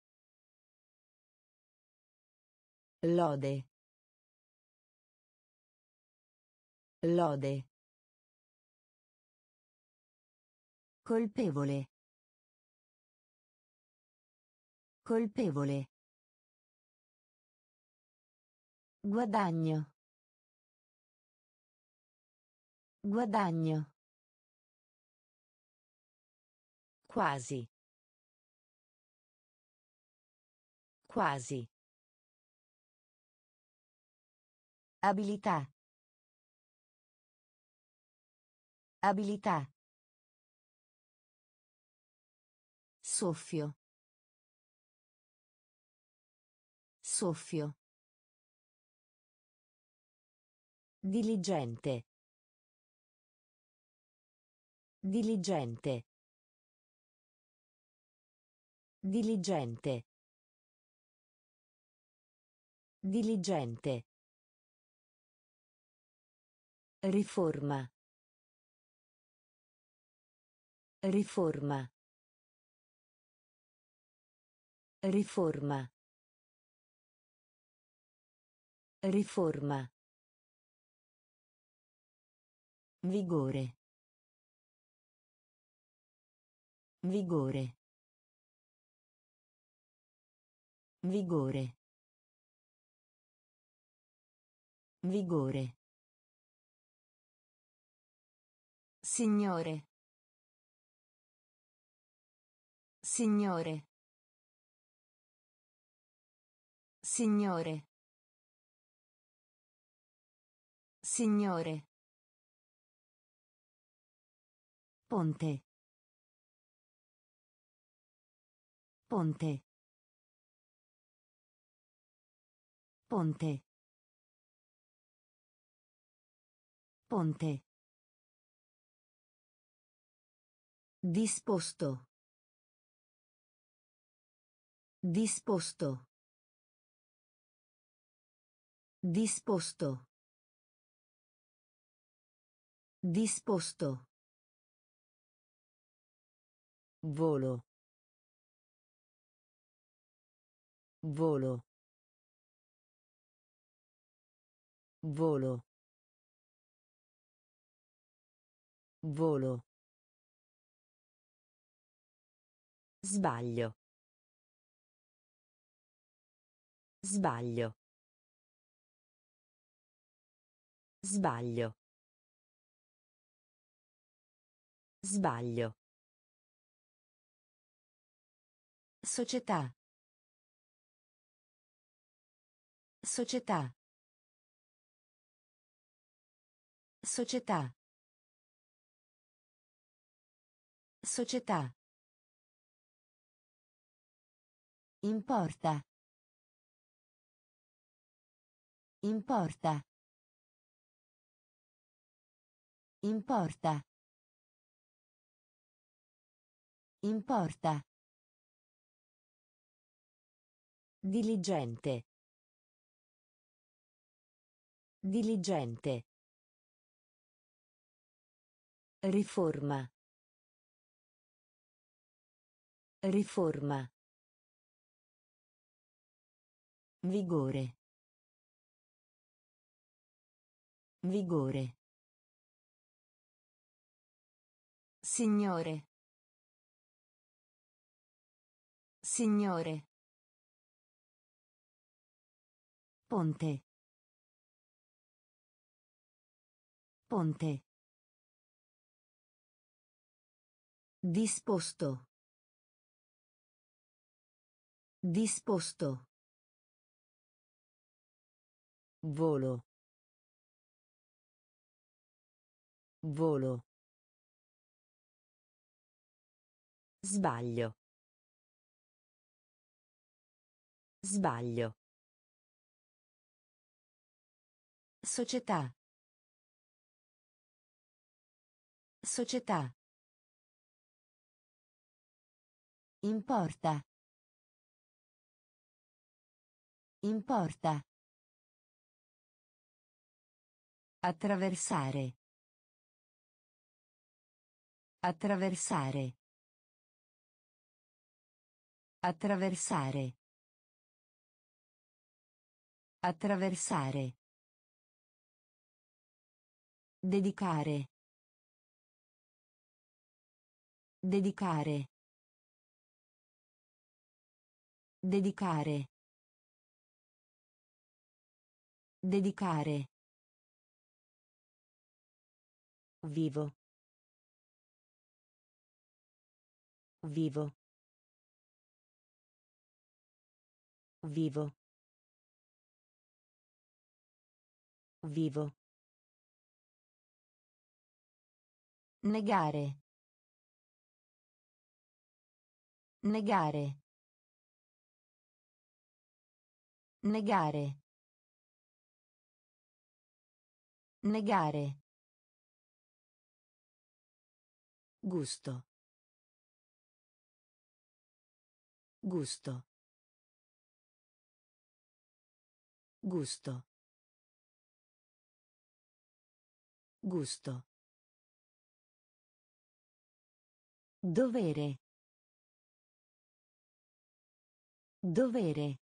Lode. Lode. Colpevole. Colpevole. Guadagno. Guadagno. Quasi. Quasi. Abilità. Abilità. Soffio. Soffio. Diligente. Diligente. Diligente. Diligente. Riforma. Riforma. Riforma. Riforma. Vigore. Vigore. Vigore. Vigore. Signore. Signore. Signore. Signore. Ponte. Ponte. Ponte. Ponte. Disposto. Disposto. Disposto. Disposto. Volo. Volo. Volo. Volo. Sbaglio. Sbaglio. Sbaglio. Sbaglio. Società. Società. Società. Società. Importa. Importa. Importa. Importa. Diligente. Diligente. Riforma. Riforma. Vigore. Vigore. Signore. Signore. Ponte. Ponte. Disposto. Disposto. Volo. Volo. Sbaglio. Sbaglio. Società. Società. Importa. Importa. Attraversare. Attraversare. Attraversare. Attraversare. Dedicare. Dedicare. Dedicare. Dedicare. Vivo. Vivo. Vivo. Vivo. Negare. Negare. Negare. Negare. Gusto. Gusto. Gusto. Gusto. Dovere. Dovere.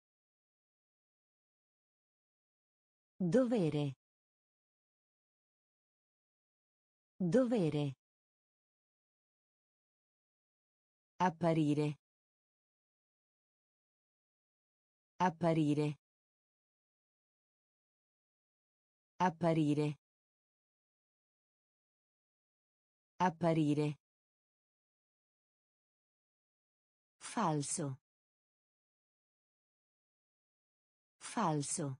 Dovere. Dovere. Apparire. Apparire. Apparire. Apparire. Falso. Falso.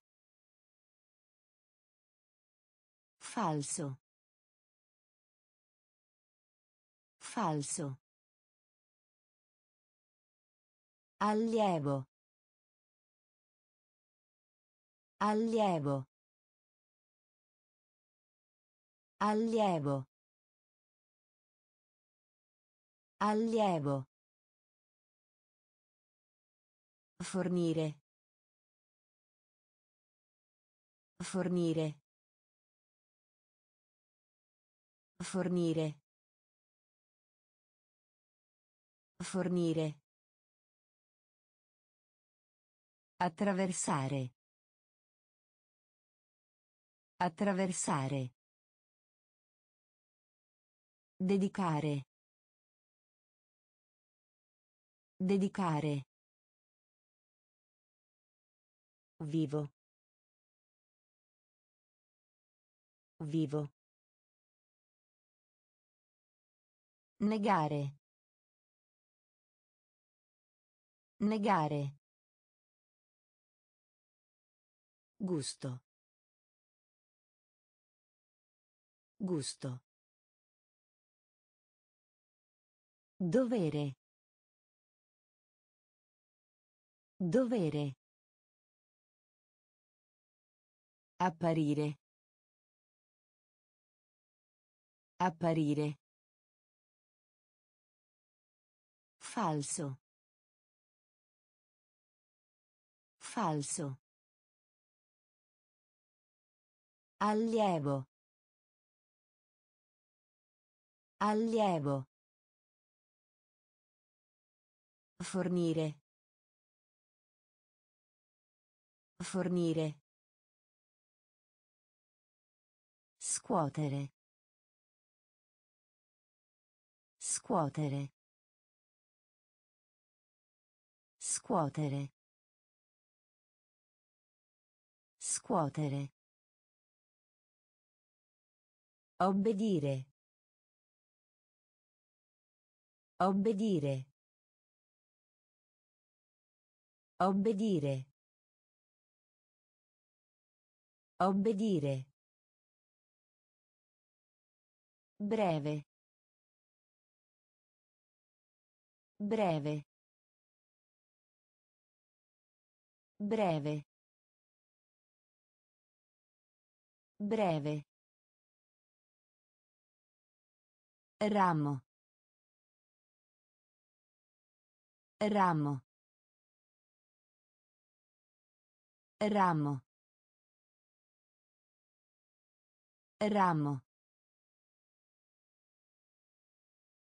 Falso. Falso. Allievo. Allievo. Allievo. Allievo. Fornire. Fornire. Fornire. Fornire. Attraversare. Attraversare. Dedicare. Dedicare. Vivo. Vivo. Negare. Negare. Gusto. Gusto. Dovere. Dovere. Apparire. Apparire. Falso. Falso. Allievo. Allievo. Fornire. Fornire. Scuotere. Scuotere. Scuotere. Scuotere. Obbedire. Obbedire. Obbedire. Obbedire. Breve. Breve. Breve. Breve. Ramo. Ramo. Ramo. Ramo.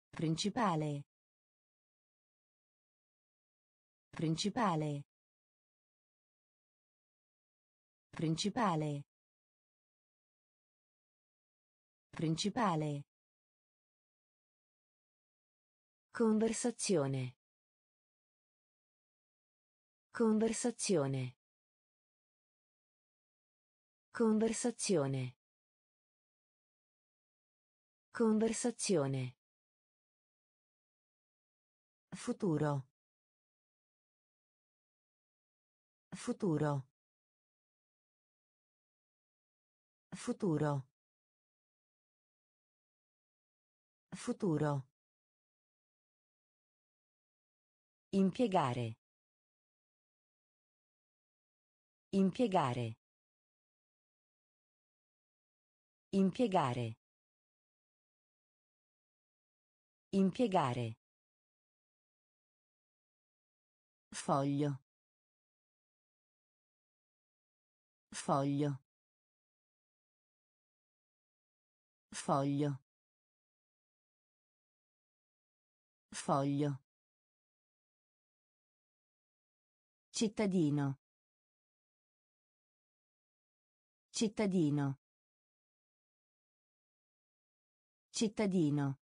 Principale. Principale. Principale. Principale. Conversazione. Conversazione. Conversazione. Conversazione. Futuro. Futuro. Futuro. Futuro. Impiegare. Impiegare. Impiegare. Impiegare. Foglio. Foglio. Foglio. Foglio. Cittadino. Cittadino. Cittadino.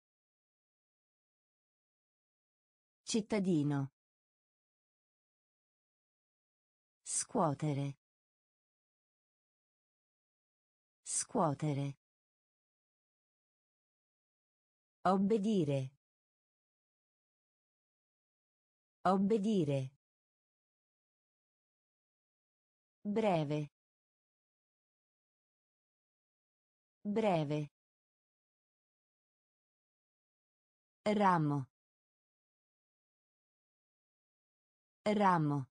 Cittadino. Scuotere. Scuotere. Obbedire. Obbedire. Breve. Breve. Ramo. Ramo.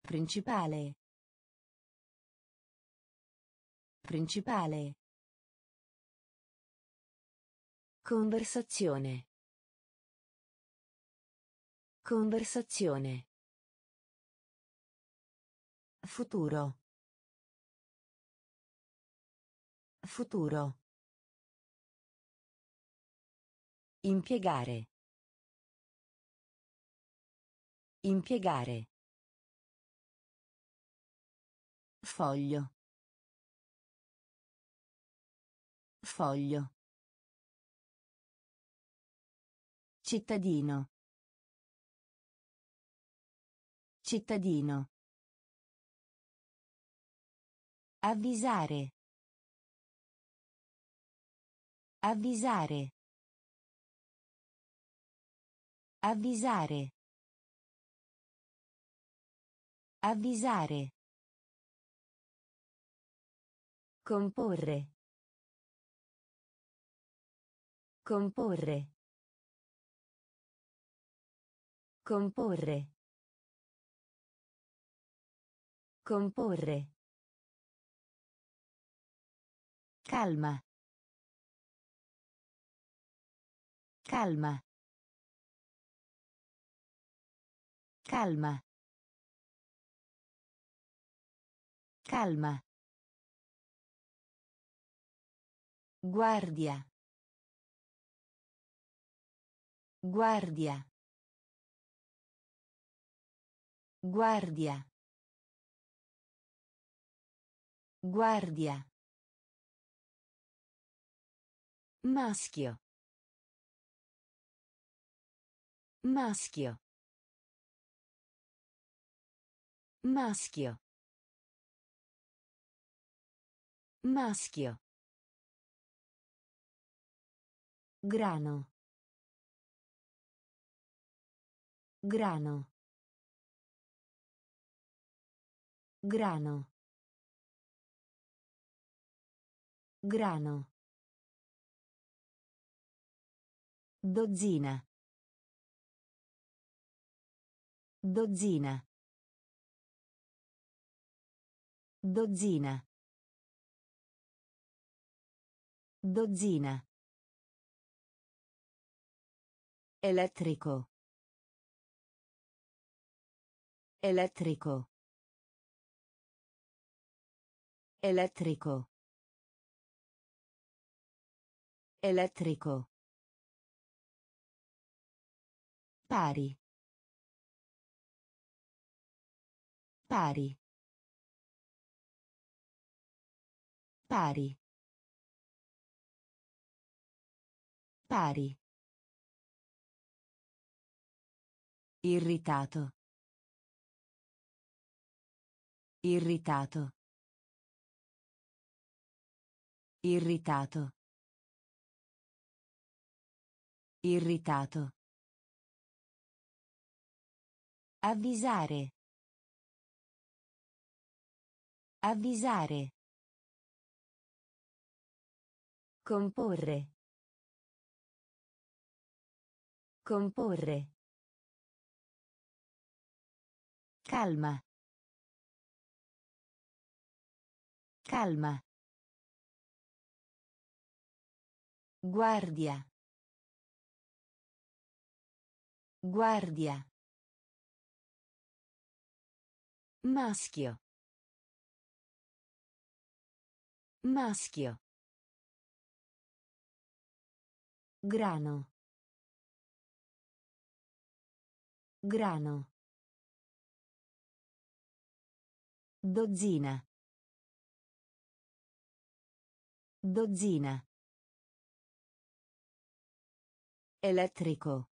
Principale. Principale. Conversazione. Conversazione. Futuro. Futuro. Impiegare. Impiegare. Foglio. Foglio. Cittadino. Cittadino. Avvisare. Avvisare. Avvisare. Avvisare. Comporre. Comporre. Comporre. Comporre. Calma. Calma. Calma. Calma. Guardia. Guardia. Guardia. Guardia. Maschio. Maschio. Maschio. Maschio. Grano. Grano. Grano. Grano. Dozzina. Dozzina. Dozzina. Dozzina. Elettrico. Elettrico. Elettrico. Elettrico. Pari. Pari. Pari. Pari. Irritato. Irritato. Irritato. Irritato. Avvisare. Avvisare. Comporre. Comporre. Calma. Calma. Guardia. Guardia. Maschio. Maschio. Grano. Grano. Dozzina. Dozzina. Elettrico.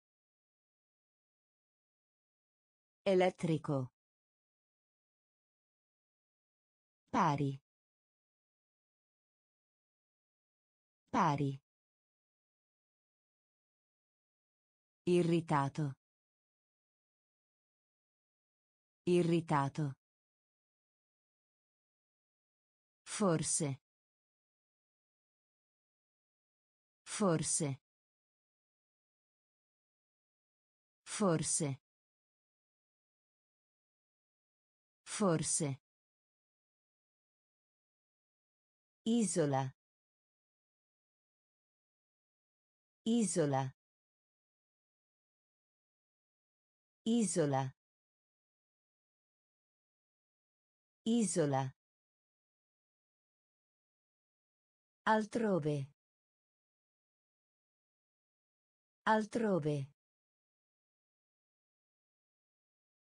Elettrico. Pari. Pari. Irritato. Irritato. Forse. Forse. Forse. Forse. Isola. Isola. Isola. Isola. Altrove. Altrove.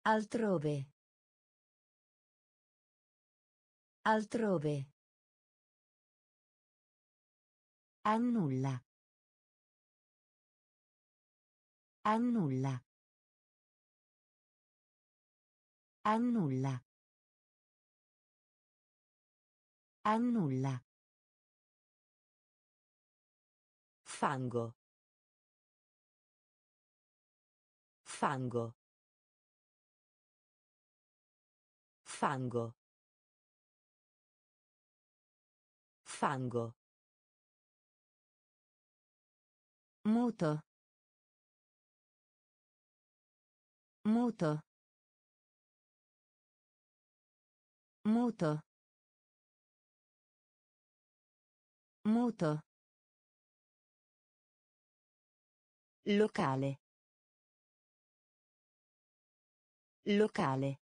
Altrove. Altrove. Annulla. Annulla. Annulla. Annulla. Fango. Fango. Fango. Fango. Muto. Muto. Muto. Muto. Locale. Locale.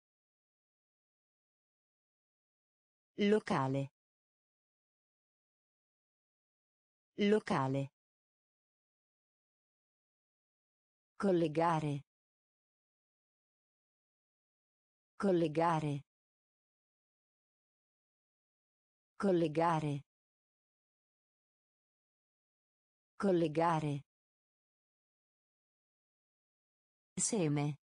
Locale. Locale. Collegare. Collegare. Collegare. Collegare. Seme.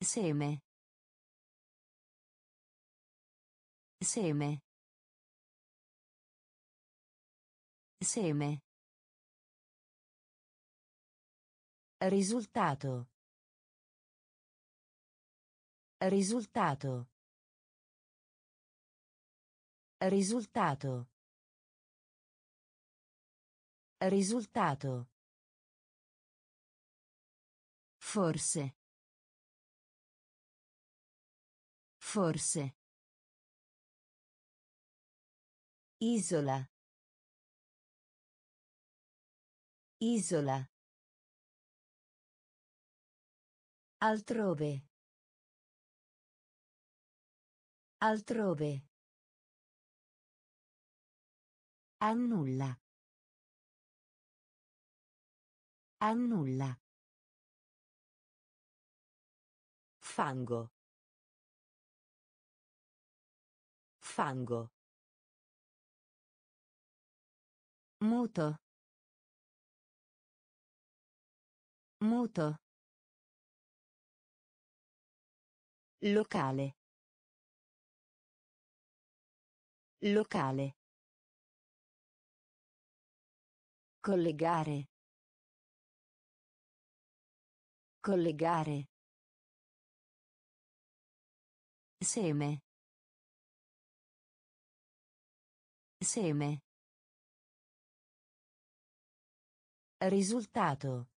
Seme. Seme. Seme. Risultato. Risultato. Risultato. Risultato. Forse. Forse. Isola. Isola. Altrove. Altrove. Annulla. Annulla. Fango. Fango. Muto. Muto. Locale. Locale. Collegare. Collegare. Seme. Seme. Risultato.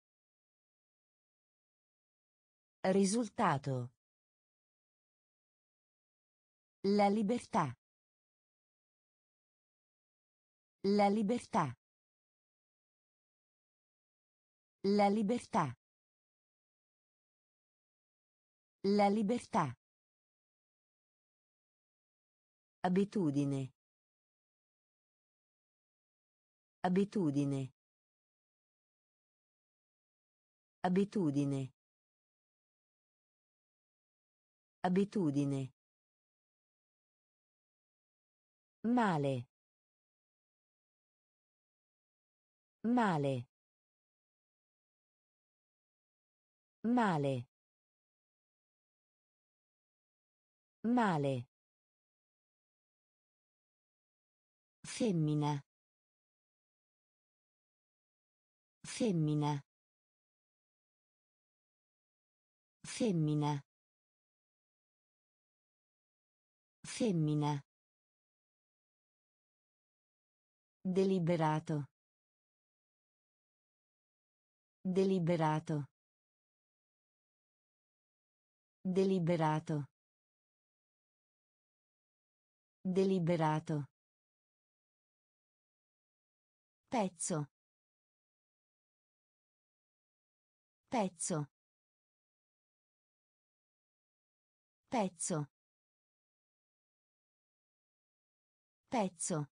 Risultato. La libertà. La libertà. La libertà. La libertà. Abitudine. Abitudine. Abitudine. Abitudine. Male. Male. Male. Male. Femmina. Femmina. Femmina. Femmina. Deliberato. Deliberato. Deliberato. Deliberato. Pezzo. Pezzo. Pezzo. Pezzo.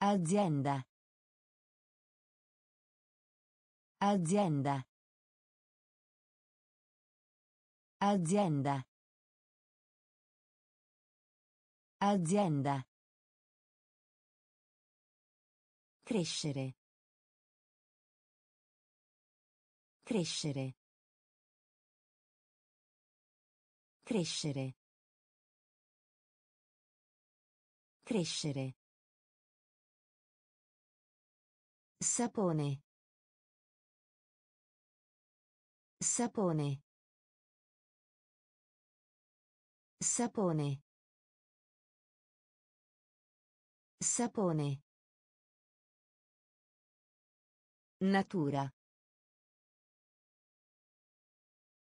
Azienda. Azienda. Azienda. Azienda. Crescere. Crescere. Crescere. Crescere. Sapone. Sapone. Sapone. Sapone. Natura.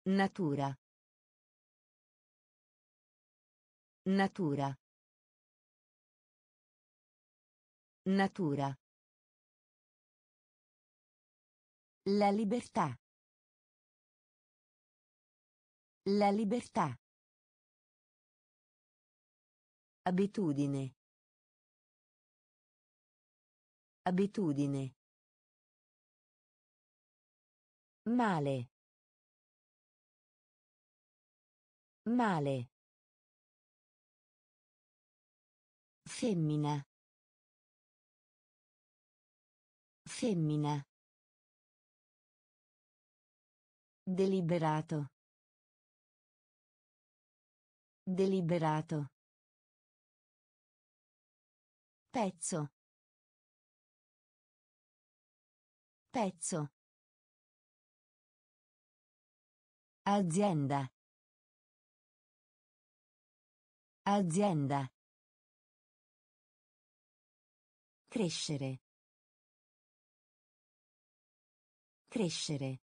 Natura. Natura. Natura. La libertà. La libertà. Abitudine. Abitudine. Male. Male. Femmina. Femmina. Deliberato. Deliberato. Pezzo. Pezzo. Azienda. Azienda. Crescere. Crescere.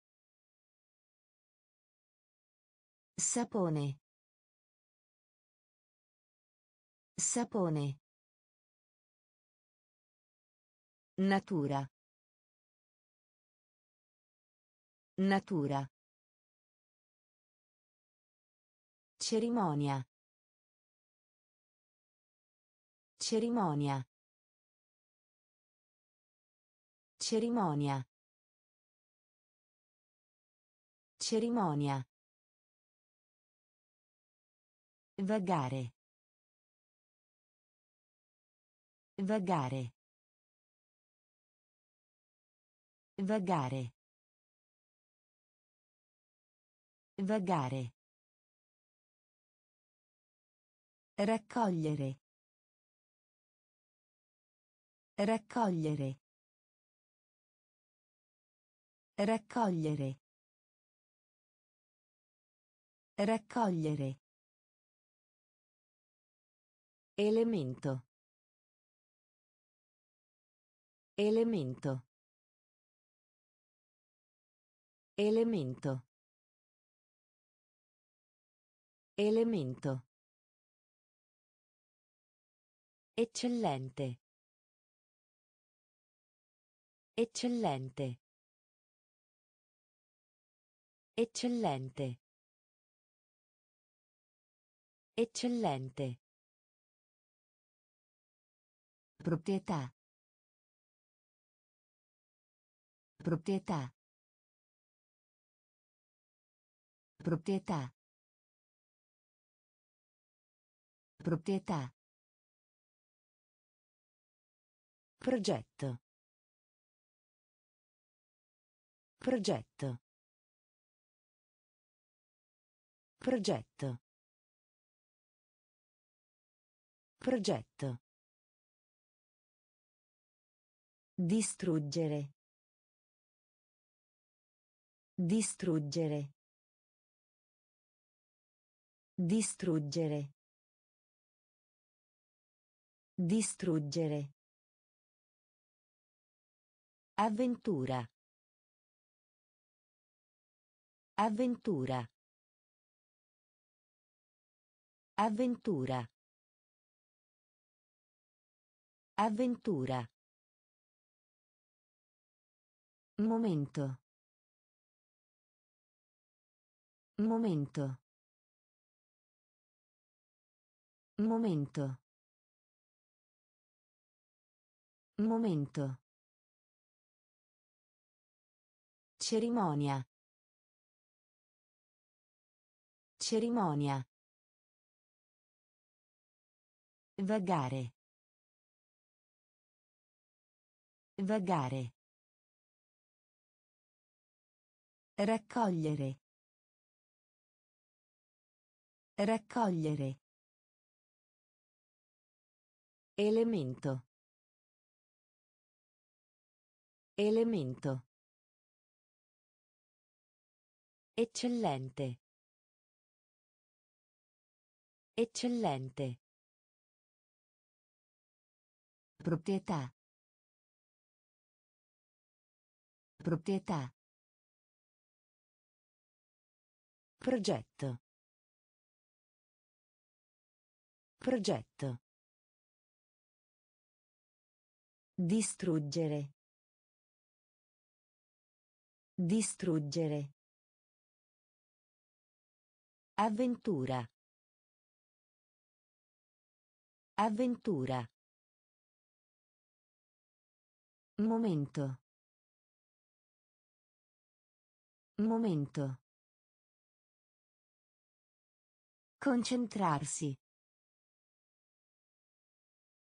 Sapone. Sapone. Natura. Natura. Cerimonia. Cerimonia. Cerimonia. Cerimonia. Vagare. Vagare. Vagare. Vagare. Raccogliere. Raccogliere. Raccogliere. Raccogliere. Elemento. Elemento. Elemento. Elemento. Eccellente. Eccellente. Eccellente. Eccellente. Proprietà. Proprietà. Proprietà. Proprietà. Progetto. Progetto. Progetto. Progetto. Distruggere. Distruggere. Distruggere. Distruggere. Avventura. Avventura. Avventura. Avventura. Momento. Momento. Momento. Momento. Cerimonia. Cerimonia. Vagare. Vagare. Raccogliere. Raccogliere. Elemento. Elemento. Eccellente. Eccellente. Proprietà. Proprietà. Progetto. Progetto. Distruggere. Distruggere. Avventura. Avventura. Momento. Momento. Concentrarsi.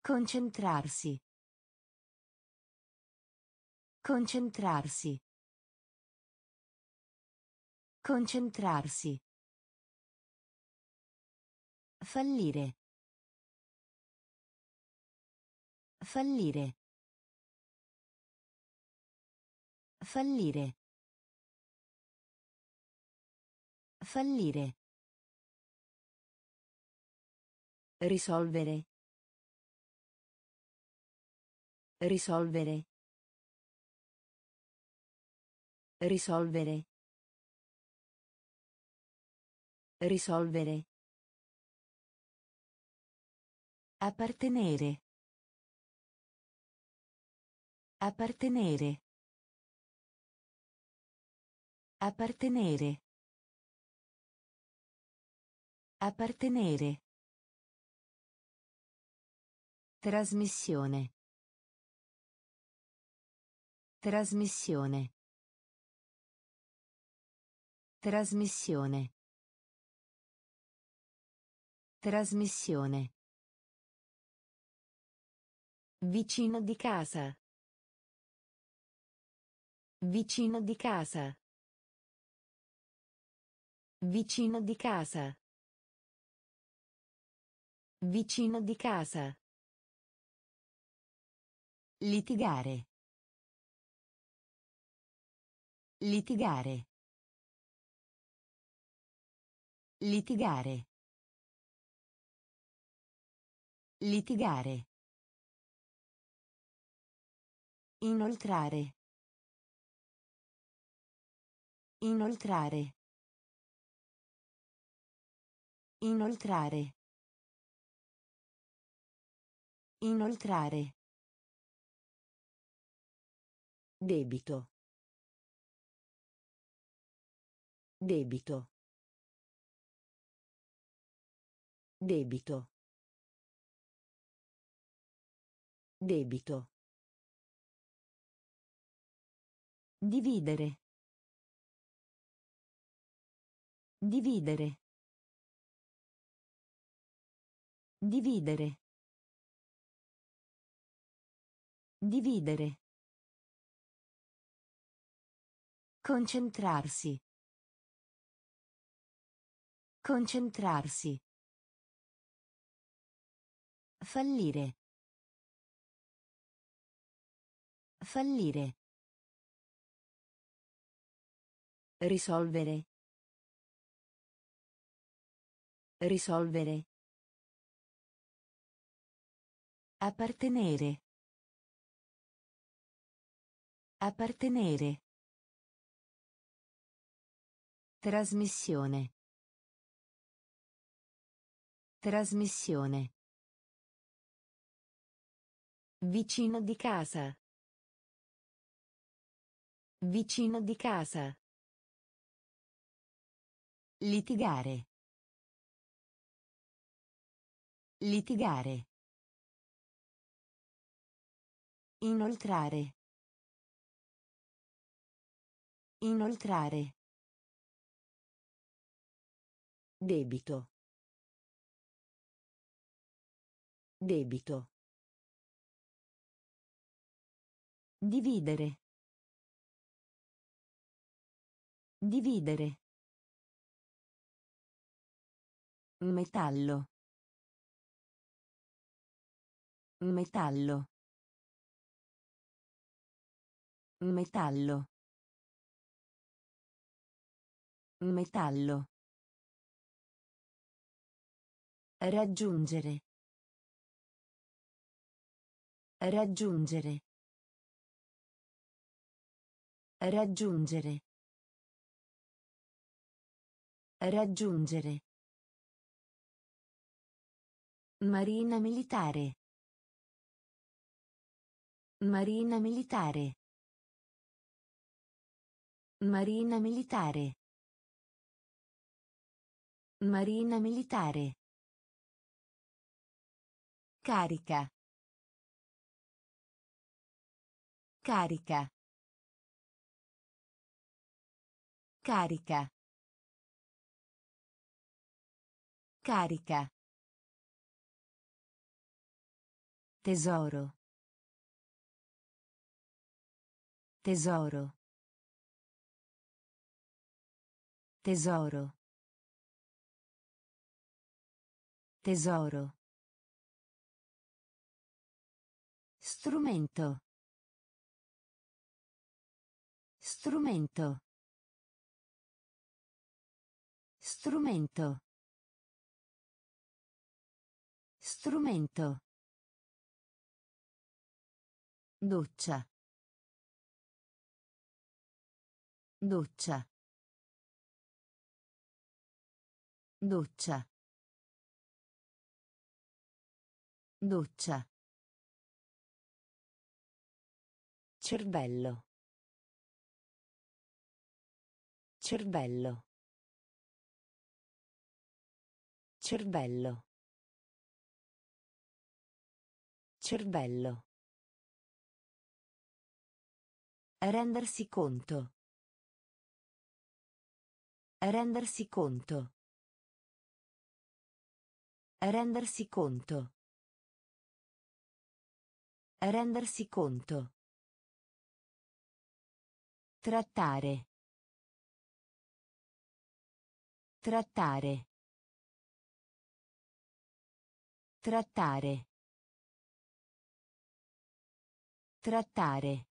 Concentrarsi. Concentrarsi. Concentrarsi. Fallire. Fallire. Fallire. Fallire. Risolvere. Risolvere. Risolvere. Risolvere. Appartenere. Appartenere. Appartenere. Appartenere. Trasmissione. Trasmissione. Trasmissione. Trasmissione. Vicino di casa. Vicino di casa. Vicino di casa. Vicino di casa. Litigare. Litigare. Litigare. Litigare. Inoltrare. Inoltrare. Inoltrare. Inoltrare. Debito. Debito. Debito. Debito. Dividere. Dividere. Dividere. Dividere. Concentrarsi. Concentrarsi. Fallire. Fallire. Risolvere. Risolvere. Appartenere. Appartenere. Trasmissione. Trasmissione. Vicino di casa. Vicino di casa. Litigare. Litigare. Inoltrare. Inoltrare. Debito. Debito. Dividere. Dividere. Metallo. Metallo. Metallo. Metallo. Raggiungere. Raggiungere. Raggiungere. Raggiungere. Marina militare. Marina militare. Marina militare. Marina militare. Carica. Carica. Carica. Carica. Tesoro. Tesoro. Tesoro. Tesoro. Strumento. Strumento. Strumento. Strumento. Doccia. Doccia. Doccia. Doccia. Cervello. Cervello. Cervello. Cervello. Rendersi conto. Rendersi conto. Rendersi conto. Rendersi conto. Trattare. Trattare. Trattare. Trattare.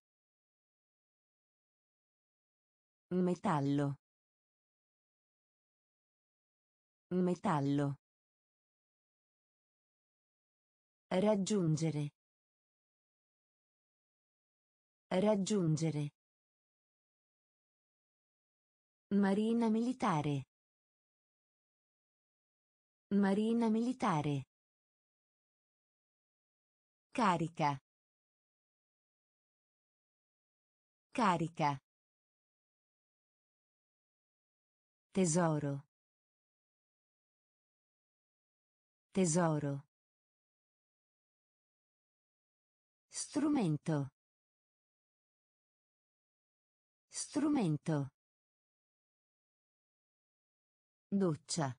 Metallo. Metallo. Raggiungere. Raggiungere. Marina militare. Marina militare. Carica. Carica. Tesoro. Tesoro. Strumento. Strumento. Doccia.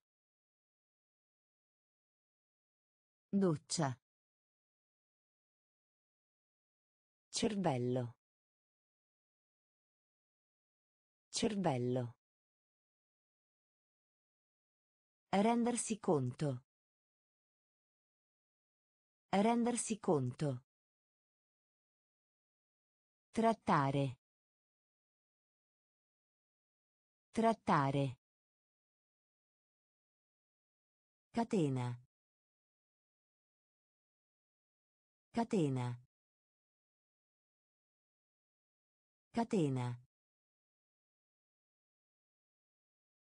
Doccia. Cervello. Cervello. Rendersi conto. Rendersi conto. Trattare. Trattare. Catena. Catena. Catena.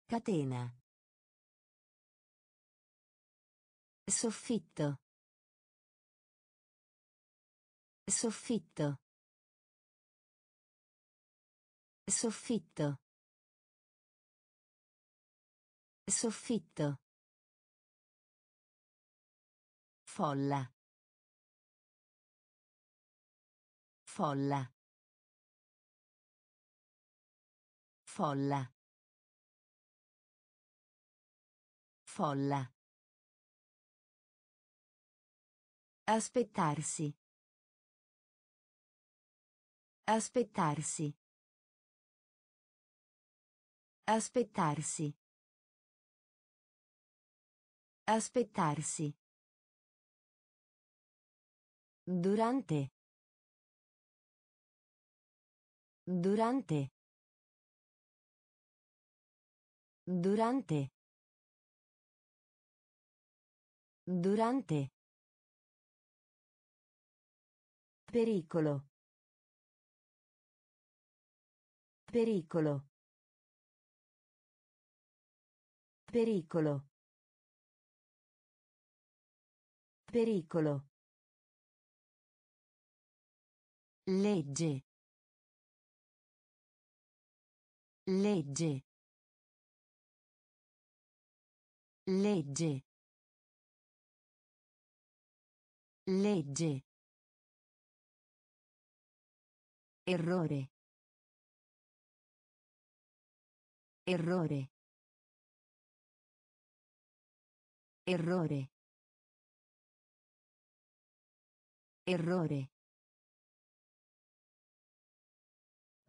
Catena. Soffitto. Soffitto. Soffitto. Soffitto. Folla. Folla. Folla. Folla. Aspettarsi. Aspettarsi. Aspettarsi. Aspettarsi. Durante. Durante. Durante. Durante. Pericolo. Pericolo. Pericolo. Pericolo. Legge. Legge. Legge. Legge. Errore. Errore. Errore. Errore.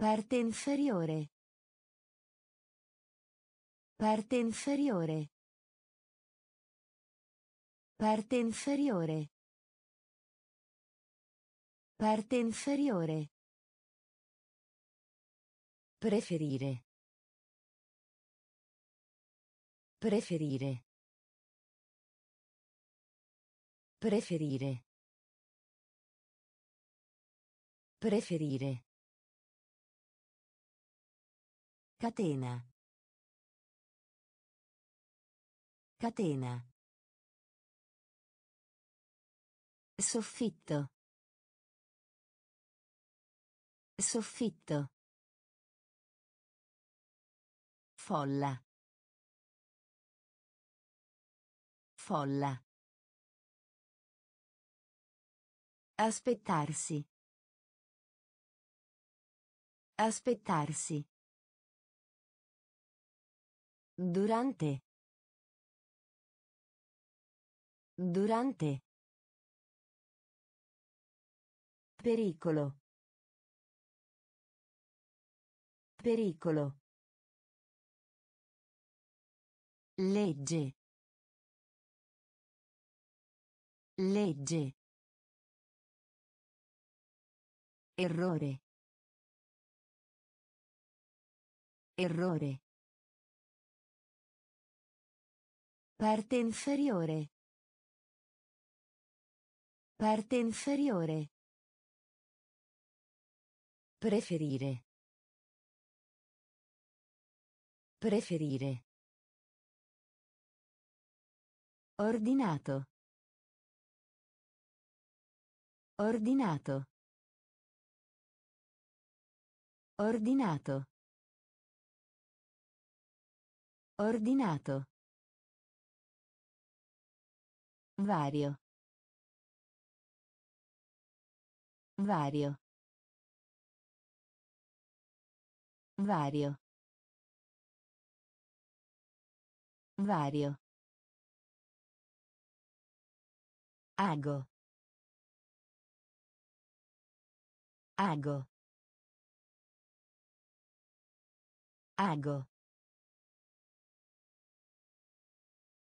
Parte inferiore. Parte inferiore. Parte inferiore. Parte inferiore. Preferire. Preferire. Preferire. Preferire. Catena. Catena. Soffitto. Soffitto. Folla. Folla. Aspettarsi. Aspettarsi. Durante. Durante. Pericolo. Pericolo. Legge. Legge. Errore. Errore. Parte inferiore. Parte inferiore. Preferire. Preferire. Ordinato. Ordinato. Ordinato. Ordinato. Vario. Vario. Vario. Vario. Ago. Ago. Ago.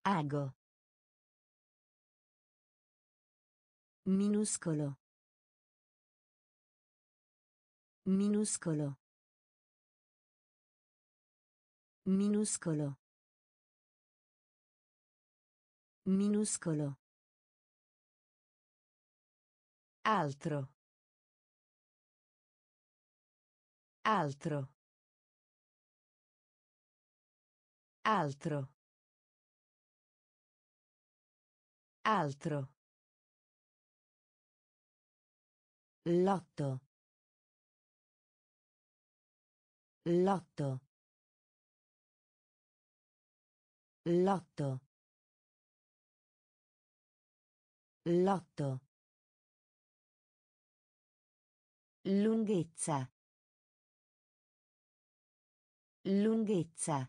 Ago. Minuscolo. Minuscolo. Minuscolo. Minuscolo. Altro. Altro. Altro. Altro. Lotto. Lotto. Lotto. Lotto. Lunghezza. Lunghezza.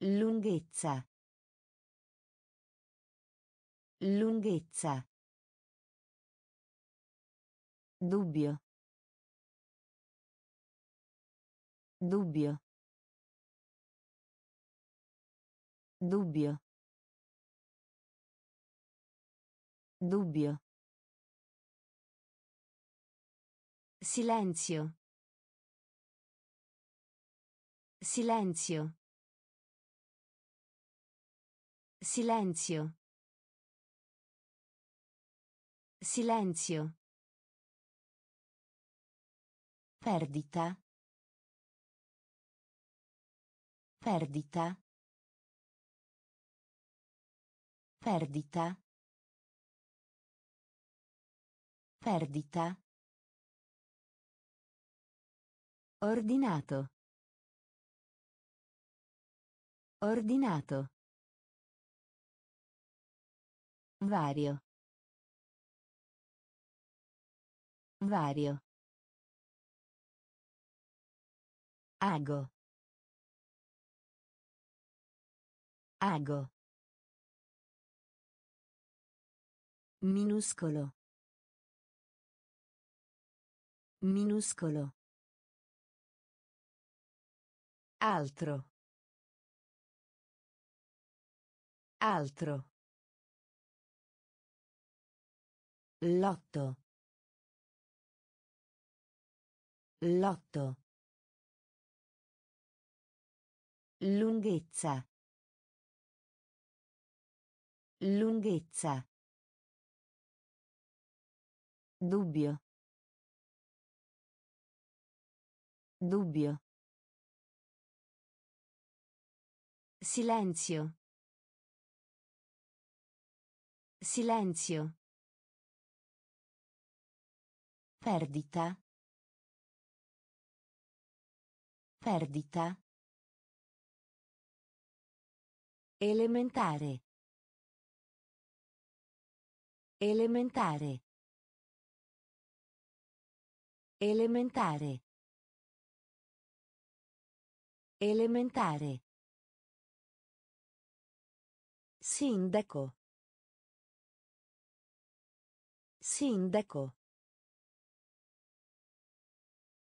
Lunghezza. Lunghezza. Dubbio. Dubbio. Dubbio. Dubbio. Silenzio. Silenzio. Silenzio. Silenzio. Perdita. Perdita. Perdita. Perdita. Ordinato. Ordinato. Vario. Vario. Ago. Ago. Minuscolo. Minuscolo. Altro. Altro. Lotto. Lotto. Lunghezza. Lunghezza. Dubbio. Dubbio. Silenzio. Silenzio. Perdita. Perdita. Elementare. Elementare. Elementare. Elementare. Sindaco. Sindaco.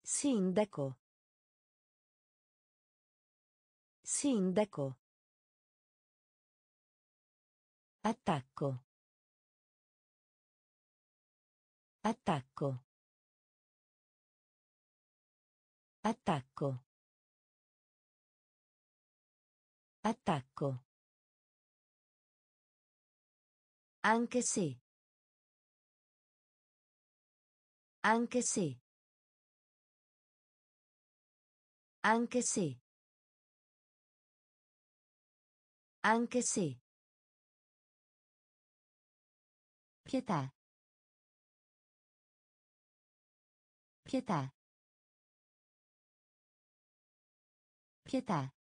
Sindaco. Sindaco. Attacco. Attacco. Attacco. Attacco. Anche se. Anche se. Anche se. Anche se. Pietà. Pietà. Pietà.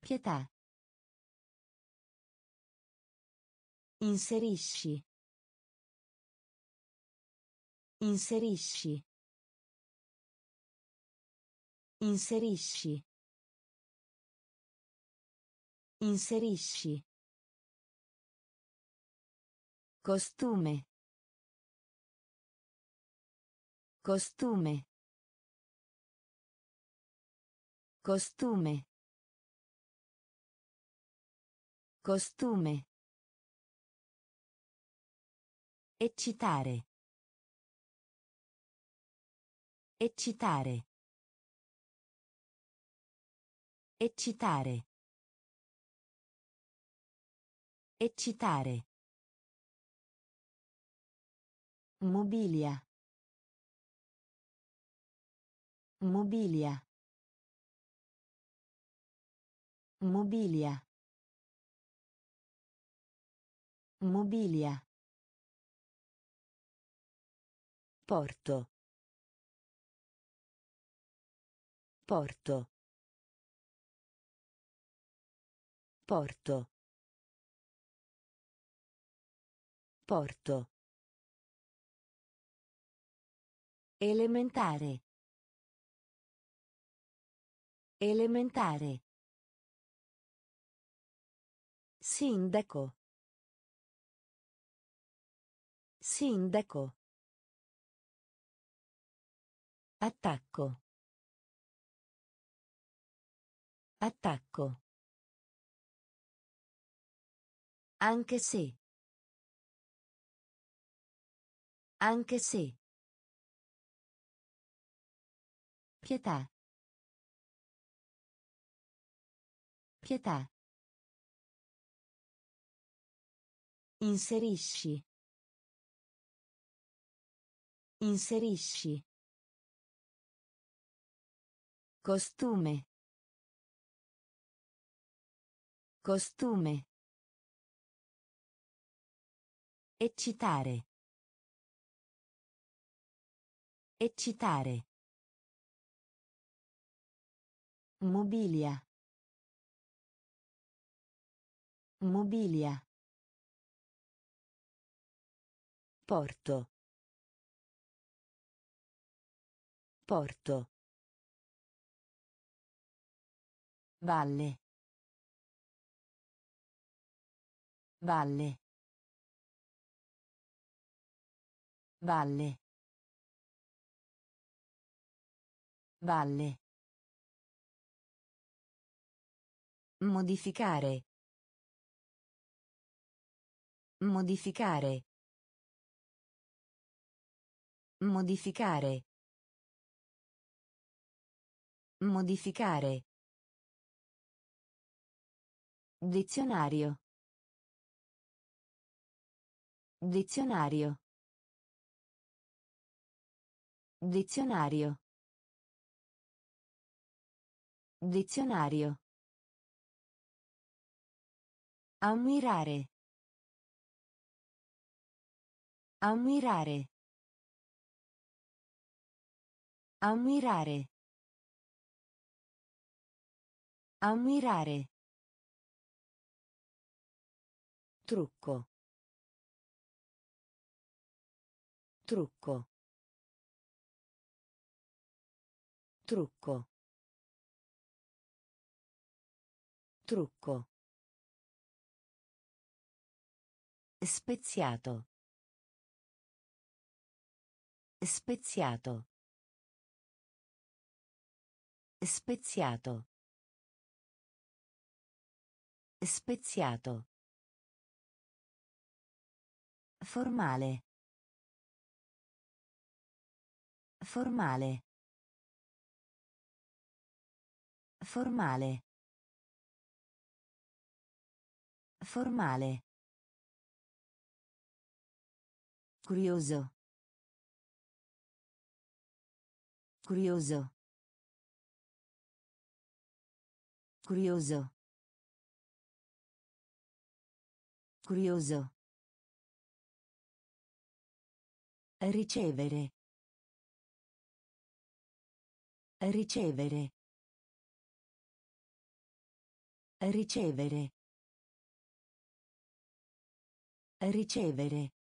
Pietà. Inserisci. Inserisci. Inserisci. Inserisci. Costume. Costume. Costume. Costume. Eccitare. Eccitare. Eccitare. Eccitare. Mobilia. Mobilia. Mobilia. Mobilia. Porto. Porto. Porto. Porto. Elementare. Elementare. Sindaco. Sindaco. Attacco. Attacco. Anche se. Anche se. Pietà. Pietà. Inserisci. Inserisci. Costume. Costume. Eccitare. Eccitare. Mobilia. Mobilia. Porto. Porto. Valle. Valle. Valle. Valle. Modificare. Modificare. Modificare. Modificare. Dizionario. Dizionario. Dizionario. Dizionario. Ammirare. Ammirare. Ammirare. Ammirare. Trucco. Trucco. Trucco. Trucco. Speziato. Speziato. Speziato. Speziato. Formale. Formale. Formale. Formale. Curioso. Curioso. Curioso. Curioso. Ricevere. Ricevere. Ricevere. Ricevere.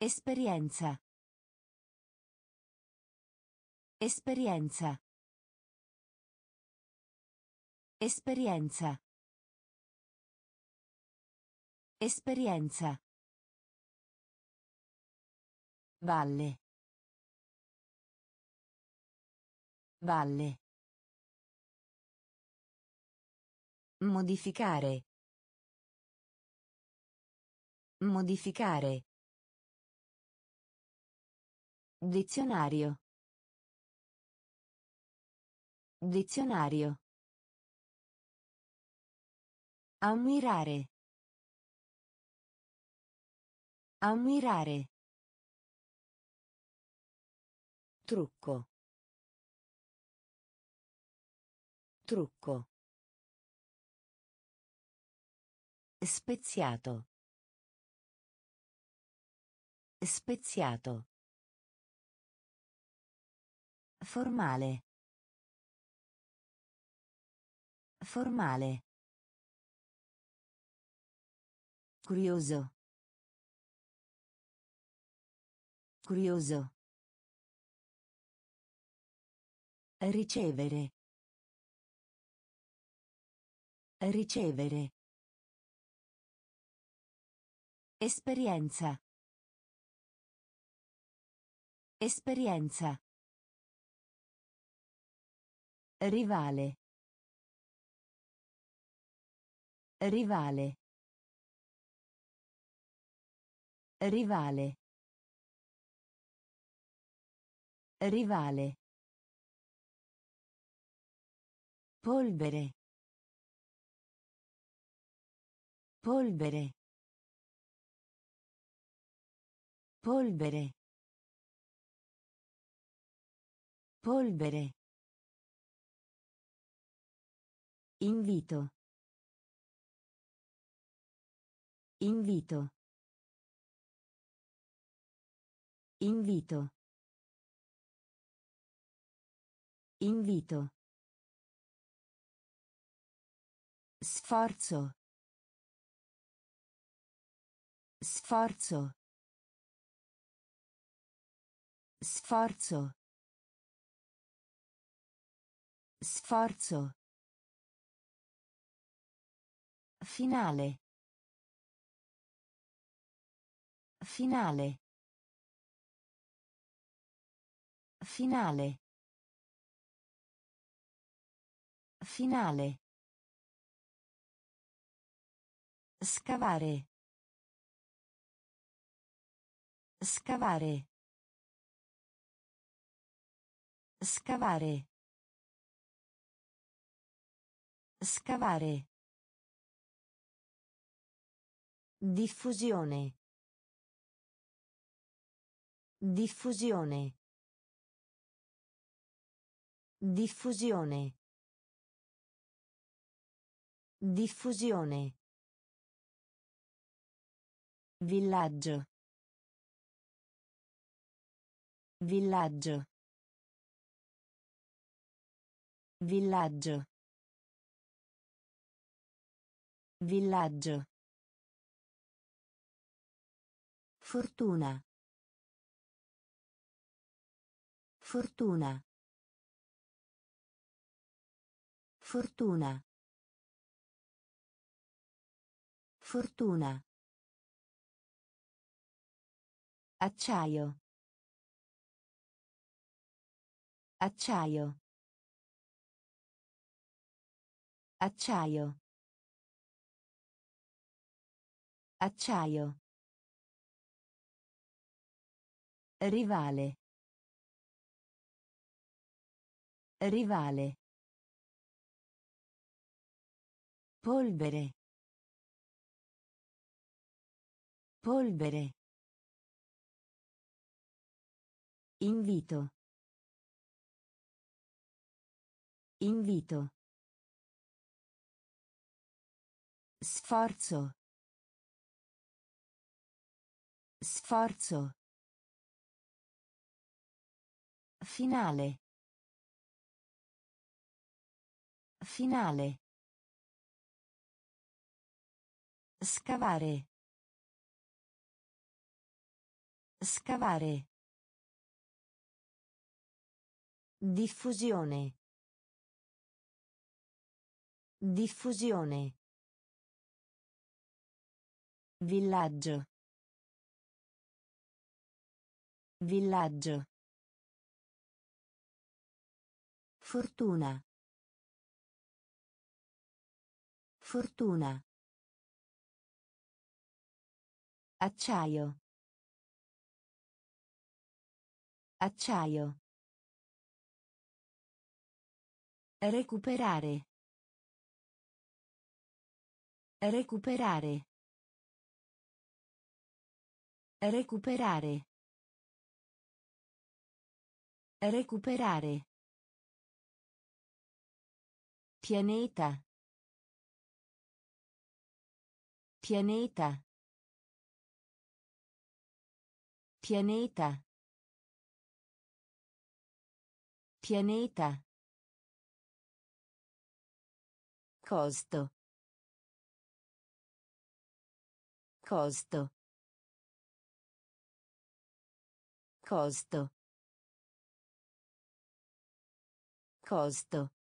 Esperienza. Esperienza. Esperienza. Esperienza. Valle. Valle. Modificare. Modificare. Dizionario. Dizionario. Ammirare. Ammirare. Trucco. Trucco. Speziato. Speziato. Formale. Formale. Curioso. Curioso. Ricevere. Ricevere. Esperienza. Esperienza. Rivale. Rivale. Rivale. Rivale. Polvere. Polvere. Polvere. Polvere. Invito. Invito. Invito. Invito. Sforzo. Sforzo. Sforzo. Sforzo. Finale. Finale. Finale. Finale. Scavare. Scavare. Scavare. Scavare. Diffusione. Diffusione. Diffusione. Diffusione. Villaggio. Villaggio. Villaggio. Villaggio. Fortuna. Fortuna. Fortuna. Fortuna. Acciaio. Acciaio. Acciaio. Acciaio. Rivale. Rivale. Polvere. Polvere. Invito. Invito. Sforzo. Sforzo. Finale. Finale. Scavare. Scavare. Diffusione. Diffusione. Villaggio. Villaggio. Fortuna. Fortuna. Acciaio. Acciaio. Recuperare. Recuperare. Recuperare. Recuperare. Pianeta. Pianeta. Pianeta. Pianeta. Costo. Costo. Costo. Costo.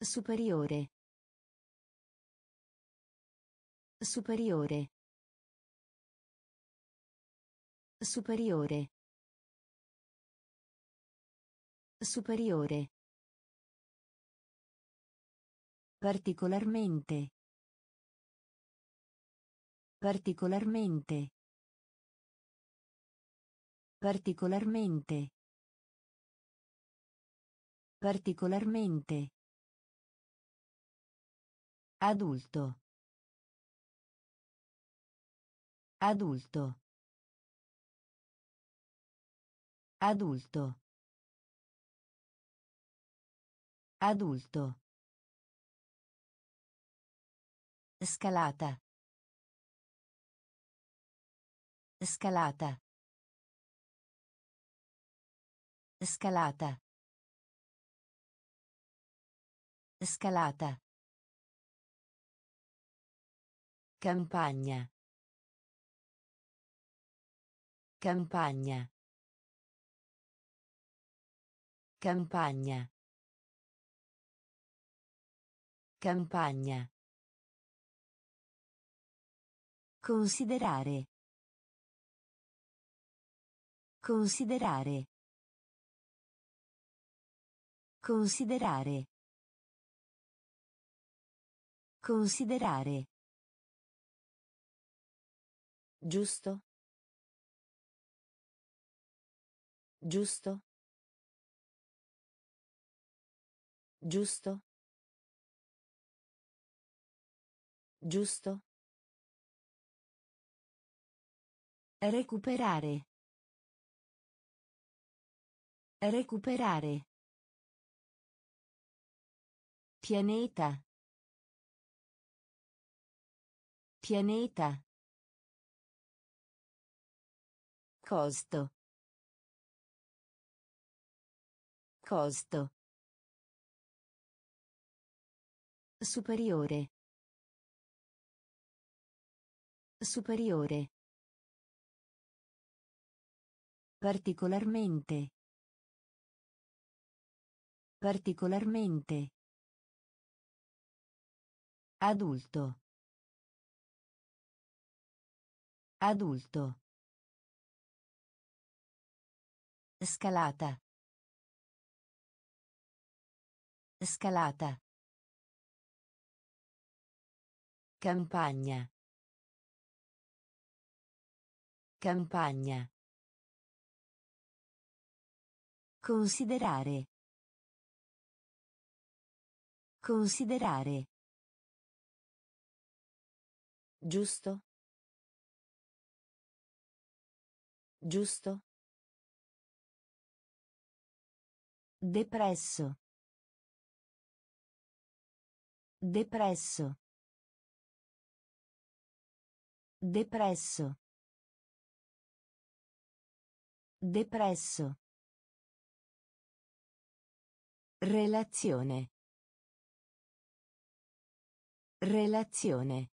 Superiore. Superiore. Superiore. Superiore. Particolarmente. Particolarmente. Particolarmente. Particolarmente. Adulto. Adulto. Adulto. Adulto. Scalata. Scalata. Scalata. Scalata. Campagna. Campagna. Campagna. Campagna. Considerare. Considerare. Considerare. Considerare. Giusto. Giusto. Giusto. Giusto. Recuperare. Recuperare. Pianeta. Pianeta. Costo. Costo. Superiore. Superiore. Particolarmente. Particolarmente. Adulto. Adulto. Scalata. Scalata. Campagna. Campagna. Considerare. Considerare. Giusto. Giusto. Depresso. Depresso. Depresso. Depresso. Relazione. Relazione.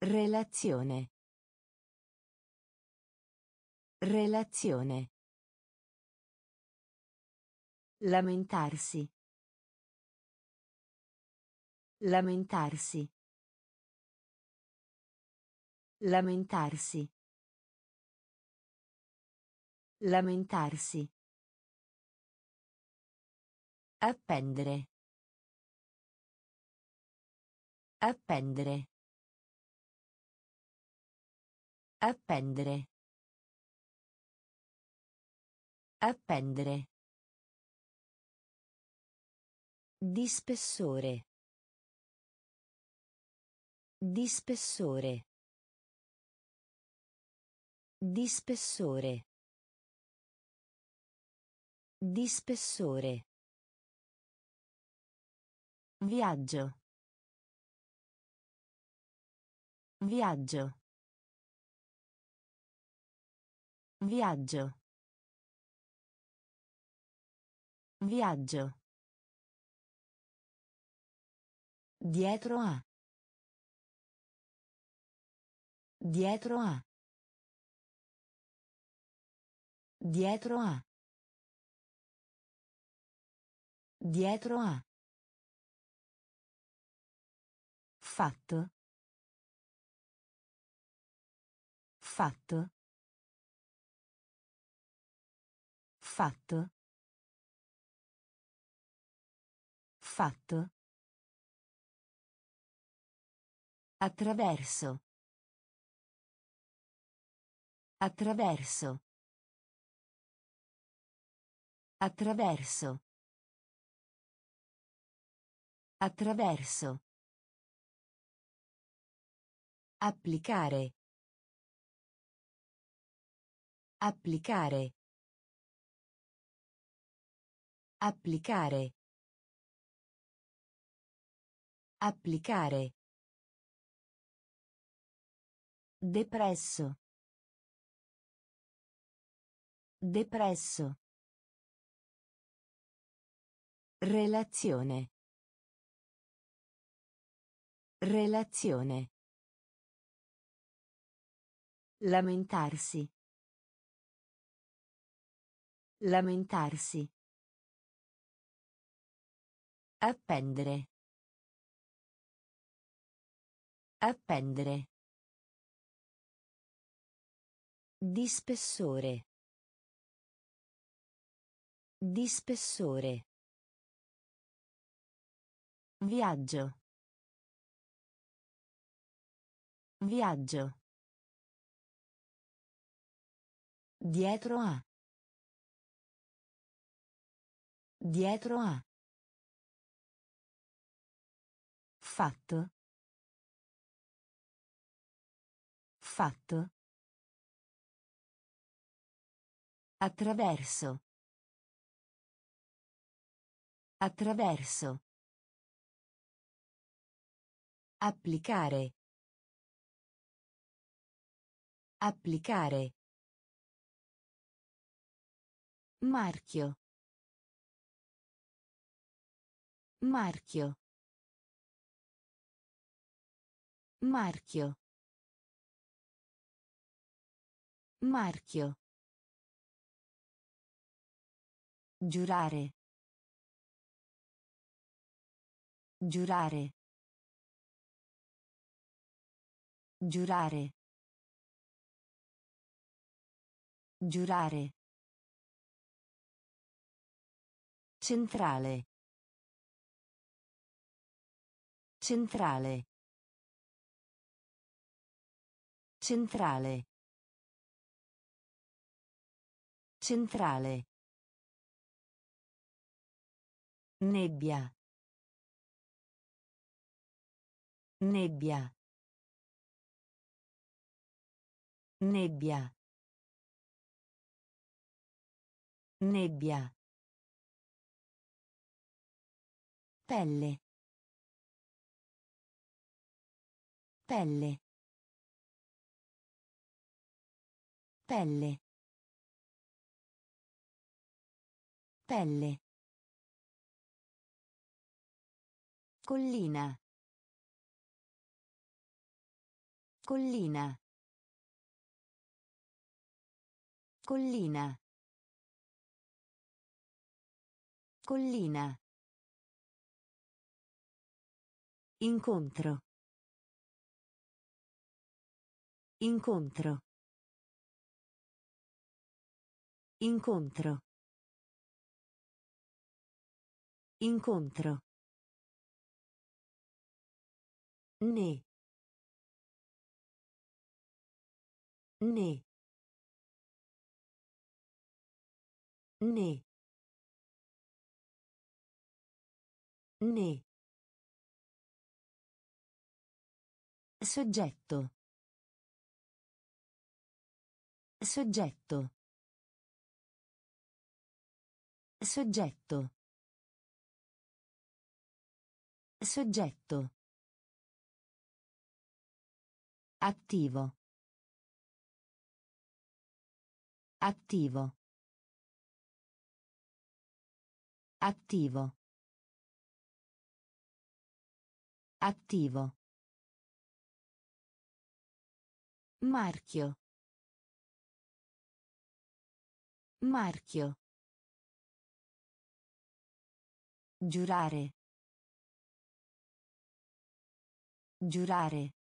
Relazione. Relazione. Lamentarsi. Lamentarsi. Lamentarsi. Lamentarsi. Appendere. Appendere. Appendere. Appendere. Di spessore. Di spessore. Di spessore. Di spessore. Viaggio. Viaggio. Viaggio. Viaggio. Dietro a. Dietro a. Dietro a. Dietro a. Fatto. Fatto. Fatto. Fatto. Attraverso. Attraverso. Attraverso. Attraverso. Applicare. Applicare. Applicare. Applicare. Depresso. Depresso. Relazione. Relazione. Lamentarsi. Lamentarsi. Appendere. Appendere. Di spessore. Di spessore. Viaggio. Viaggio. Dietro a. Dietro a. Fatto. Fatto. Attraverso. Attraverso. Applicare. Applicare. Marchio. Marchio. Marchio. Marchio. Giurare. Giurare. Giurare. Giurare. Centrale. Centrale. Centrale. Centrale. Nebbia. Nebbia. Nebbia. Nebbia. Pelle. Pelle. Pelle. Pelle. Collina. Collina. Collina. Collina. Incontro. Incontro. Incontro. Incontro. Ne. Ne. Ne. Ne. Soggetto. Soggetto. Soggetto. Soggetto. Attivo. Attivo. Attivo. Attivo. Marchio. Marchio. Giurare. Giurare.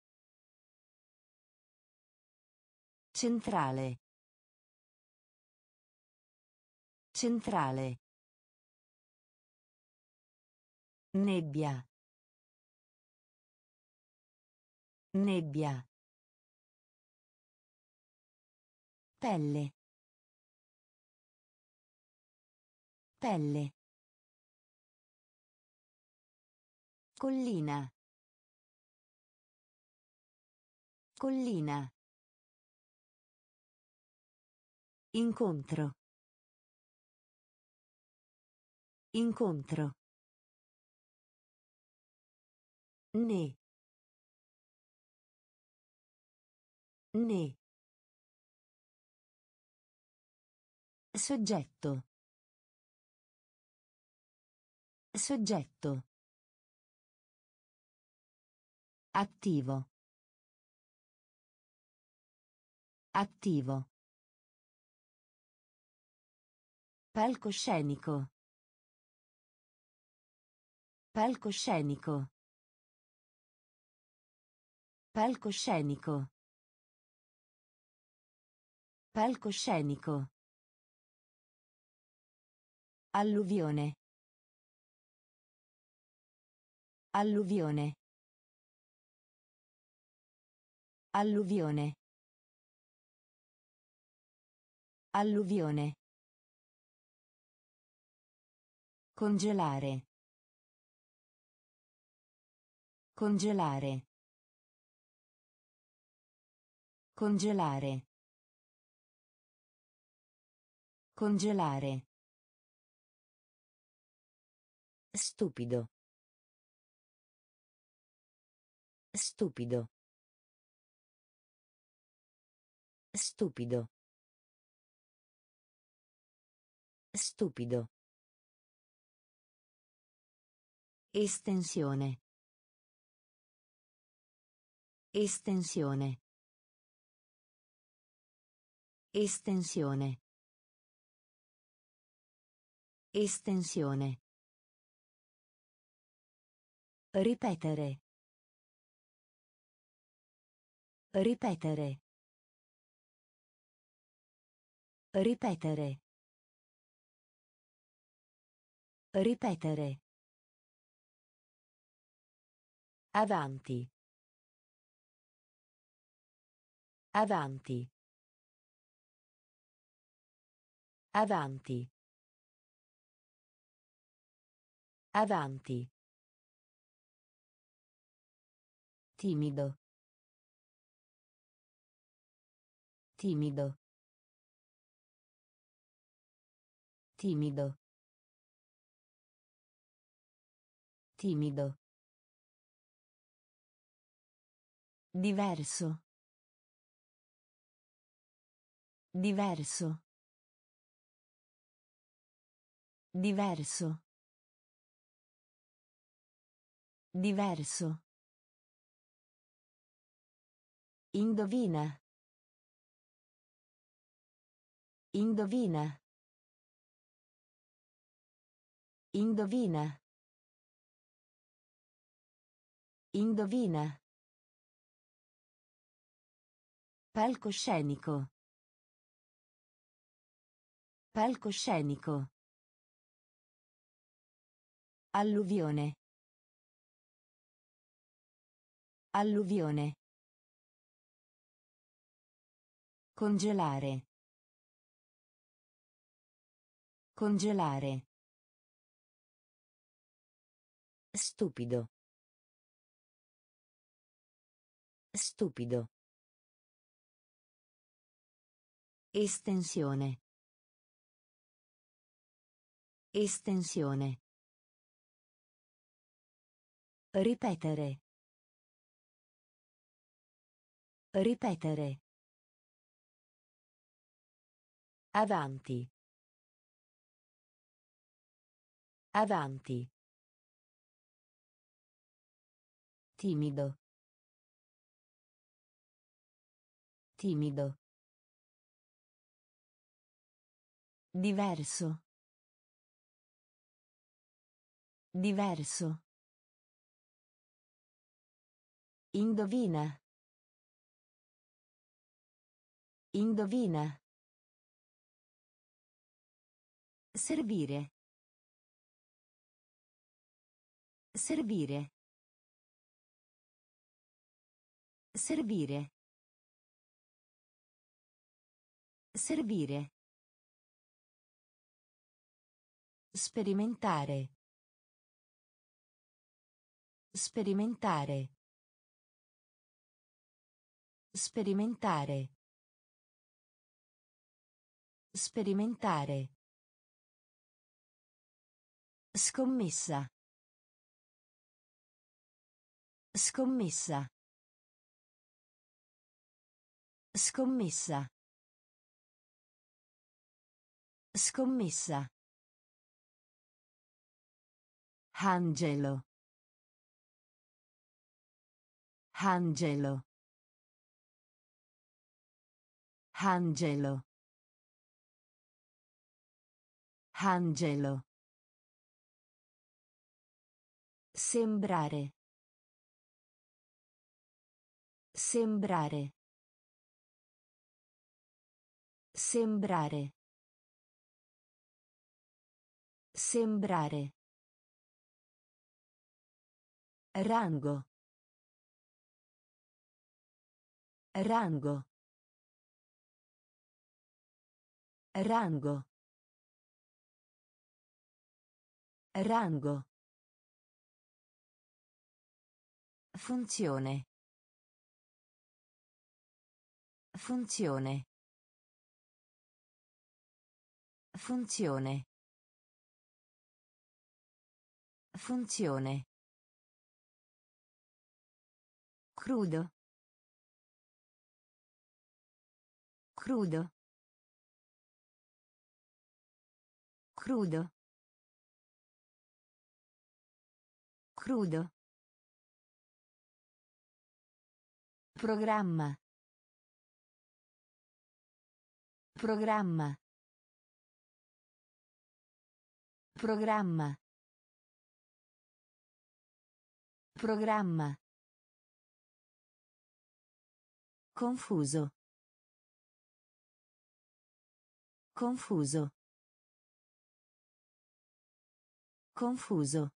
Centrale. Centrale. Nebbia. Nebbia. Pelle. Pelle. Collina. Collina. Incontro. Incontro. Ne. Ne. Soggetto. Soggetto. Attivo. Attivo. Palcoscenico. Palcoscenico. Palcoscenico. Palcoscenico. Alluvione. Alluvione. Alluvione. Alluvione. Congelare. Congelare. Congelare. Congelare. Stupido. Stupido. Stupido. Stupido. Estensione. Estensione. Estensione. Estensione. Ripetere. Ripetere. Ripetere. Ripetere. Avanti. Avanti. Avanti. Avanti. Timido. Timido. Timido. Timido. Diverso. Diverso. Diverso. Diverso. Indovina. Indovina. Indovina. Indovina. Palcoscenico. Palcoscenico. Alluvione. Alluvione. Congelare. Congelare. Stupido. Stupido. Estensione. Estensione. Ripetere. Ripetere. Avanti. Avanti. Timido. Timido. Diverso. Diverso. Indovina. Indovina. Servire. Servire. Servire. Servire. Sperimentare. Sperimentare. Sperimentare. Sperimentare. Scommessa. Scommessa. Scommessa. Scommessa. Angelo. Angelo. Angelo. Angelo. Sembrare. Sembrare. Sembrare. Sembrare. Rango. Rango. Rango. Rango. Funzione. Funzione. Funzione. Funzione. Crudo. Crudo. Crudo. Crudo. Programma. Programma. Programma. Programma. Confuso. Confuso. Confuso.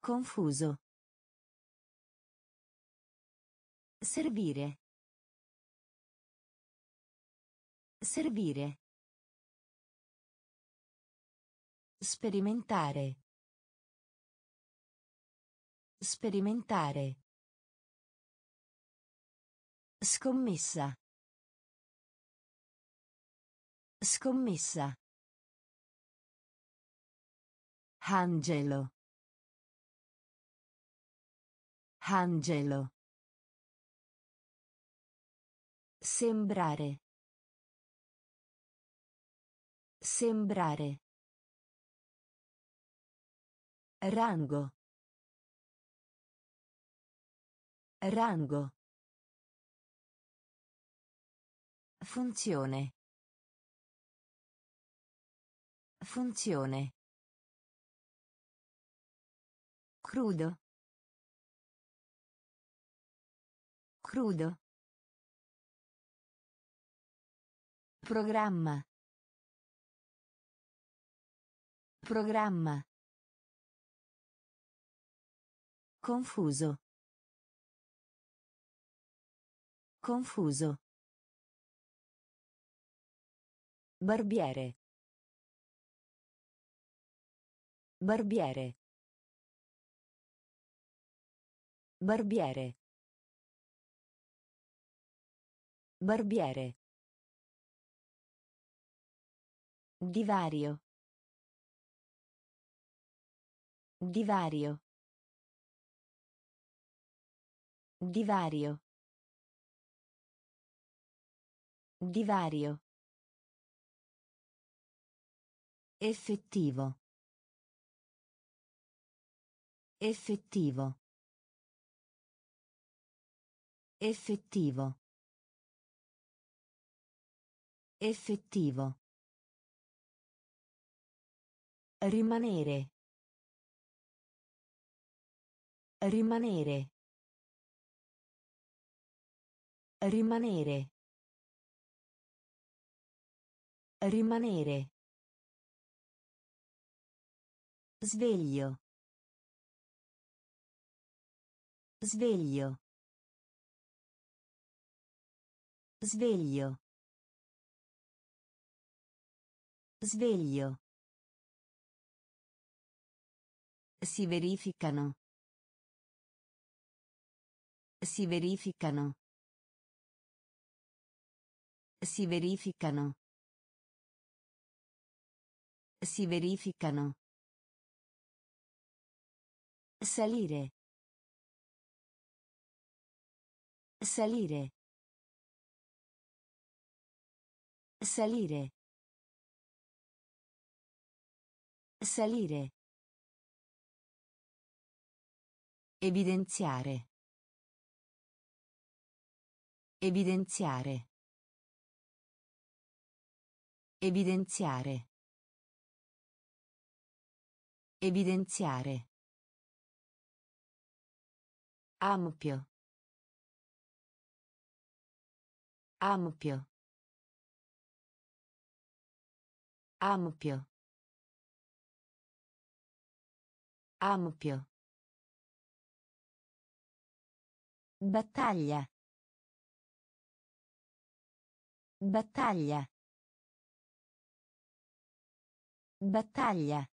Confuso. Servire. Servire. Sperimentare. Sperimentare. Scommessa. Scommessa. Angelo. Angelo. Sembrare. Sembrare. Rango. Rango. Funzione. Funzione. Crudo. Crudo. Programma. Programma. Confuso. Confuso. Barbiere. Barbiere. Barbiere. Barbiere. Divario. Divario. Divario. Divario. Effettivo. Effettivo. Effettivo. Effettivo. Rimanere. Rimanere. Rimanere. Rimanere. Sveglio. Sveglio. Sveglio. Sveglio. Si verificano. Si verificano. Si verificano. Si verificano. Salire. Salire. Salire. Salire. Evidenziare. Evidenziare. Evidenziare. Evidenziare. Ampio. Ampio. Ampio. Ampio. Battaglia. Battaglia. Battaglia.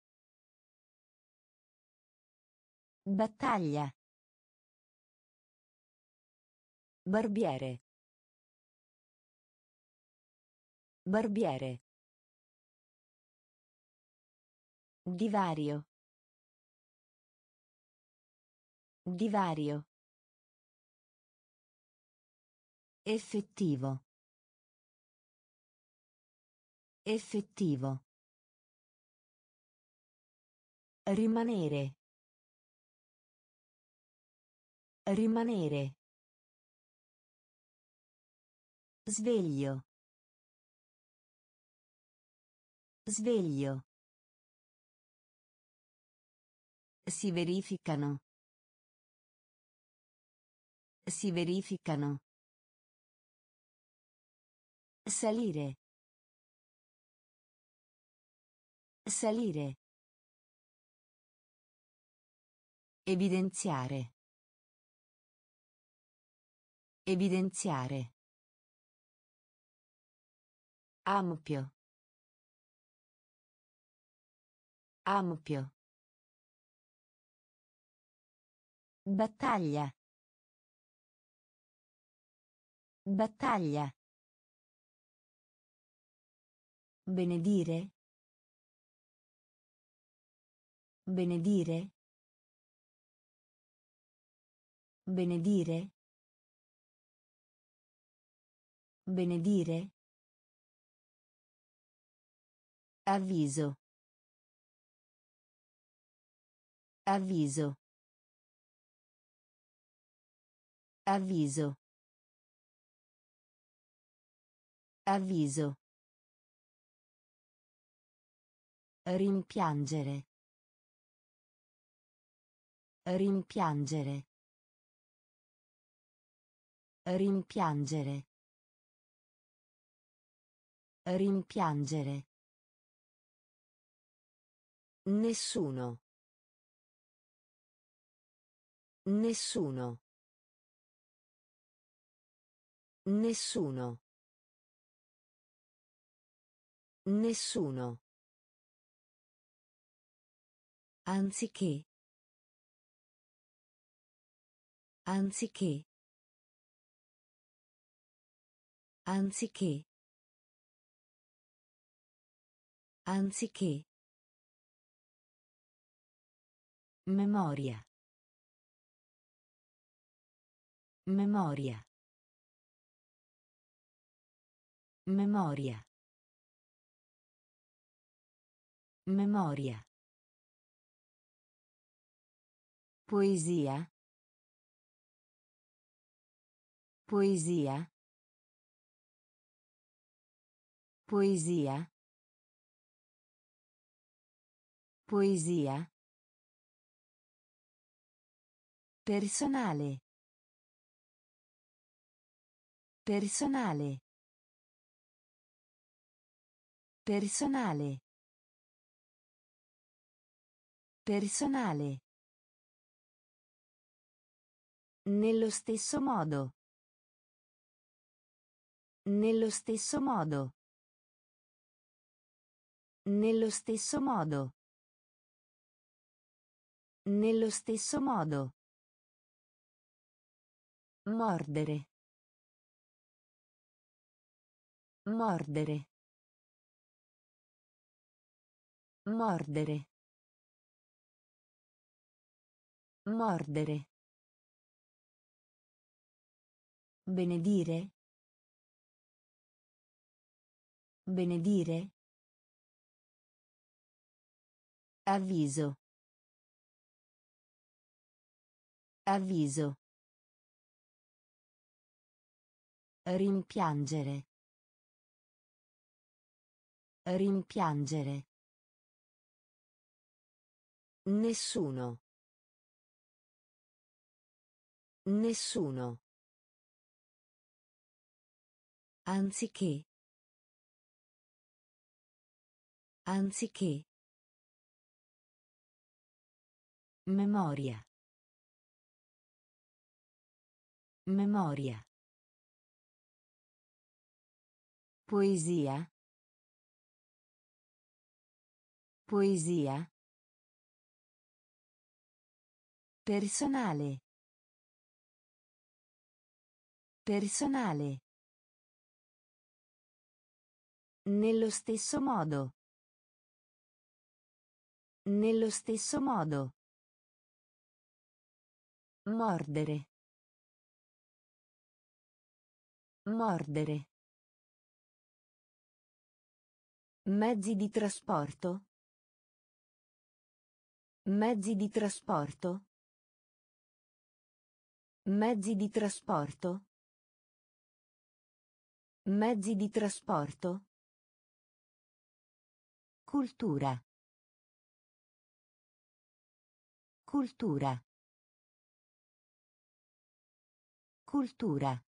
Battaglia. Barbiere. Barbiere. Divario. Divario. Effettivo. Effettivo. Rimanere. Rimanere. Sveglio. Sveglio. Si verificano. Si verificano. Salire. Salire. Evidenziare. Evidenziare. Ampio. Ampio. Battaglia. Battaglia. Benedire. Benedire. Benedire. Benedire. Avviso. Avviso. Avviso. Avviso. Rimpiangere. Rimpiangere. Rimpiangere. Rimpiangere. Nessuno. Nessuno. Nessuno. Nessuno. Anziché. Anziché. Anziché. Anziché. Memoria. Memoria. Memoria. Memoria. Poesia. Poesia. Poesia. Poesia. Personale. Personale. Personale. Personale. Nello stesso modo. Nello stesso modo. Nello stesso modo. Nello stesso modo. Mordere. Mordere. Mordere. Mordere. Benedire. Benedire. Avviso. Avviso. Rimpiangere. Rimpiangere. Nessuno. Nessuno. Anziché. Anziché. Memoria. Memoria. Poesia. Poesia. Personale. Personale. Nello stesso modo. Nello stesso modo. Mordere. Mordere. Mezzi di trasporto. Mezzi di trasporto. Mezzi di trasporto. Mezzi di trasporto. Cultura. Cultura. Cultura.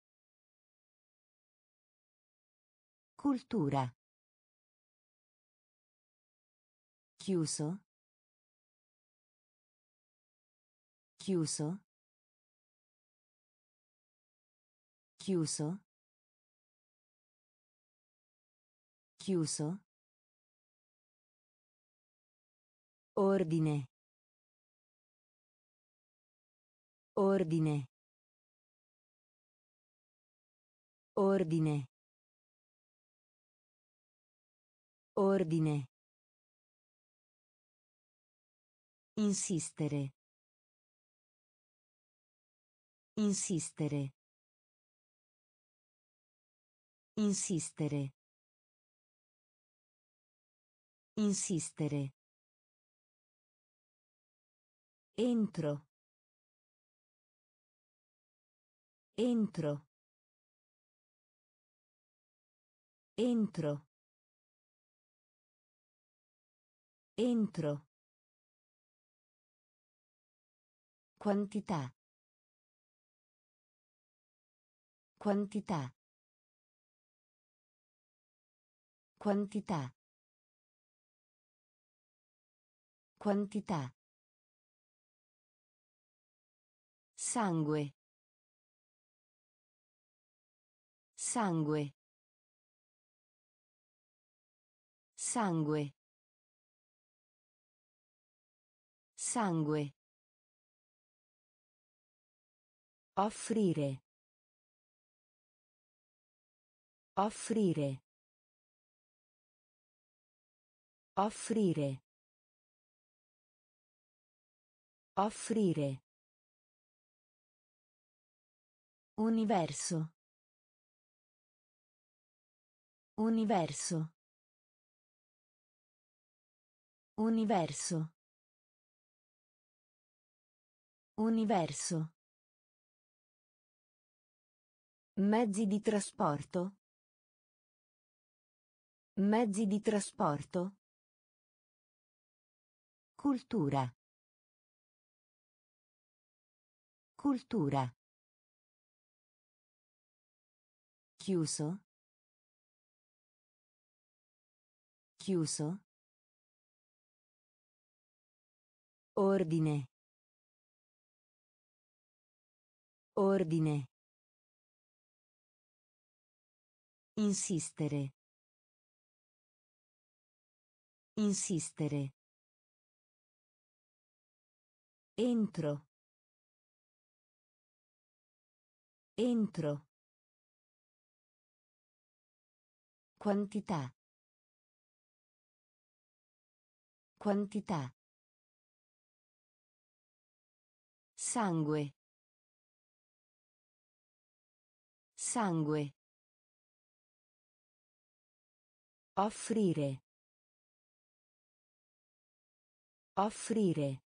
Cultura. Chiuso. Chiuso. Chiuso. Chiuso. Ordine. Ordine. Ordine. Ordine. Insistere. Insistere. Insistere. Insistere. Entro. Entro. Entro. Entro. Quantità. Quantità. Quantità. Quantità. Sangue. Sangue. Sangue. Sangue. Offrire. Offrire. Offrire. Offrire. Universo. Universo. Universo. Universo. Mezzi di trasporto. Mezzi di trasporto. Cultura. Cultura. Chiuso. Chiuso. Ordine. Ordine. Insistere. Insistere. Entro. Entro. Quantità. Quantità. Sangue. Sangue. Offrire. Offrire.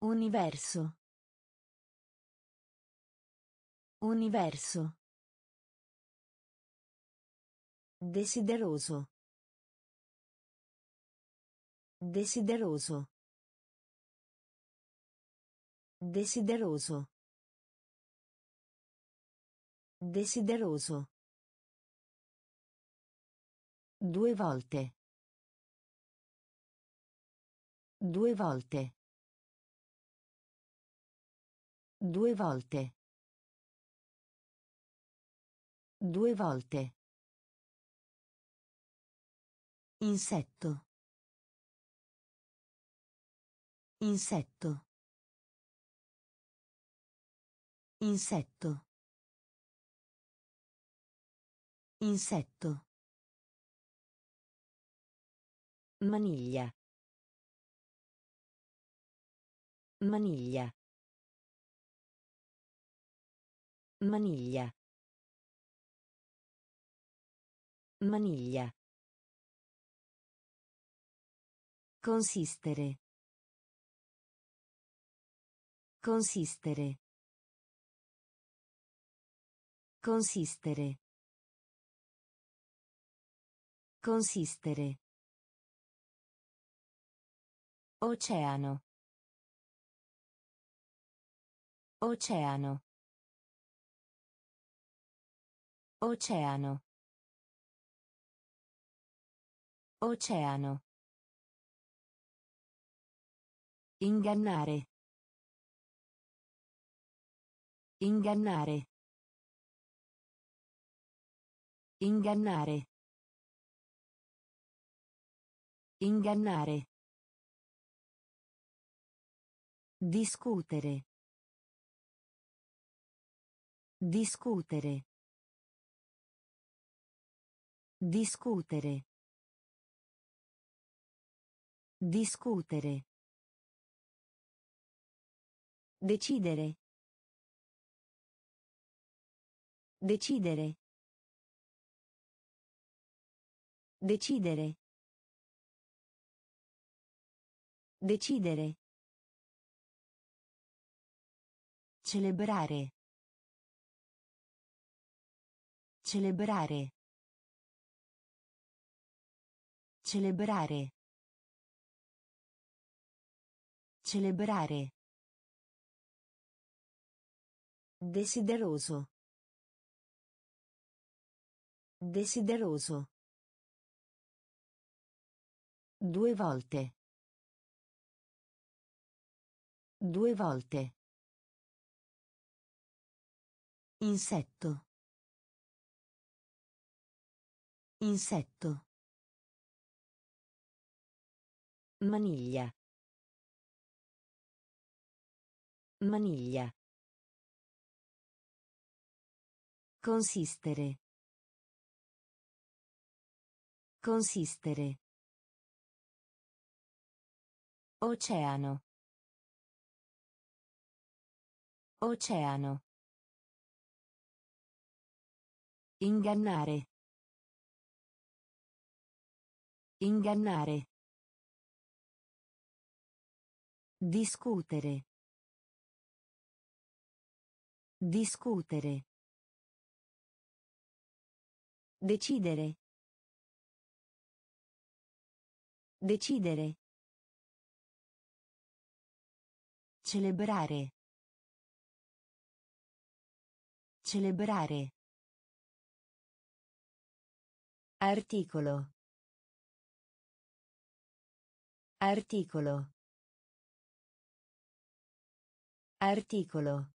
Universo. Universo. Desideroso. Desideroso. Desideroso. Desideroso. Due volte. Due volte. Due volte. Due volte. Insetto. Insetto. Insetto. Insetto. Maniglia. Maniglia. Maniglia. Maniglia. Consistere. Consistere. Consistere. Consistere. Oceano. Oceano. Oceano. Oceano. Ingannare. Ingannare. Ingannare. Ingannare. Discutere. Discutere. Discutere. Discutere. Decidere. Decidere. Decidere. Decidere. Celebrare. Celebrare. Celebrare. Celebrare. Desideroso. Desideroso. Due volte. Due volte. Insetto. Insetto. Maniglia. Maniglia. Consistere. Consistere. Oceano. Oceano. Ingannare. Ingannare. Discutere. Discutere. Decidere. Decidere. Celebrare. Celebrare. Articolo. Articolo. Articolo.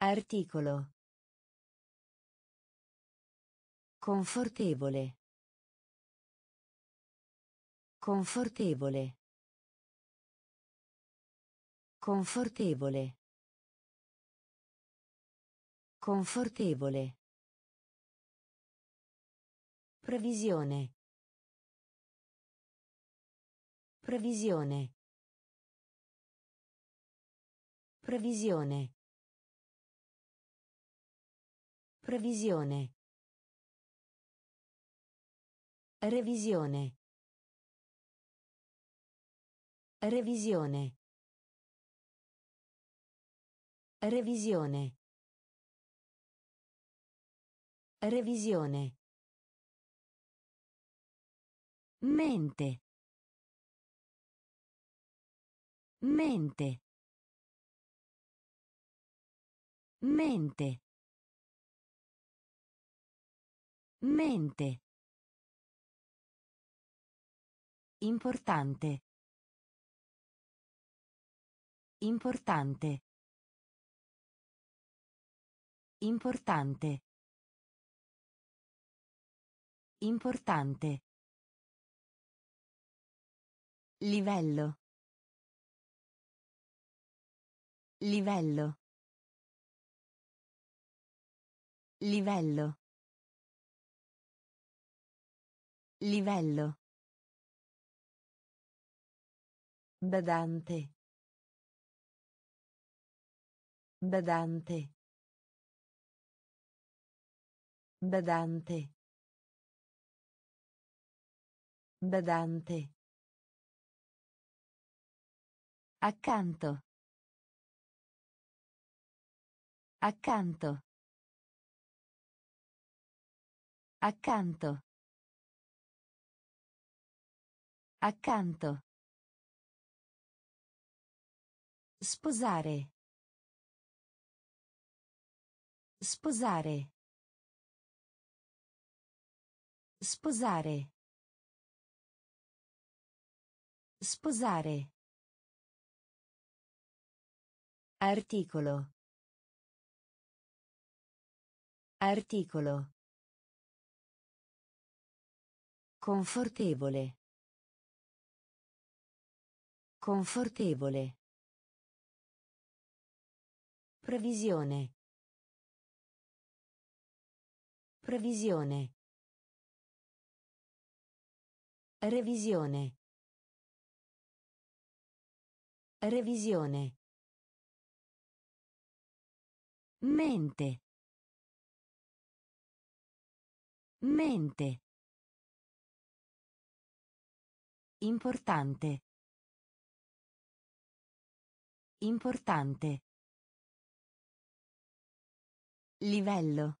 Articolo. Confortevole. Confortevole. Confortevole. Confortevole. Previsione. Previsione. Previsione. Previsione. Revisione. Revisione. Revisione. Revisione. Mente. Mente. Mente. Mente. Importante. Importante. Importante. Importante. Livello. Livello. Livello. Livello. Badante. Badante. Badante. Badante. Accanto. Accanto. Accanto. Accanto. Sposare. Sposare. Sposare. Sposare. Articolo. Articolo. Confortevole. Confortevole. Previsione. Previsione. Revisione. Revisione. Mente. Mente. Importante. Importante. Livello.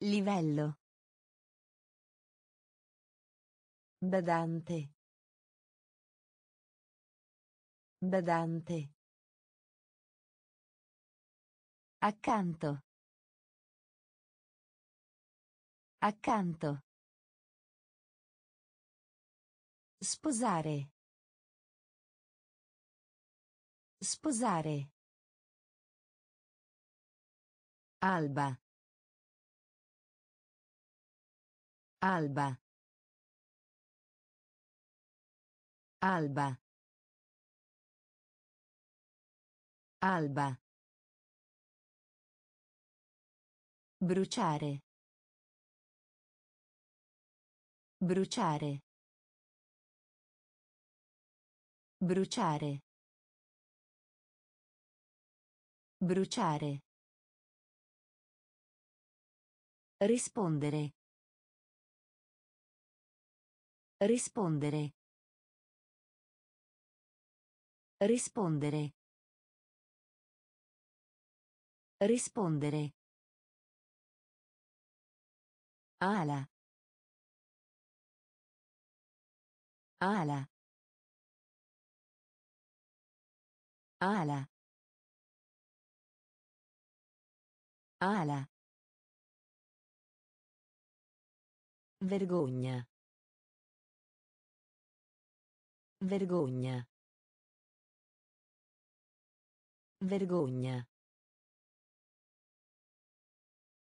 Livello. Badante. Badante. Accanto. Accanto. Sposare. Sposare. Alba. Alba. Alba. Alba. Bruciare. Bruciare. Bruciare. Bruciare. Rispondere. Rispondere. Rispondere. Rispondere. Ala. Ala. Ala. Ala. Vergogna. Vergogna. Vergogna.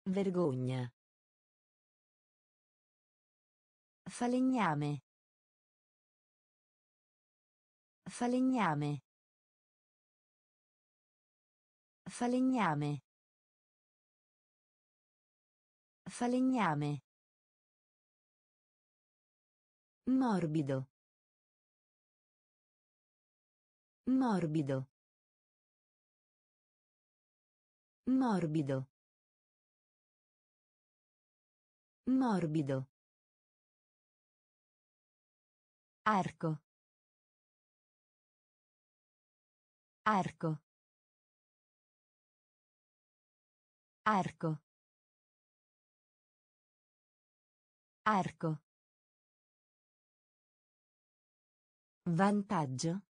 Vergogna. Falegname. Falegname. Falegname. Falegname. Morbido. Morbido. Morbido. Morbido. Arco. Arco. Arco. Arco. Vantaggio.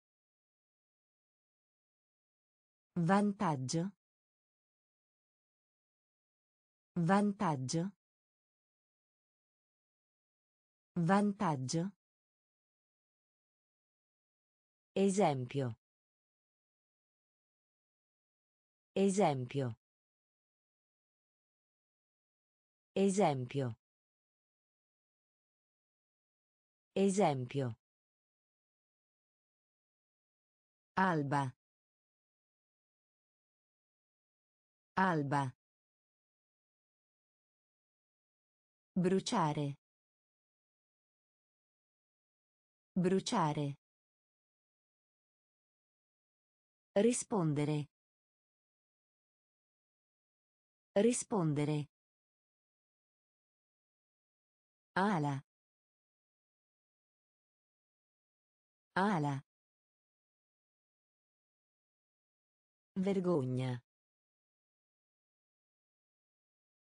Vantaggio. Vantaggio. Vantaggio. Esempio. Esempio. Esempio. Esempio. Alba. Alba. Bruciare. Bruciare. Rispondere. Rispondere. Ala. Ala. Vergogna.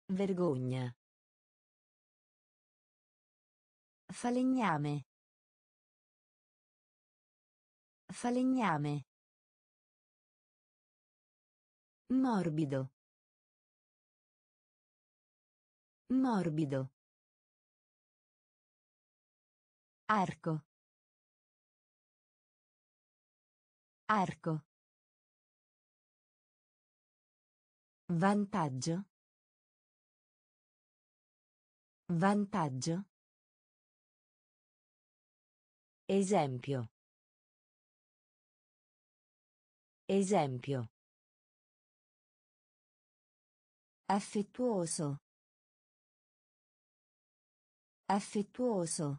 Vergogna. Falegname. Falegname. Morbido. Morbido. Arco. Arco. Vantaggio. Vantaggio. Esempio. Esempio. Affettuoso. Affettuoso.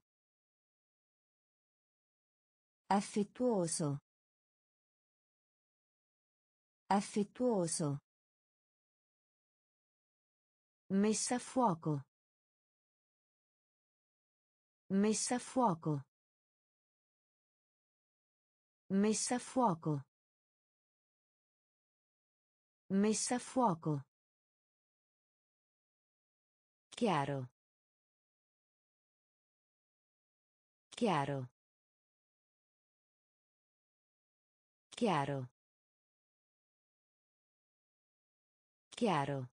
Affettuoso. Affettuoso. Messa a fuoco. Messa a fuoco. Messa a fuoco. Messa a fuoco. Chiaro. Chiaro. Chiaro. Chiaro.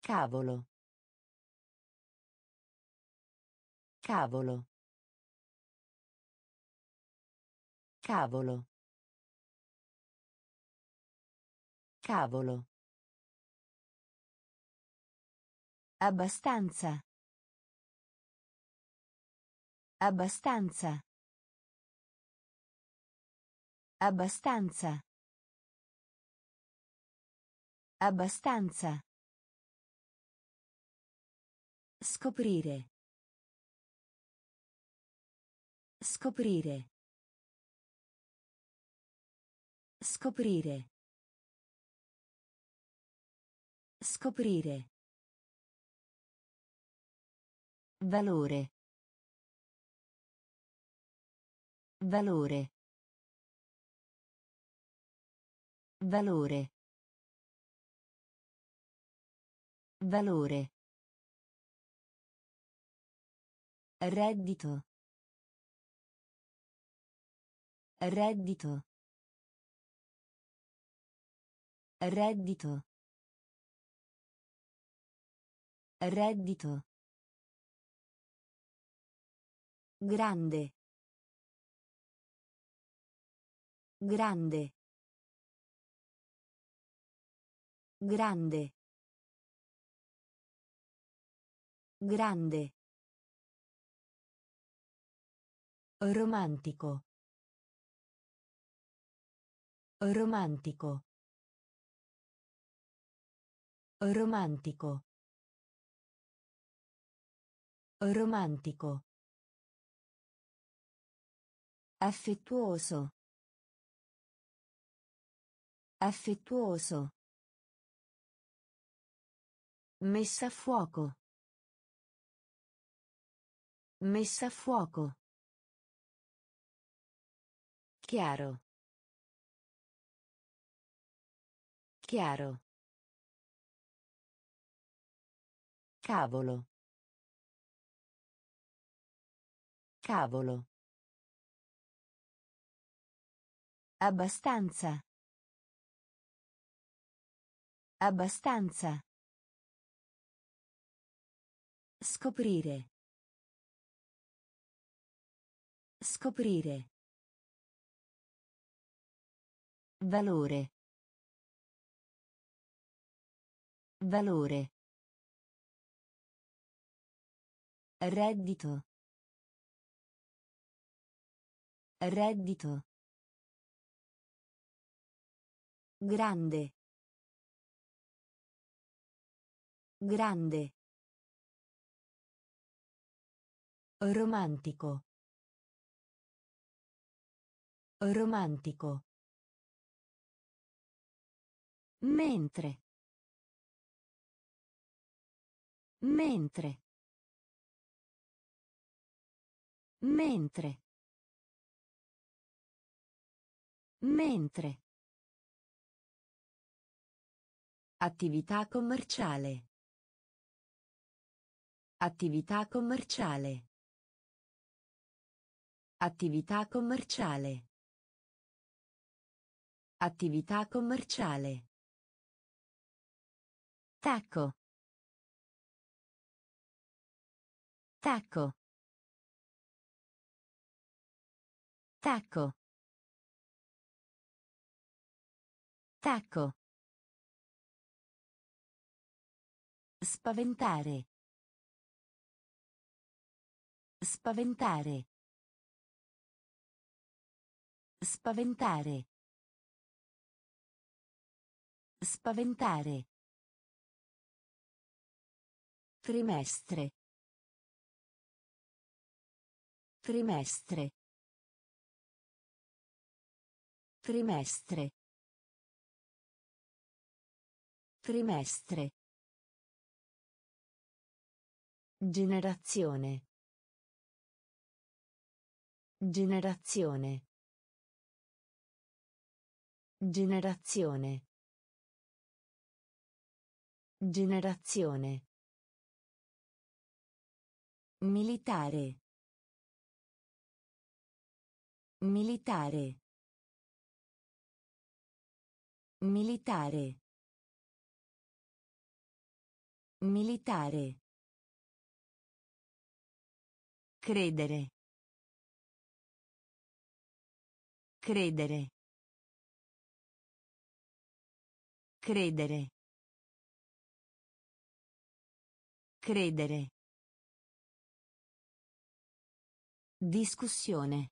Cavolo. Cavolo. Cavolo. Cavolo. Abbastanza. Abbastanza. Abbastanza. Abbastanza. Scoprire. Scoprire. Scoprire. Scoprire. Valore. Valore. Valore. Valore. Reddito. Reddito. Reddito. Reddito. Grande. Grande. Grande. Grande. Romantico. Romantico. Romantico. Romantico. Affettuoso. Affettuoso. Messa a fuoco. Messa a fuoco. Chiaro. Chiaro. Cavolo. Cavolo. Abbastanza. Abbastanza. Scoprire. Scoprire. Valore. Valore. Reddito. Reddito. Grande. Grande. Romantico. Romantico. Mentre. Mentre. Mentre. Mentre. Attività commerciale. Attività commerciale. Attività commerciale. Attività commerciale. Tacco. Tacco. Tacco. Tacco. Spaventare. Spaventare. Spaventare. Spaventare. Trimestre. Trimestre. Trimestre. Trimestre. Generazione. Generazione. Generazione. Generazione. Militare. Militare. Militare. Militare. Credere. Credere. Credere. Credere. Discussione.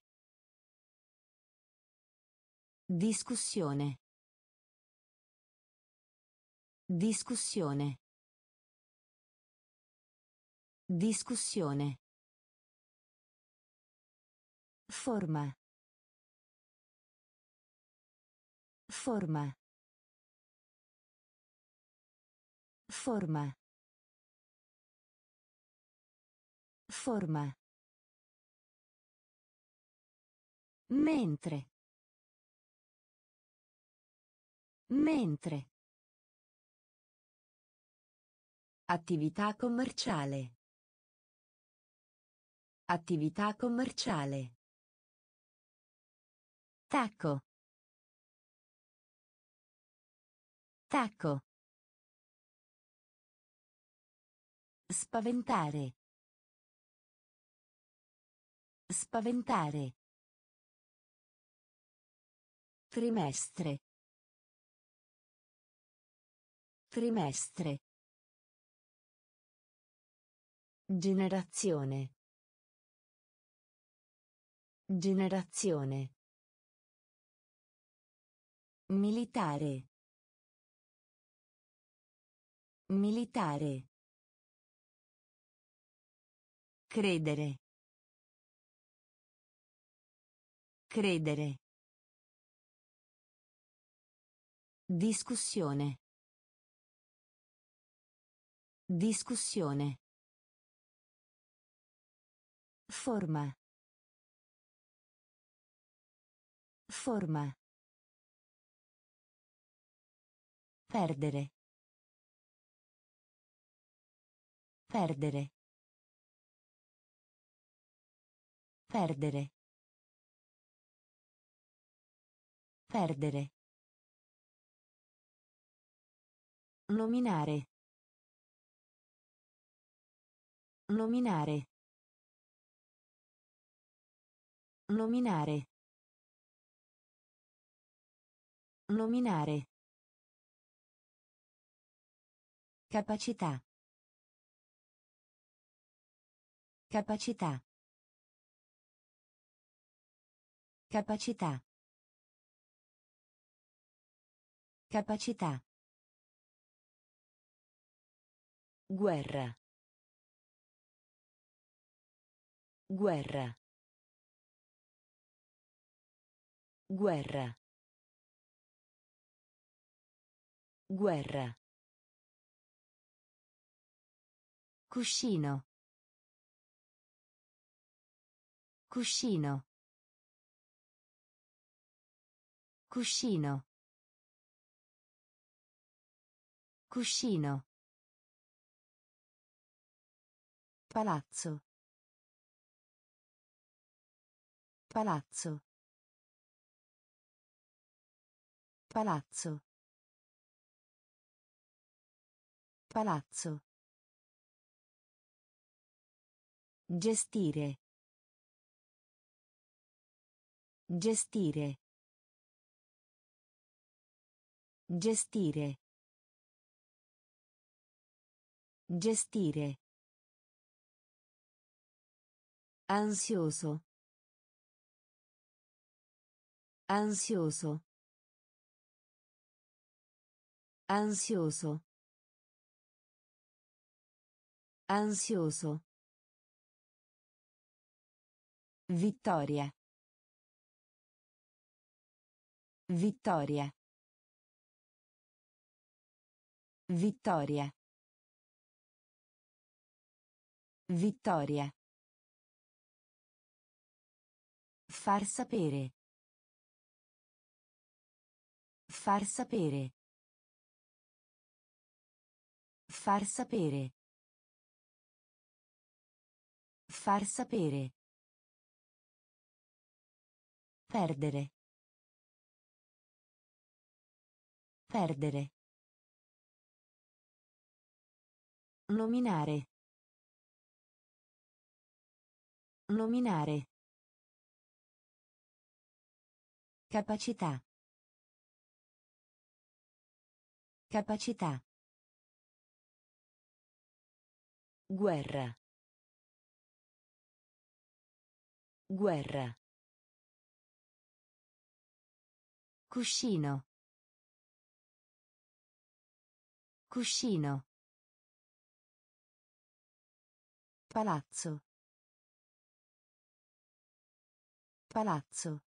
Discussione. Discussione. Discussione. Forma. Forma. Forma. Forma. Mentre. Mentre. Attività commerciale. Attività commerciale. Tacco. Tacco. Spaventare. Spaventare. Trimestre. Trimestre. Generazione. Generazione. Militare. Militare. Credere. Credere. Discussione. Discussione. Forma. Forma. Perdere. Perdere. Perdere. Perdere. Nominare. Nominare. Nominare. Nominare. Capacità. Capacità. Capacità. Capacità. Guerra. Guerra. Guerra. Guerra. Cuscino. Cuscino. Cuscino. Cuscino. Palazzo. Palazzo. Palazzo. Palazzo. Gestire. Gestire. Gestire. Gestire. Ansioso. Ansioso. Ansioso. Ansioso. Vittoria. Vittoria. Vittoria. Vittoria. Far sapere. Far sapere. Far sapere. Far sapere. Perdere. Perdere. Nominare. Nominare. Capacità. Capacità. Guerra. Guerra. Cuscino. Cuscino. Palazzo. Palazzo.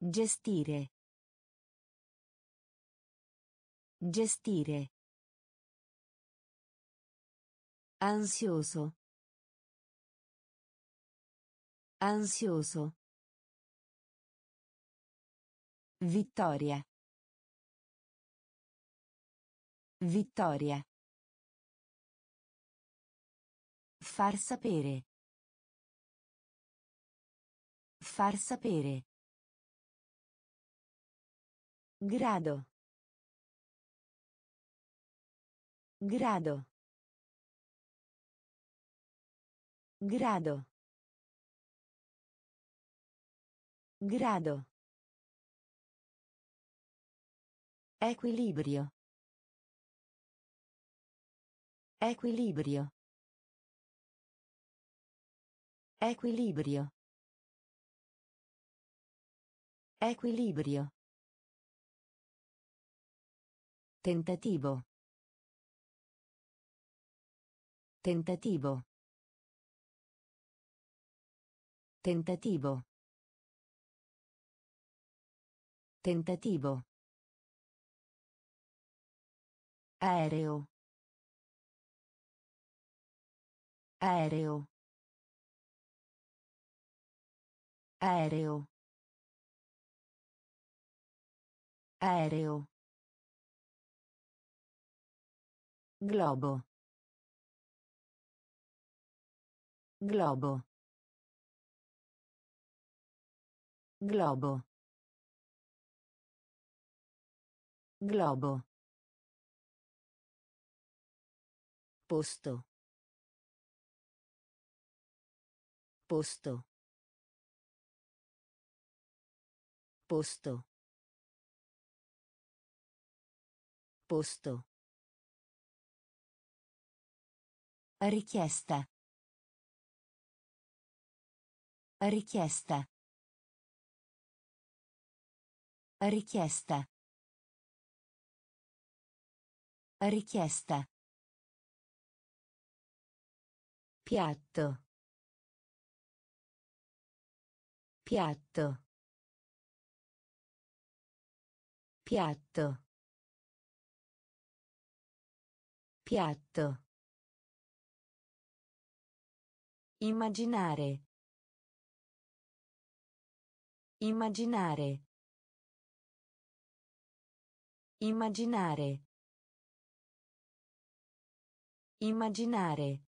Gestire. Gestire. Ansioso. Ansioso. Vittoria. Vittoria. Far sapere. Far sapere. Grado. Grado. Grado. Grado. Equilibrio. Equilibrio. Equilibrio. Equilibrio. Tentativo. Tentativo. Tentativo. Tentativo. Aereo. Aereo. Aereo. Aereo. Globo. Globo. Globo. Globo. Posto. Posto. Posto. Posto. Richiesta. Richiesta. Richiesta. Richiesta. Piatto. Piatto. Piatto. Piatto. Immaginare. Immaginare. Immaginare. Immaginare.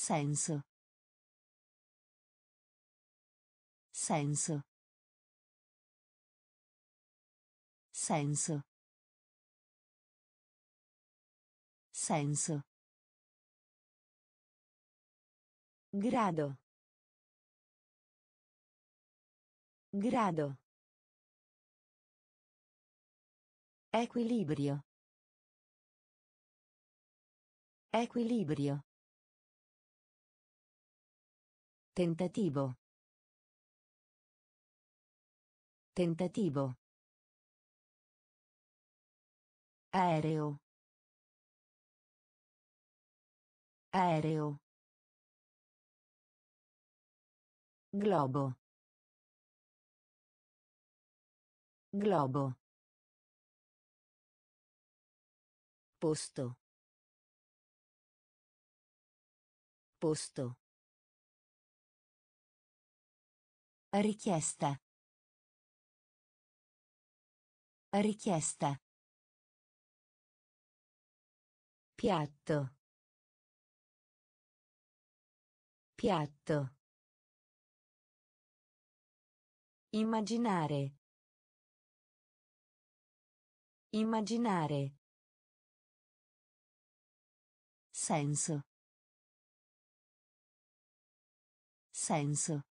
Senso. Senso. Senso. Senso. Grado. Grado. Equilibrio. Equilibrio. Tentativo. Tentativo. Aereo. Aereo. Globo. Globo. Posto. Posto. Richiesta. Richiesta. Piatto. Piatto. Immaginare. Immaginare. Senso. Senso.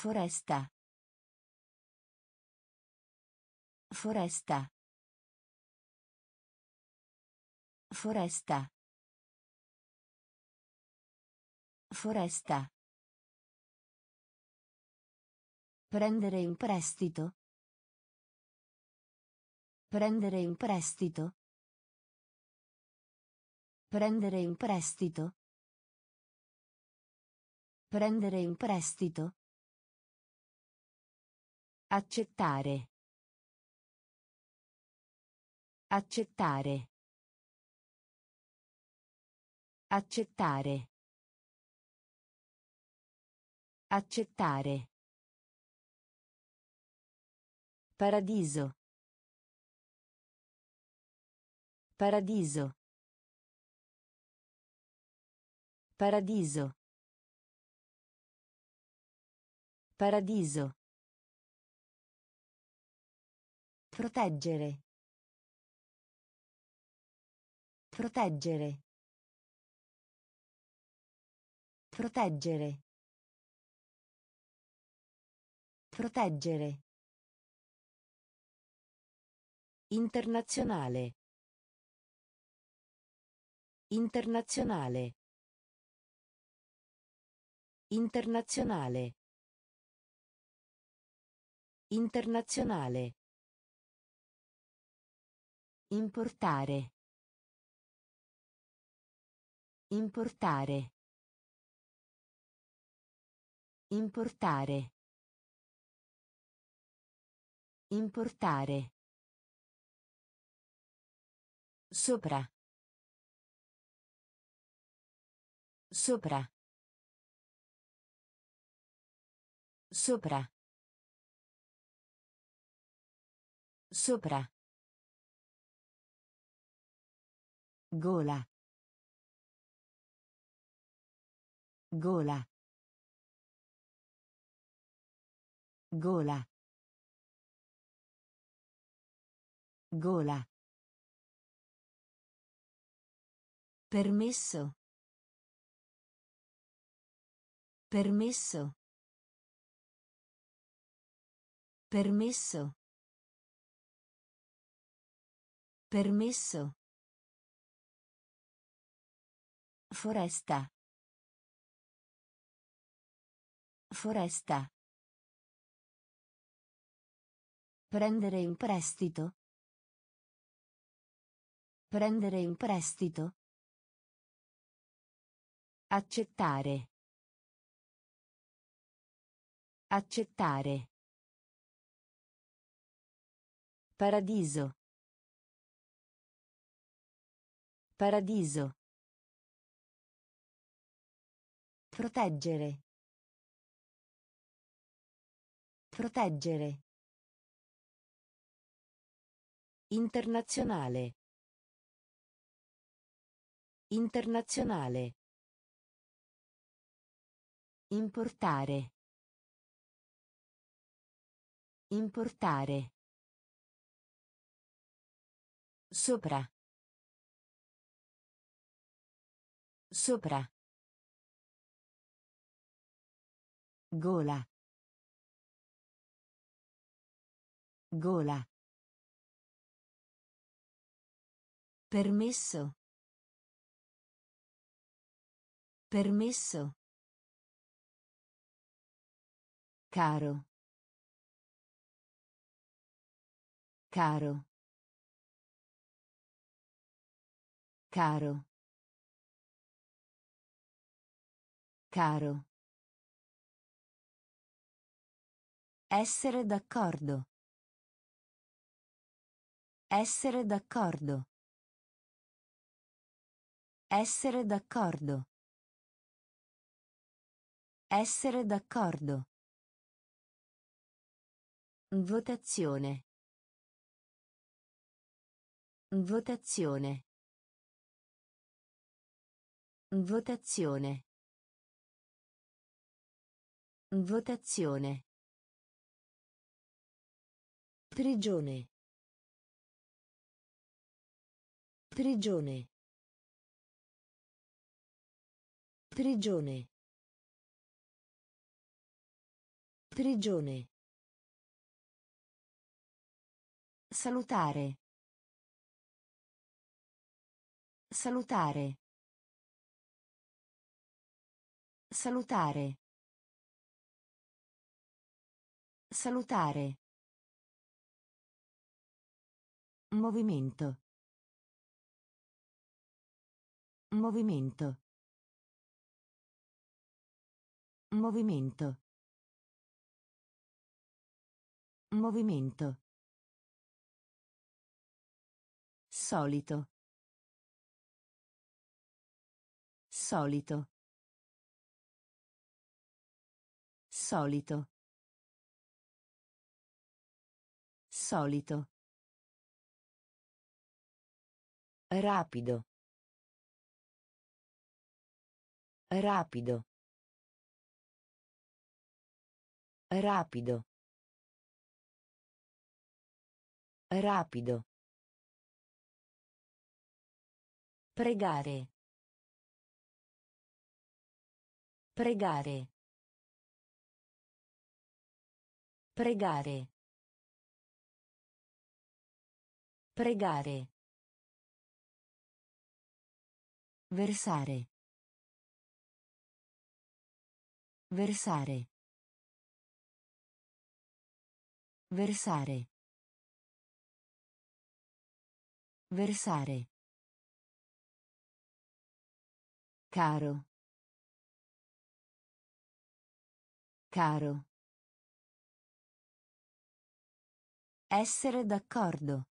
Foresta. Foresta. Foresta. Foresta. Prendere in prestito. Prendere in prestito. Prendere in prestito. Prendere in prestito. Accettare. Accettare. Accettare. Accettare. Paradiso. Paradiso. Paradiso. Paradiso. Proteggere. Proteggere. Proteggere. Proteggere. Internazionale. Internazionale. Internazionale. Internazionale. Importare. Importare. Importare. Importare. Sopra. Sopra. Sopra. Sopra. Gola. Gola. Gola. Gola. Permesso. Permesso. Permesso. Permesso. Foresta. Foresta. Prendere in prestito. Prendere in prestito. Accettare. Accettare. Paradiso. Paradiso. Proteggere. Proteggere. Internazionale. Internazionale. Importare. Importare. Sopra. Sopra. Gola. Gola. Permesso. Permesso. Caro. Caro. Caro. Caro. Essere d'accordo. Essere d'accordo. Essere d'accordo. Essere d'accordo. Votazione. Votazione. Votazione. Votazione. Prigione. Prigione. Prigione. Prigione. Salutare. Salutare. Salutare. Salutare. Movimento. Movimento. Movimento. Movimento. Solito. Solito. Solito. Solito. Rapido. Rapido. Rapido. Rapido. Pregare. Pregare. Pregare. Pregare. Versare. Versare. Versare. Versare. Caro. Caro. Essere d'accordo.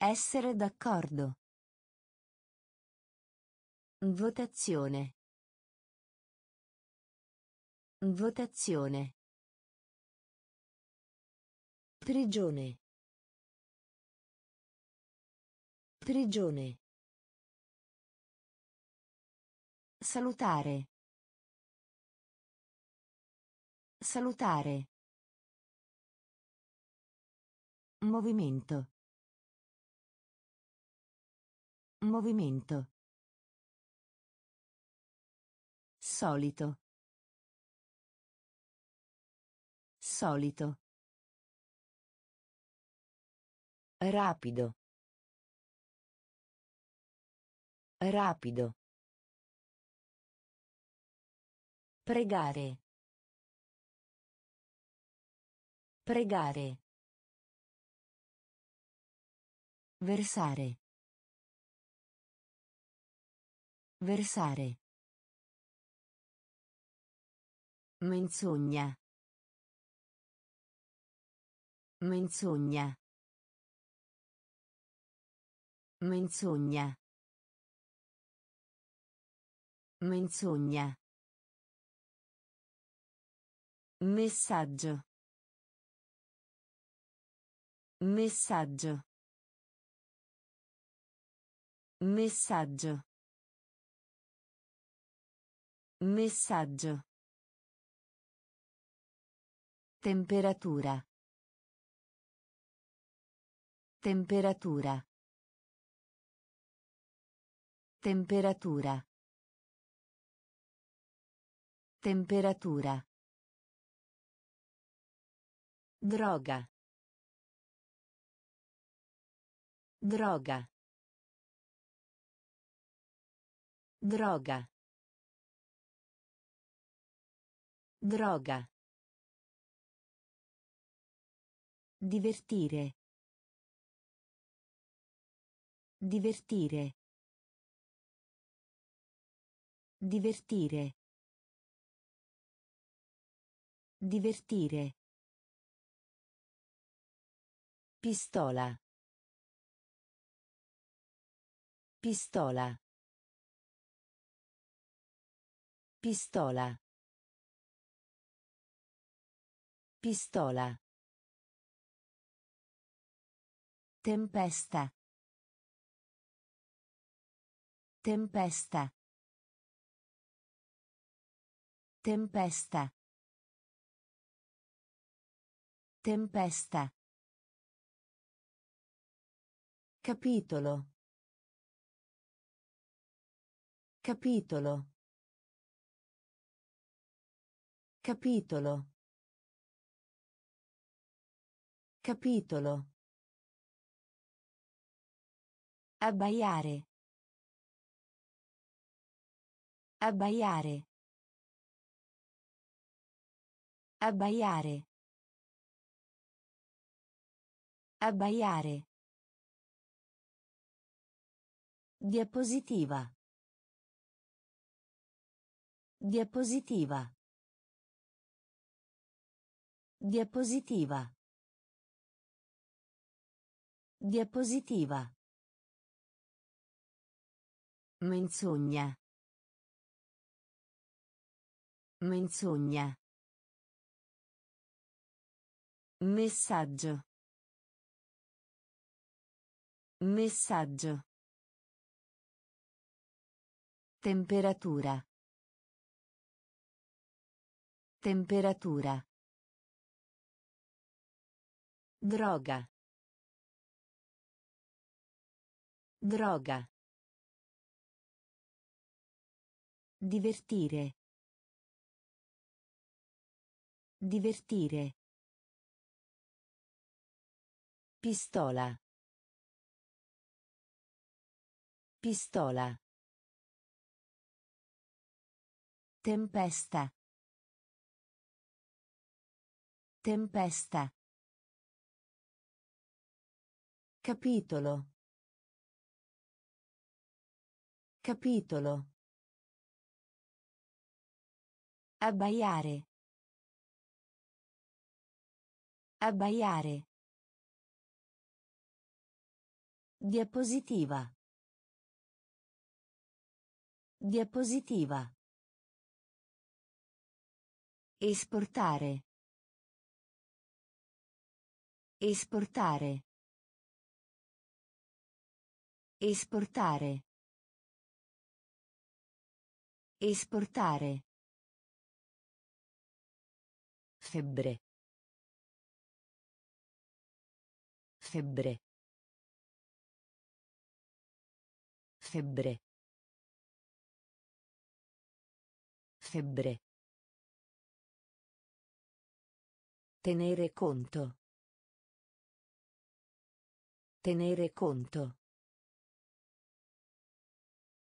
Essere d'accordo. Votazione. Votazione. Prigione. Prigione. Salutare. Salutare. Movimento. Movimento. Solito. Solito. Rapido. Rapido. Pregare. Pregare. Versare. Versare. Menzogna. Menzogna. Menzogna. Menzogna. Messaggio. Messaggio. Messaggio. Messaggio. Temperatura. Temperatura. Temperatura. Temperatura. Droga. Droga. Droga. Droga. Divertire. Divertire. Divertire. Divertire. Pistola. Pistola. Pistola. Pistola. Tempesta. Tempesta. Tempesta. Tempesta. Capitolo. Capitolo. Capitolo. Capitolo. Abbaiare. Abbaiare. Abbaiare. Abbaiare. Diapositiva. Diapositiva. Diapositiva. Diapositiva. Menzogna. Menzogna. Messaggio. Messaggio. Temperatura. Temperatura. Droga. Droga. Divertire. Divertire. Pistola. Pistola. Tempesta. Tempesta. Capitolo. Capitolo. Abbaiare. Abbaiare. Diapositiva. Diapositiva. Esportare. Esportare. Esportare. Esportare. Febbre. Febbre. Febbre. Febbre. Tenere conto. Tenere conto.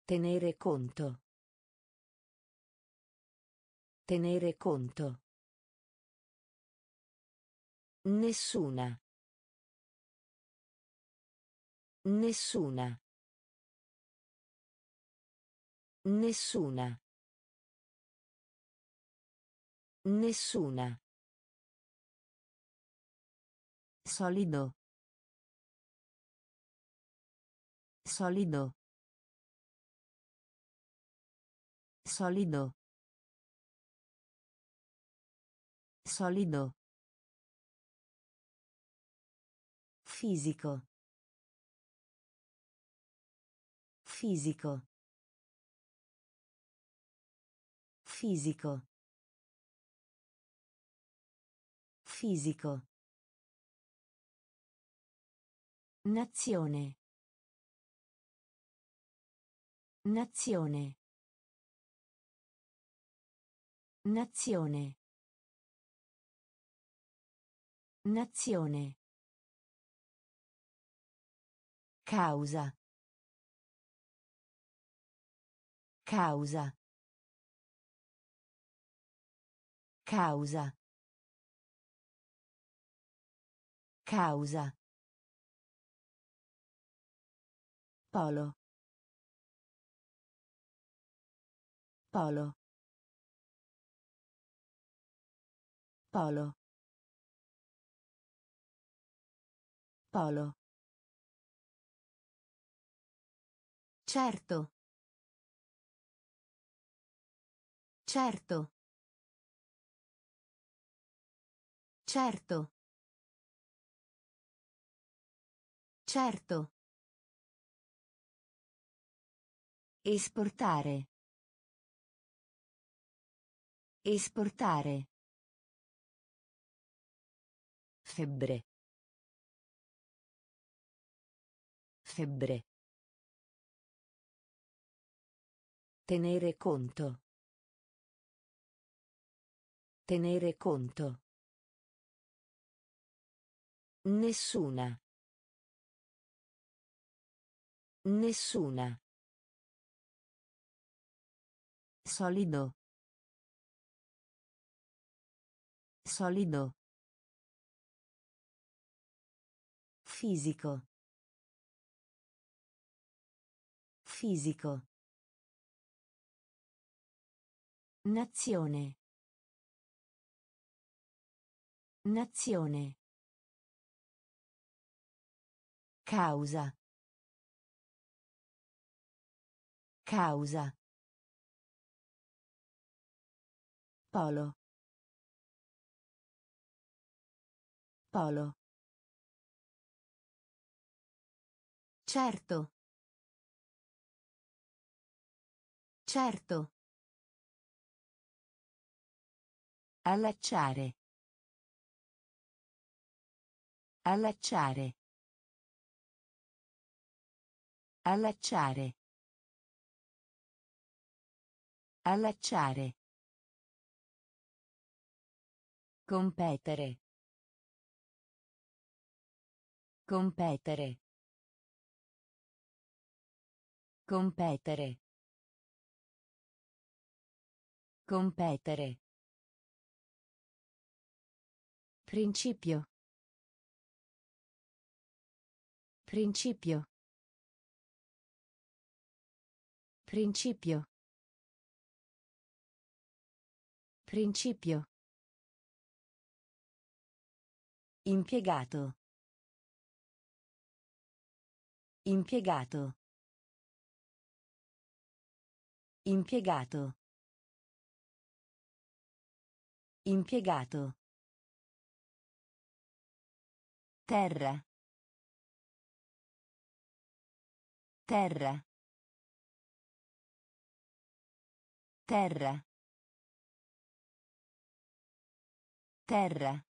Tenere conto. Tenere conto. Nessuna. Nessuna. Nessuna. Nessuna. Solido. Solido. Solido. Solido. Fisico. Fisico. Fisico. Fisico. Nazione. Nazione. Nazione. Nazione. Causa. Causa. Causa. Causa. Polo. Polo. Polo. Polo. Certo. Certo. Certo. Certo. Esportare. Esportare. Febbre. Febbre. Tenere conto. Tenere conto. Nessuna. Nessuna. Solido. Solido. Fisico. Fisico. Nazione. Nazione. Causa. Causa. Polo. Polo. Certo. Certo. Allacciare. Allacciare. Allacciare. Allacciare. Competere. Competere. Competere. Competere. Principio. Principio. Principio. Principio. Impiegato. Impiegato. Impiegato. Impiegato. Terra. Terra. Terra. Terra.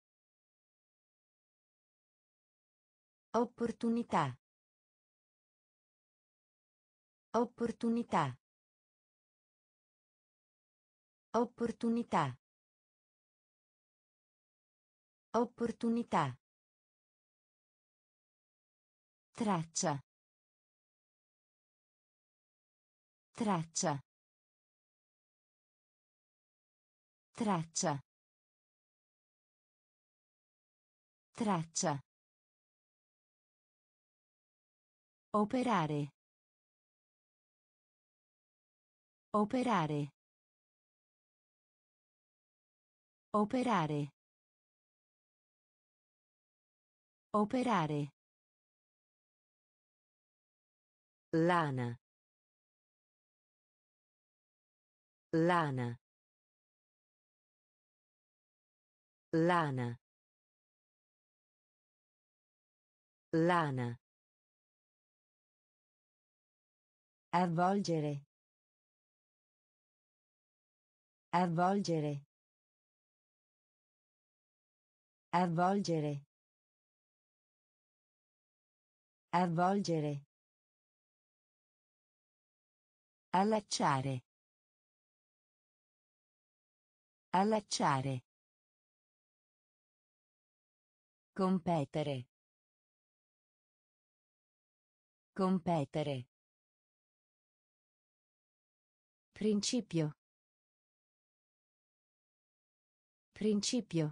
Opportunità. Opportunità. Opportunità. Opportunità. Traccia. Traccia. Traccia. Traccia. Operare. Operare. Operare. Operare. Lana. Lana. Lana. Lana. Avvolgere. Avvolgere. Avvolgere. Avvolgere. Allacciare. Allacciare. Competere. Competere. Principio. Principio.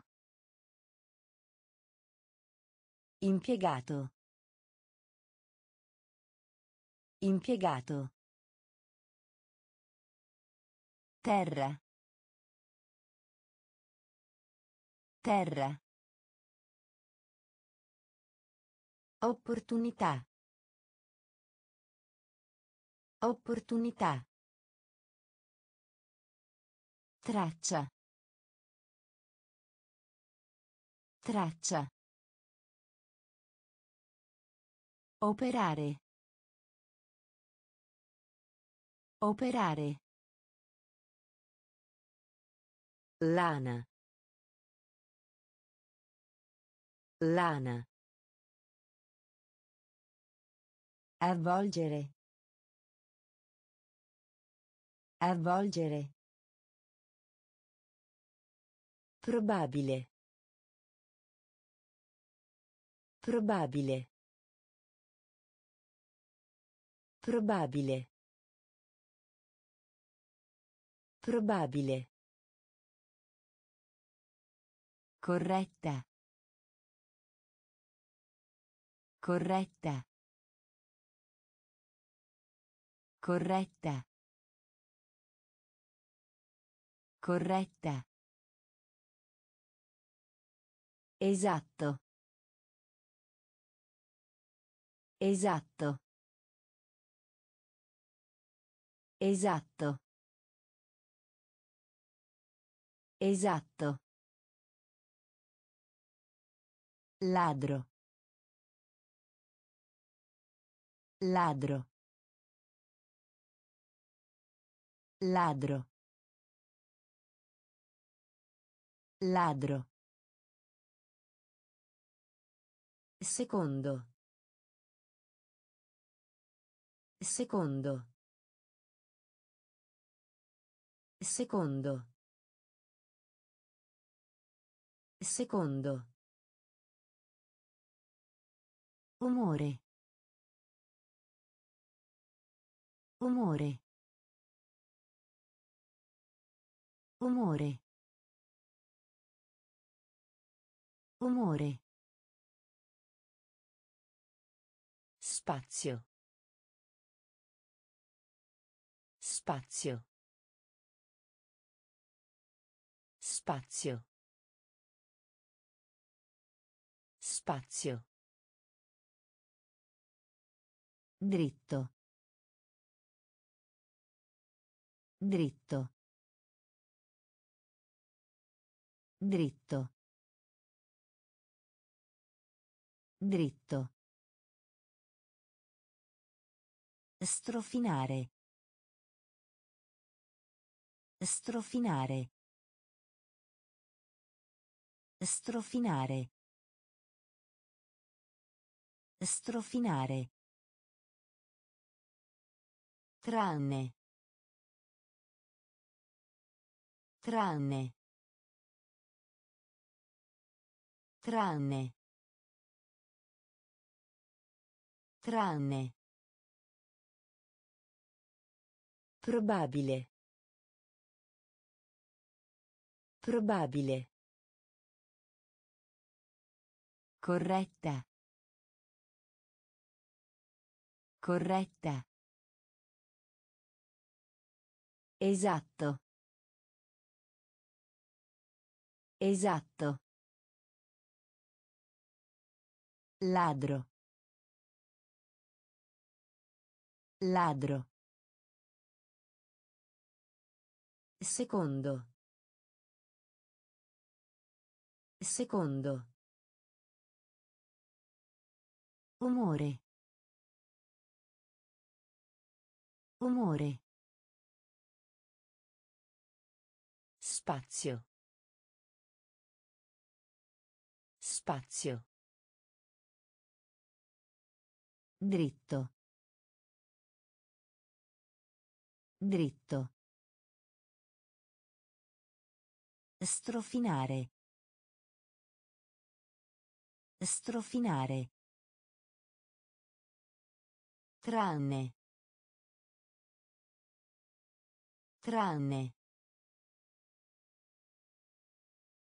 Impiegato. Impiegato. Terra. Terra. Opportunità. Opportunità. Traccia. Traccia. Operare. Operare. Lana. Lana. Avvolgere. Avvolgere. Probabile. Probabile. Probabile. Probabile. Corretta. Corretta. Corretta. Corretta. Esatto. Esatto. Esatto. Esatto. Ladro. Ladro. Ladro. Ladro. Secondo. Secondo. Secondo. Secondo. Umore. Umore. Umore. Umore. Spazio. Spazio. Spazio. Spazio. Dritto. Dritto. Dritto. Dritto. Strofinare. Strofinare. Strofinare. Strofinare. Tranne. Tranne. Tranne. Tranne. Probabile. Probabile. Corretta. Corretta. Esatto. Esatto. Ladro. Ladro. Secondo. Secondo. Umore. Umore. Spazio. Spazio. Dritto. Dritto. Strofinare. Strofinare. Tranne. Tranne.